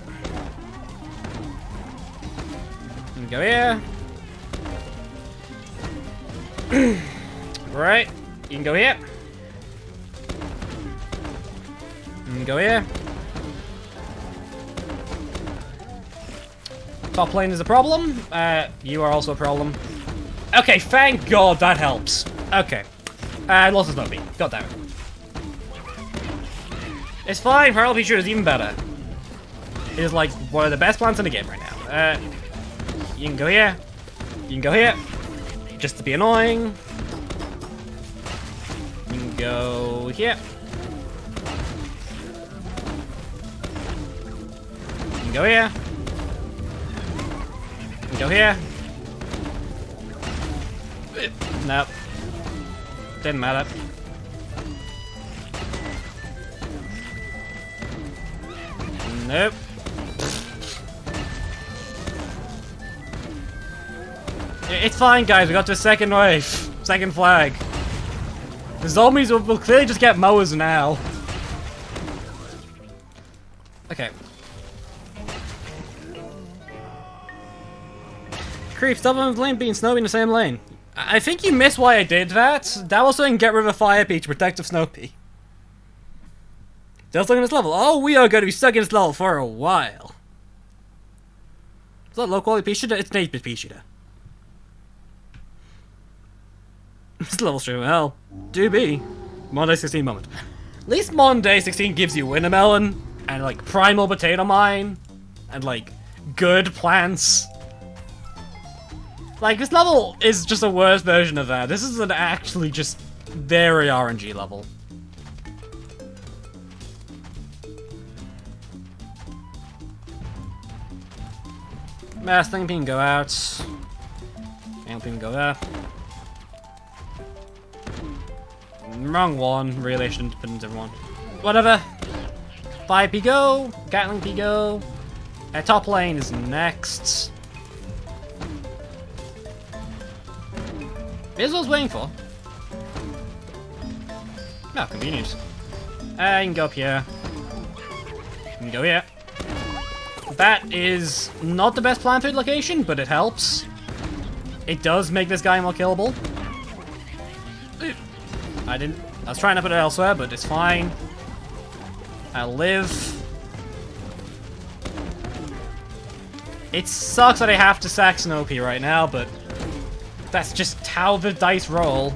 You can go here. right. You can go here. You can go here. Top lane is a problem. Uh, you are also a problem. Okay, thank God that helps. Okay. Uh, lost his Nobi. God damn it. It's fine, Pearl Feature is even better. It is like one of the best plants in the game right now. Uh, you can go here. You can go here. Just to be annoying. You can go here. You can go here. You can go here. Nope. Didn't matter. Nope. It's fine, guys. We got to the second wave. Second flag. The zombies will, will clearly just get mowers now. Okay. Creep, stop on the being Snowy in the same lane. I think you missed why I did that. That was so I can get rid of fire to protect the Snow Pea. Just look at this level. Oh, we are going to be stuck in this level for a while. Is that low quality pea shooter? It's an 8-bit pea shooter. this level stream, hell, do be. Monday 16 moment. At least Monday 16 gives you Wintermelon, and like Primal Potato Mine, and like good plants. Like, this level is just a worse version of that. This is an actually just very RNG level. Mass thing can go out. Thing go there. Wrong one, really, shouldn't put into everyone. Whatever. 5 P go, Gatling Pea go. Uh, top lane is next. Here's what I was waiting for. Oh, convenient. Uh, you can go up here. You can go here. That is not the best plant food location, but it helps. It does make this guy more killable. I didn't... I was trying to put it elsewhere, but it's fine. I live. It sucks that I have to sack Snow Pea right now, but that's just how the dice roll.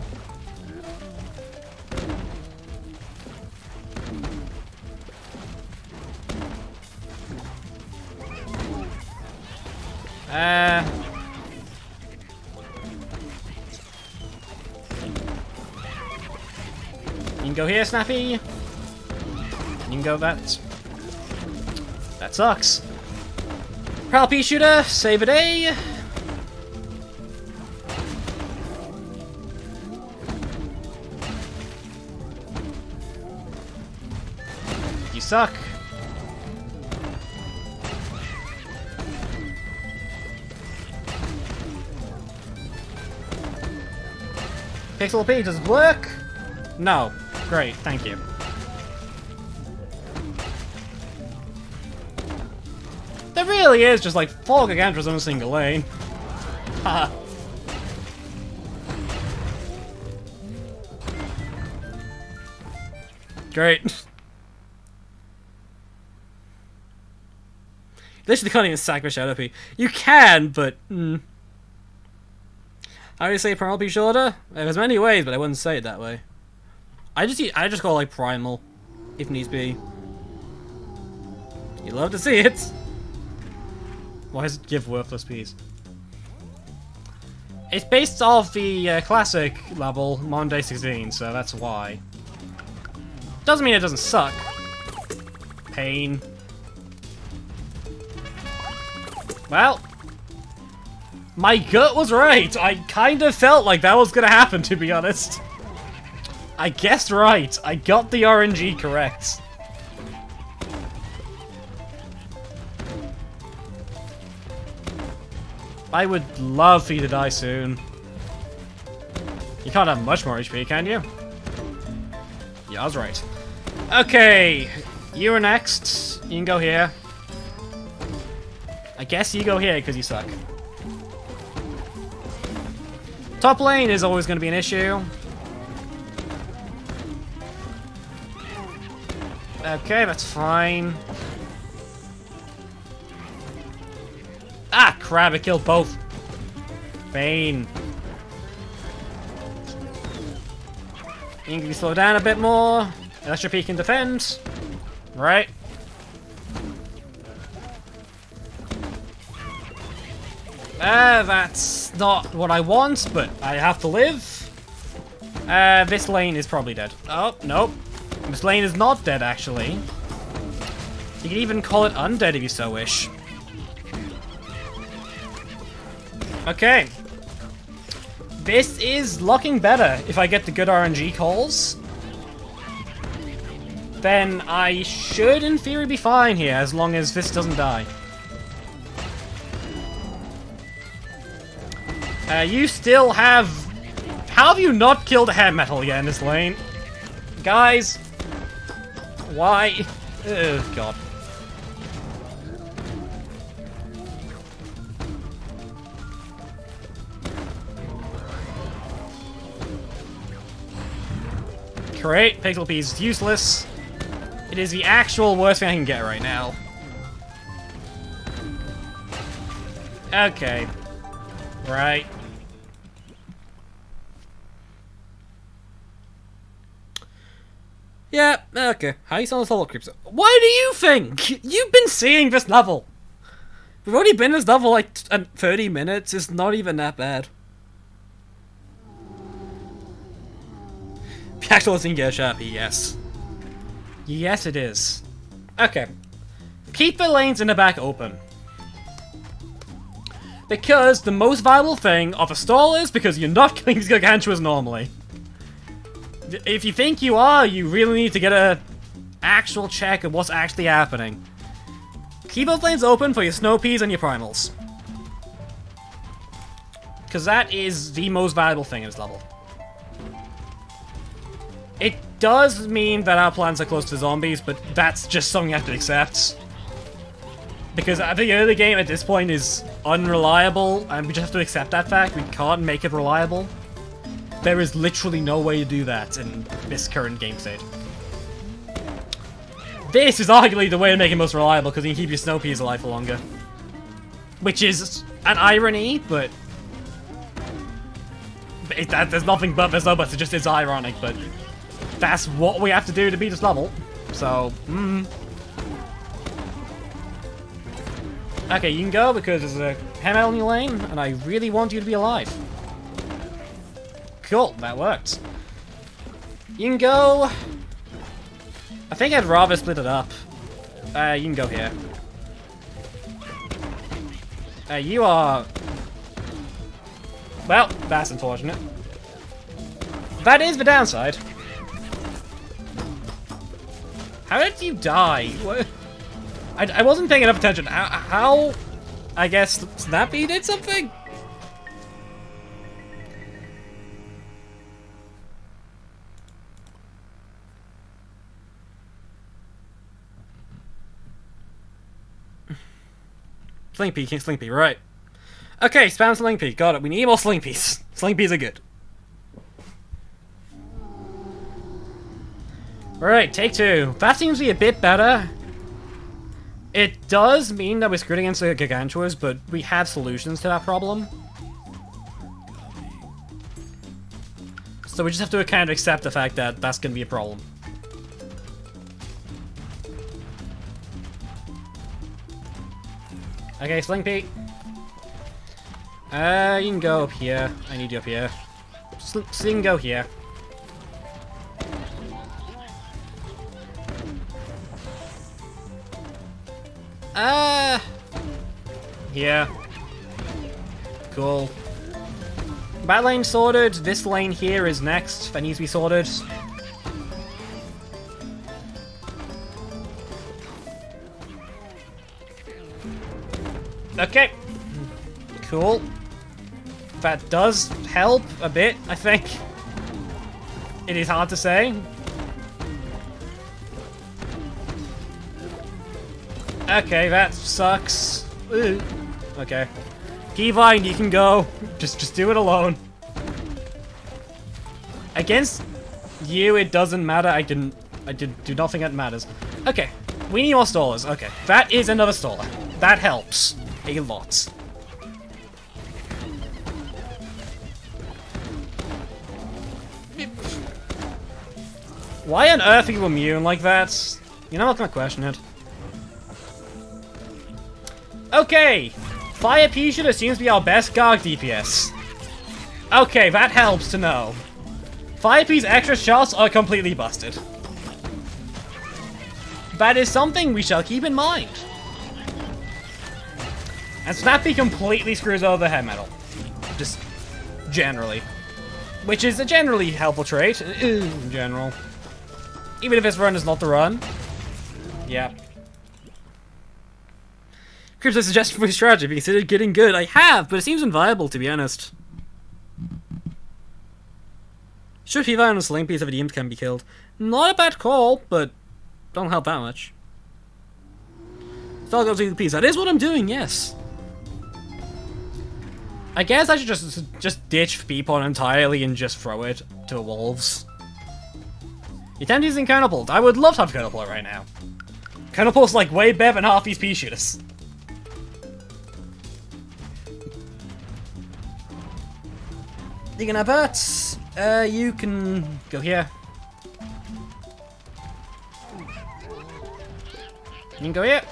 Uh... You can go here, Snappy. You can go that. That sucks. Prowl Pea Shooter, save a day. Suck. Pixel P, does work? No. Great, thank you. There really is just like four Gargantuars in a single lane. Haha. Great. Literally can't even sack Shadow Pea. You can, but... Mm. How do you say Primal Peashooter? There's many ways, but I wouldn't say it that way. I just I just call like Primal, if needs be. You love to see it. Why does it give worthless piece? It's based off the uh, classic level, Monday 16, so that's why. Doesn't mean it doesn't suck. Pain. Well, my gut was right. I kind of felt like that was going to happen, to be honest. I guessed right. I got the RNG correct. I would love for you to die soon. You can't have much more HP, can you? Yeah, I was right. Okay, you are next. You can go here. I guess you go here because you suck. Top lane is always going to be an issue. Okay, that's fine. Ah, crap, it killed both. Bane. You can slow down a bit more. Unless you're peeking defend. Right. Uh, that's not what I want, but I have to live. Uh, this lane is probably dead. Oh, nope. This lane is not dead, actually. You can even call it undead if you so wish. Okay. This is looking better if I get the good RNG calls. Then I should, in theory, be fine here, as long as this doesn't die. Uh, you still have... How have you not killed hand metal yet in this lane? Guys! Why? Oh, God. Great, Pixel P is useless. It is the actual worst thing I can get right now. Okay. Right. Yeah, okay. How you sound Solar Creeps? Why do you think? You've been seeing this level. We've already been this level like 30 minutes. It's not even that bad. Actual Zinga Sharpie, yes. Yes, it is. Okay. Keep the lanes in the back open. Because the most viable thing of a stall is because you're not killing these Gargantuars normally. If you think you are, you really need to get a actual check of what's actually happening. Keep those lanes open for your snow peas and your primals. Because that is the most valuable thing in this level. It does mean that our plans are close to zombies, but that's just something you have to accept. Because I think the early game at this point is unreliable, and we just have to accept that fact. We can't make it reliable. There is literally no way to do that in this current game state. This is arguably the way to make it most reliable, because you can keep your snow peas alive for longer. Which is an irony, but... It, that, there's nothing but there's no buts, it just is ironic, but... That's what we have to do to beat this level. So, mm. Okay, you can go because there's a Hemel in your lane, and I really want you to be alive. Cool, that worked. You can go... I think I'd rather split it up. Uh, you can go here. Uh, you are... Well, that's unfortunate. That is the downside. How did you die? What? I, I wasn't paying enough attention. How, how... I guess Snappy did something? Sling King Sling right. Okay, spam Sling got it. We need more Sling Peas. Are good. Alright, take two. That seems to be a bit better. It does mean that we're screwed against the Gargantuars, but we have solutions to that problem. So we just have to kind of accept the fact that that's going to be a problem. Okay, Sling. Uh, you can go up here. I need you up here. Sl so you can go here. Uh, Yeah. Cool. That lane sorted. This lane here is next. That needs to be sorted. Okay. Cool. That does help a bit, I think. It is hard to say. Okay, that sucks. Okay. Keyvine, you can go. Just just do it alone. Against you, it doesn't matter. I didn't I did do nothing that matters. Okay. We need more stallers. Okay. That is another staller. That helps a lot. Why on earth are you immune like that? You're not gonna question it. Okay! Fire Pisha seems to be our best Garg DPS. Okay, that helps to know. Fire Pea's extra shots are completely busted. That is something we shall keep in mind. And Snappy completely screws over the head metal. Just generally. Which is a generally helpful trait, in general. Even if his run is not the run. Yeah. Crypto suggestion for strategy, if you considered getting good. I have, but it seems inviable to be honest. Should P on a sling piece of DMs can be killed. Not a bad call, but don't help that much. Still goes to the piece. That is what I'm doing, yes. I guess I should just just ditch Beepon entirely and just throw it to wolves. You tend using Kernel I would love to have Kernel right now. Kernel like way better than half these pea shooters. You can have that. Uh, you can go here. You can go here.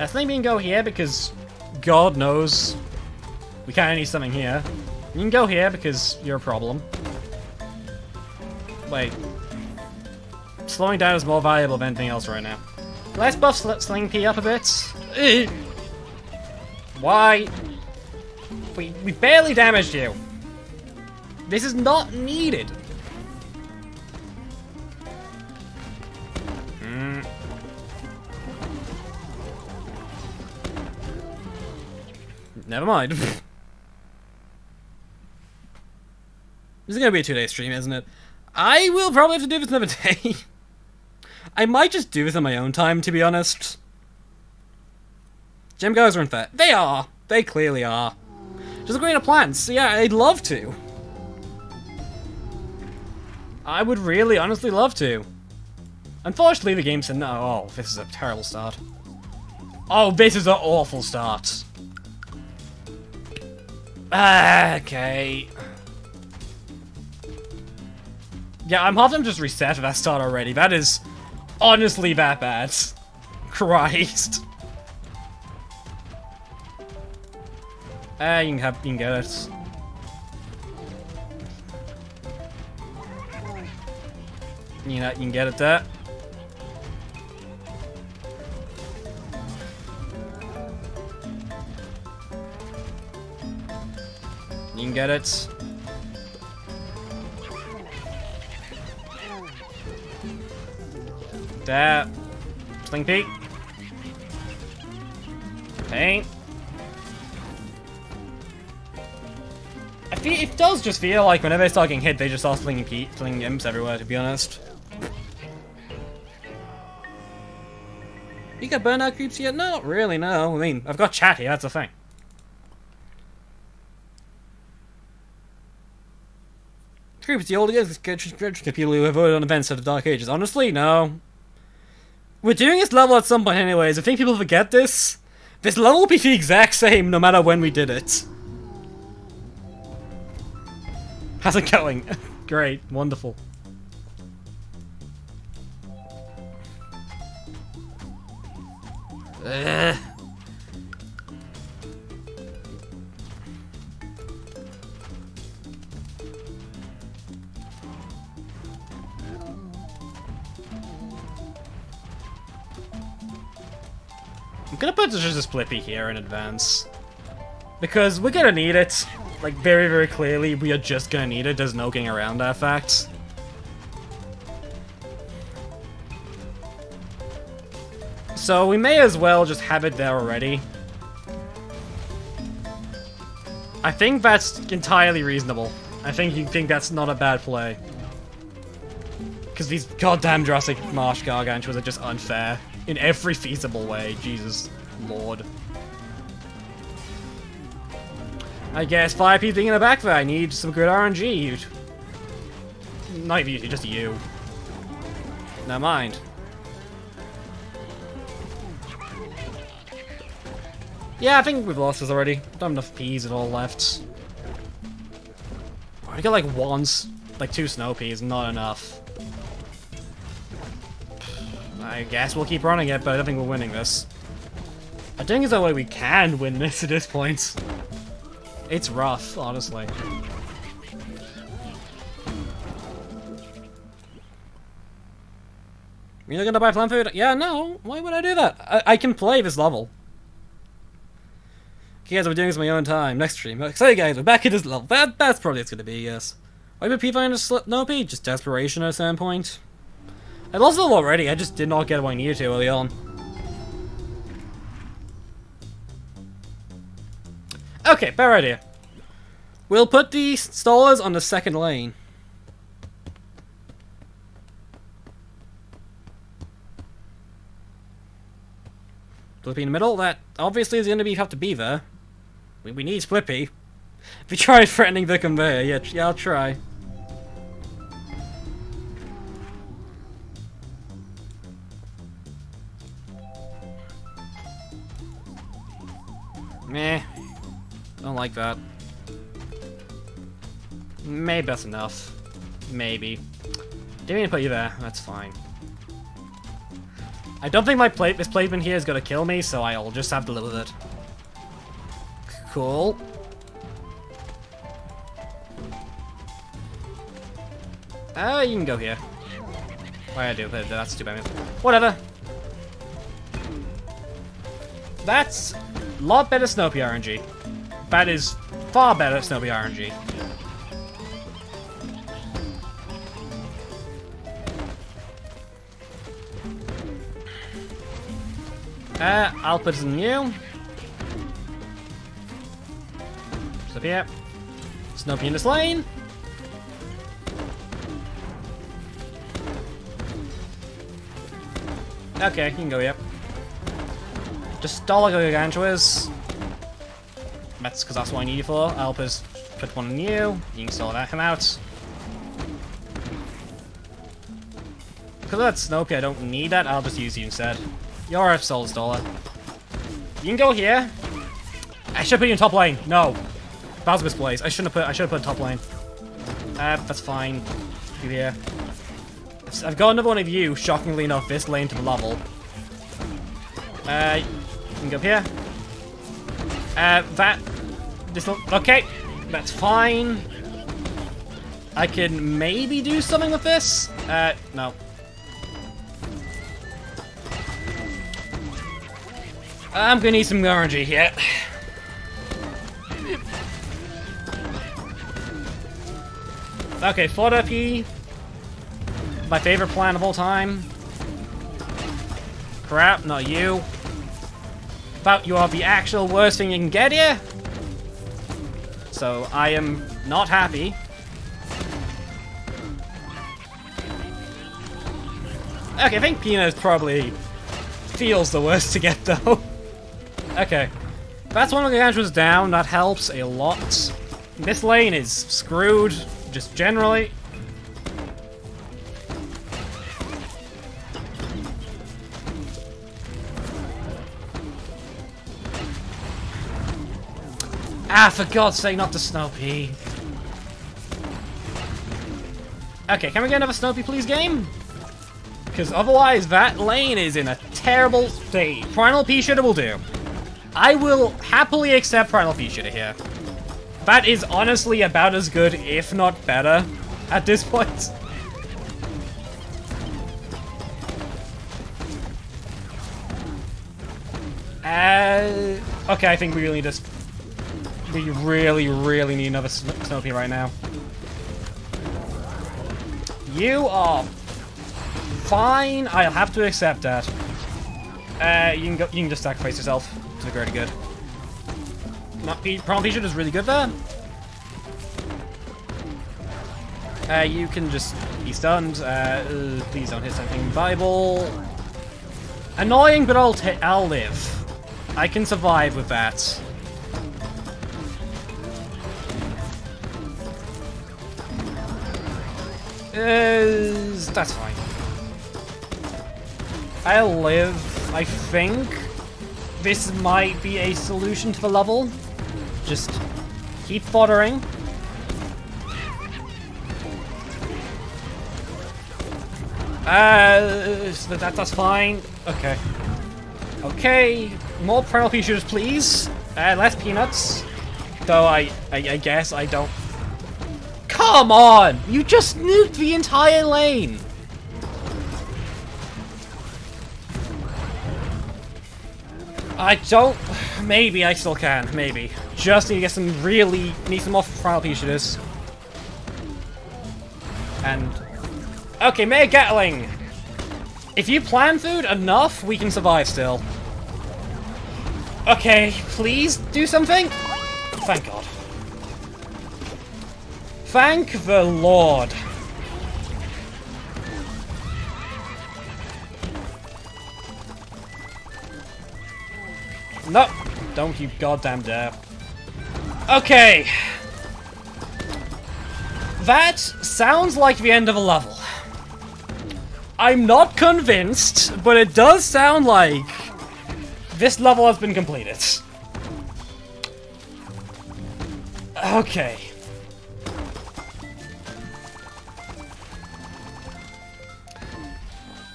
I think we can go here because God knows we kind of need something here. You can go here because you're a problem. Wait. Slowing down is more valuable than anything else right now. Let's buff Sl Sling Pea up a bit. Why? We, we barely damaged you. This is not needed. Hmm. Never mind. this is gonna be a two-day stream, isn't it? I will probably have to do this another day. I might just do this on my own time, to be honest. Gem guys aren't that. They are. They clearly are. Just a grain of plants. Yeah, I'd love to. I would really honestly love to. Unfortunately, the game said no. Oh, this is a terrible start. Oh, this is an awful start. Okay. Yeah, I'm having just reset that start already. That is honestly that bad. Christ. Ah, you can have, you can get it. You know, you can get it there. You can get it. That. Sling peek. Paint. It does just feel like whenever they start getting hit, they just start slinging, slinging imps everywhere, to be honest. You got burnout creeps yet? No, not really, no. I mean, I've got chat here, that's the thing. Creeps, the old people who have avoided on events of the Dark Ages. Honestly, no. We're doing this level at some point anyways. I think people forget this. This level will be the exact same no matter when we did it. How's it going? Great, wonderful. Ugh. I'm gonna put just a Flippy here in advance. Because we're gonna need it. Like, very, very clearly, we are just gonna need it. There's no getting around that fact. So we may as well just have it there already. I think that's entirely reasonable. I think you think that's not a bad play. Because these goddamn Jurassic Marsh Gargantuars are just unfair. In every feasible way, Jesus lord. I guess five people in the back there. I need some good RNG. Not even you, just you. Never mind. Yeah, I think we've lost this already. Don't have enough peas at all left. I got like once, like two snow peas, not enough. I guess we'll keep running it, but I don't think we're winning this. I think there's no way we can win this at this point. It's rough, honestly. You're gonna buy plant food? Yeah, no. Why would I do that? I, I can play this level. Okay, guys, we're doing this my own time. Next stream. So, guys, we're back at this level. That, that's probably it's gonna be, yes. Why would people find a slip? No, be just desperation at some point. I lost the level already. I just did not get what I needed to early on. Okay, better idea. We'll put the stallers on the second lane. Flippy in the middle, that obviously is going to be have to be there. We, we need Flippy. If you try threatening the conveyor, yeah, yeah, I'll try. Meh. Don't like that. Maybe that's enough. Maybe. Didn't mean to put you there. That's fine. I don't think my plate this placement here is gonna kill me, so I'll just have to live with it. Cool. Uh, you can go here. Why I do, that's too bad. Whatever. That's a lot better Snow Pea RNG. That is far better Snow Pea RNG. Uh, it in you. Stop here. Snow Pea in this lane. Okay, you can go, yep. Just stall like a Gargantuars. That's because that's what I need you for. I'll just put one on you. You can stall that him out. because that's that Snoke, I don't need that. I'll just use you instead. You're a Soul Stoller. You can go here. I should put you in top lane. No. That misplaced. I shouldn't have put I should have put top lane. Uh, that's fine. You here. I've got another one of you, shockingly enough, this lane to the level. Uh, you can go up here. Uh, that... This... Okay, that's fine. I can maybe do something with this? Uh, no. I'm gonna need some energy here. Okay, flood he. My favorite plan of all time. Crap, not you. But you are the actual worst thing you can get here. So I am not happy. Okay, I think Peanut probably feels the worst to get though. okay. That's one of the was down, that helps a lot. This lane is screwed just generally. Ah, for God's sake, not the Snow Pea. Okay, can we get another Snow Pea, please, game? Because otherwise, that lane is in a terrible state. Primal P Shitter will do. I will happily accept Primal P Shitter here. That is honestly about as good, if not better, at this point. Uh, okay, I think we really just... We really, really need another Snow Pea right now. You are fine. I'll have to accept that. Uh, you can go. You can just sacrifice yourself. to It's very good. Not Prawn Feature is really good there. Uh, you can just be stunned. Uh, please don't hit something viable. Annoying, but I'll I'll live. I can survive with that. Uh, that's fine. I'll live, I think. This might be a solution to the level. Just keep foddering. Uh, that, that's fine. Okay. Okay, more Primal Features, please. Uh, less peanuts. Though I, I, I guess I don't... Come on! You just nuked the entire lane! I don't... Maybe I still can. Maybe. Just need to get some really... Need some more Primal Features. And... Okay, Mega Gatling! If you plan food enough, we can survive still. Okay, please do something? Thank God. Thank the Lord. No! Don't you goddamn dare. Okay. That sounds like the end of a level. I'm not convinced, but it does sound like this level has been completed. Okay.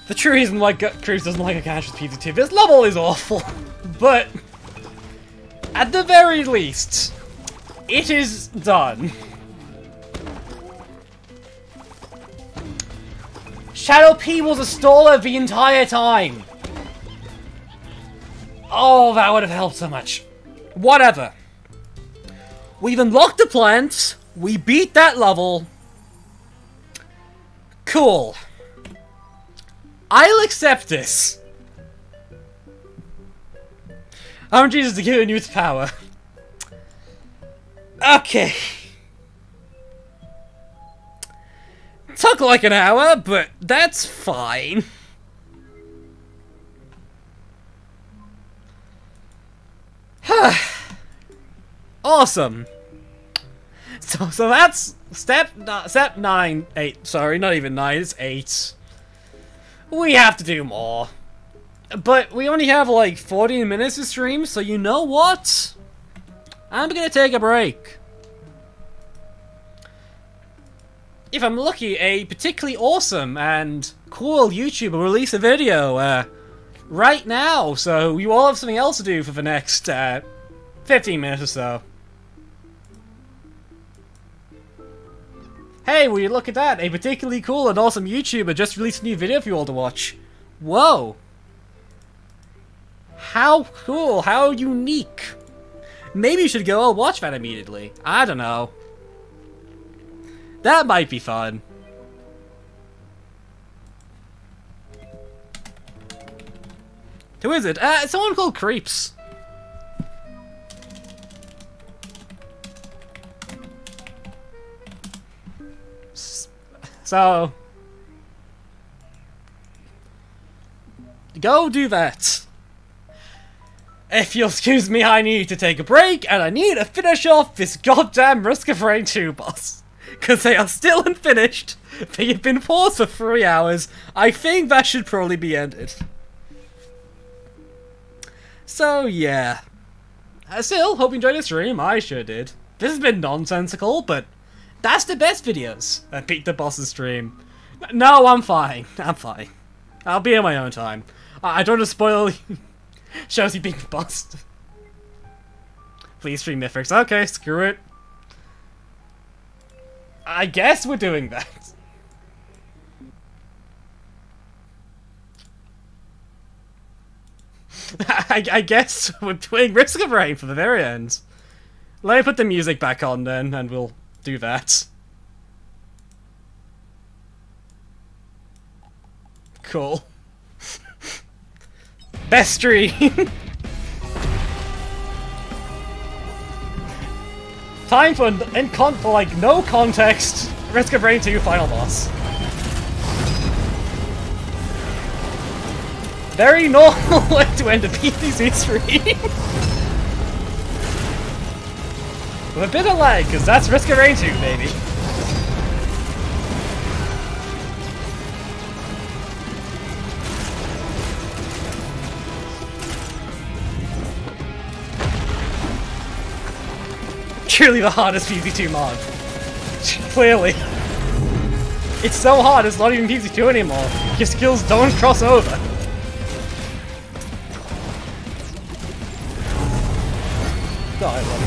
The true reason why Cruz doesn't like a with PvZ2, this level is awful, but at the very least, it is done. Shadow P was a staller the entire time. Oh, that would have helped so much. Whatever. We've unlocked the plant. We beat that level. Cool. I'll accept this. I'm Jesus to give a new power. Okay. Took like an hour, but that's fine. awesome. So, so that's step step nine, eight. Sorry, not even nine. It's eight. We have to do more. But we only have like 14 minutes to stream, so you know what? I'm gonna take a break. If I'm lucky, a particularly awesome and cool YouTuber will release a video uh, right now, so you all have something else to do for the next uh, 15 minutes or so. Hey, will you look at that? A particularly cool and awesome YouTuber just released a new video for you all to watch. Whoa! How cool, how unique. Maybe you should go and watch that immediately. I don't know. That might be fun. Who is it? Uh, someone called Creeps. So... Go do that. If you'll excuse me, I need to take a break, and I need to finish off this goddamn Risk of Rain 2 boss. Because they are still unfinished. They have been paused for three hours. I think that should probably be ended. So, yeah. Still, hope you enjoyed the stream. I sure did. This has been nonsensical, but that's the best videos. I beat the boss's stream. No, I'm fine. I'm fine. I'll be in my own time. I, I don't want to spoil shows you being bossed. Please stream Mythics. Okay, screw it. I guess we're doing that. I, I, guess we're doing Risk of Rain for the very end. Let me put the music back on then, and we'll do that. Cool. Best stream! Time for, in con for like no context, Risk of Rain 2 final boss. Very normal way to end a PvZ stream. With a bit of lag, because that's Risk of Rain 2, baby. Truly the hardest PvZ2 mod. Clearly. It's so hard, it's not even PvZ2 anymore. Your skills don't cross over. God,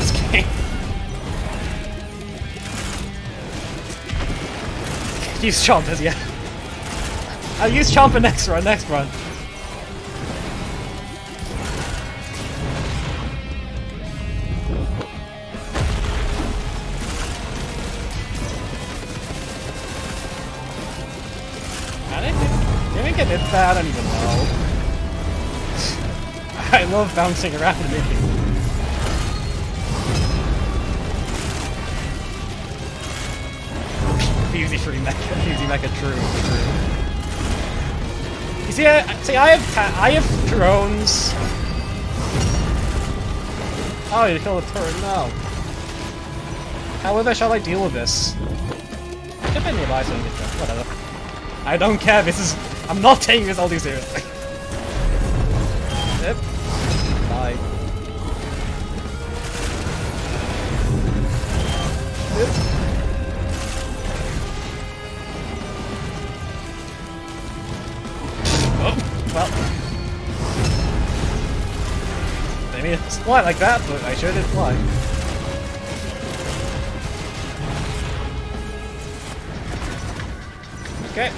use Chompers, yeah. Oh, I'll use Chomper next run, next run. I don't even know. I love bouncing around and making... Easy free mecha, easy mecha, true, true. You see, I, see, I have, I have drones. Oh, you killed a turret, no. However shall I deal with this? Jump in nearby so whatever. I don't care, this is I'm not taking this all too seriously. fly like that, but I sure did fly. Okay.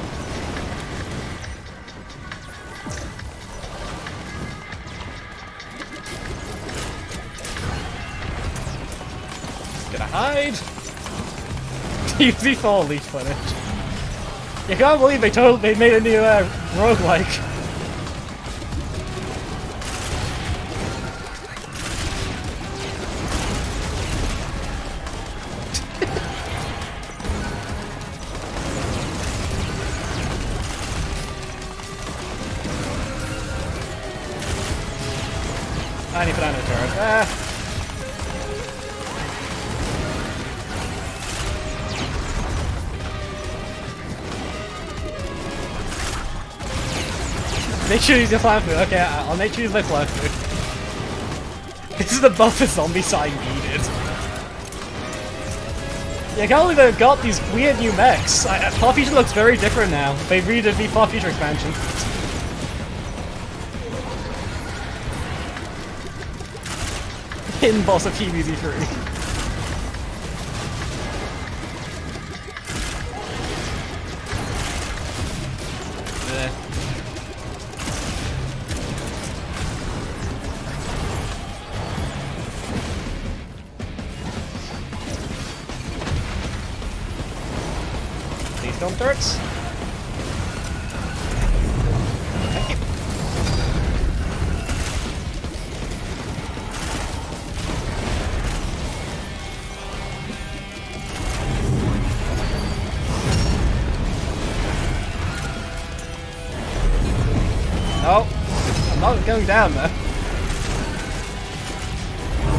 Gonna hide! Easy fall leech footage. You can't believe they told they made a new uh, roguelike. Use your plant food. Okay, I'll you use my plant food. This is the buffer zombie sign needed. Yeah, I can't believe they've got these weird new mechs. I, Far Future looks very different now. They redid the Far Future expansion. Hidden boss of PvZ3. Down there.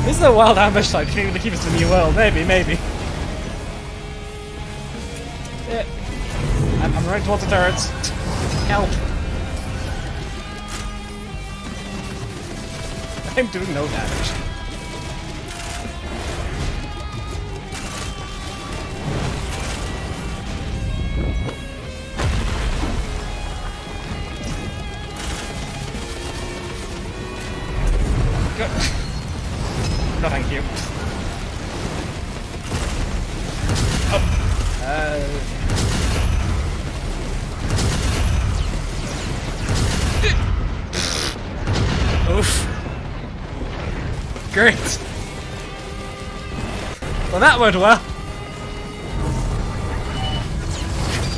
This is a wild ambush site, maybe to keep us in the new world. Maybe, maybe. Yeah. I'm, I'm running towards the turrets. Help. I'm doing no damage. That went well.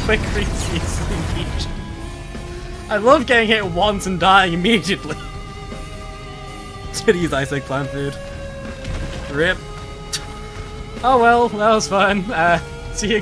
Quick reseason each. I love getting hit once and dying immediately. Use ice egg plant food. Rip. Oh well, that was fun. Uh, see you guys.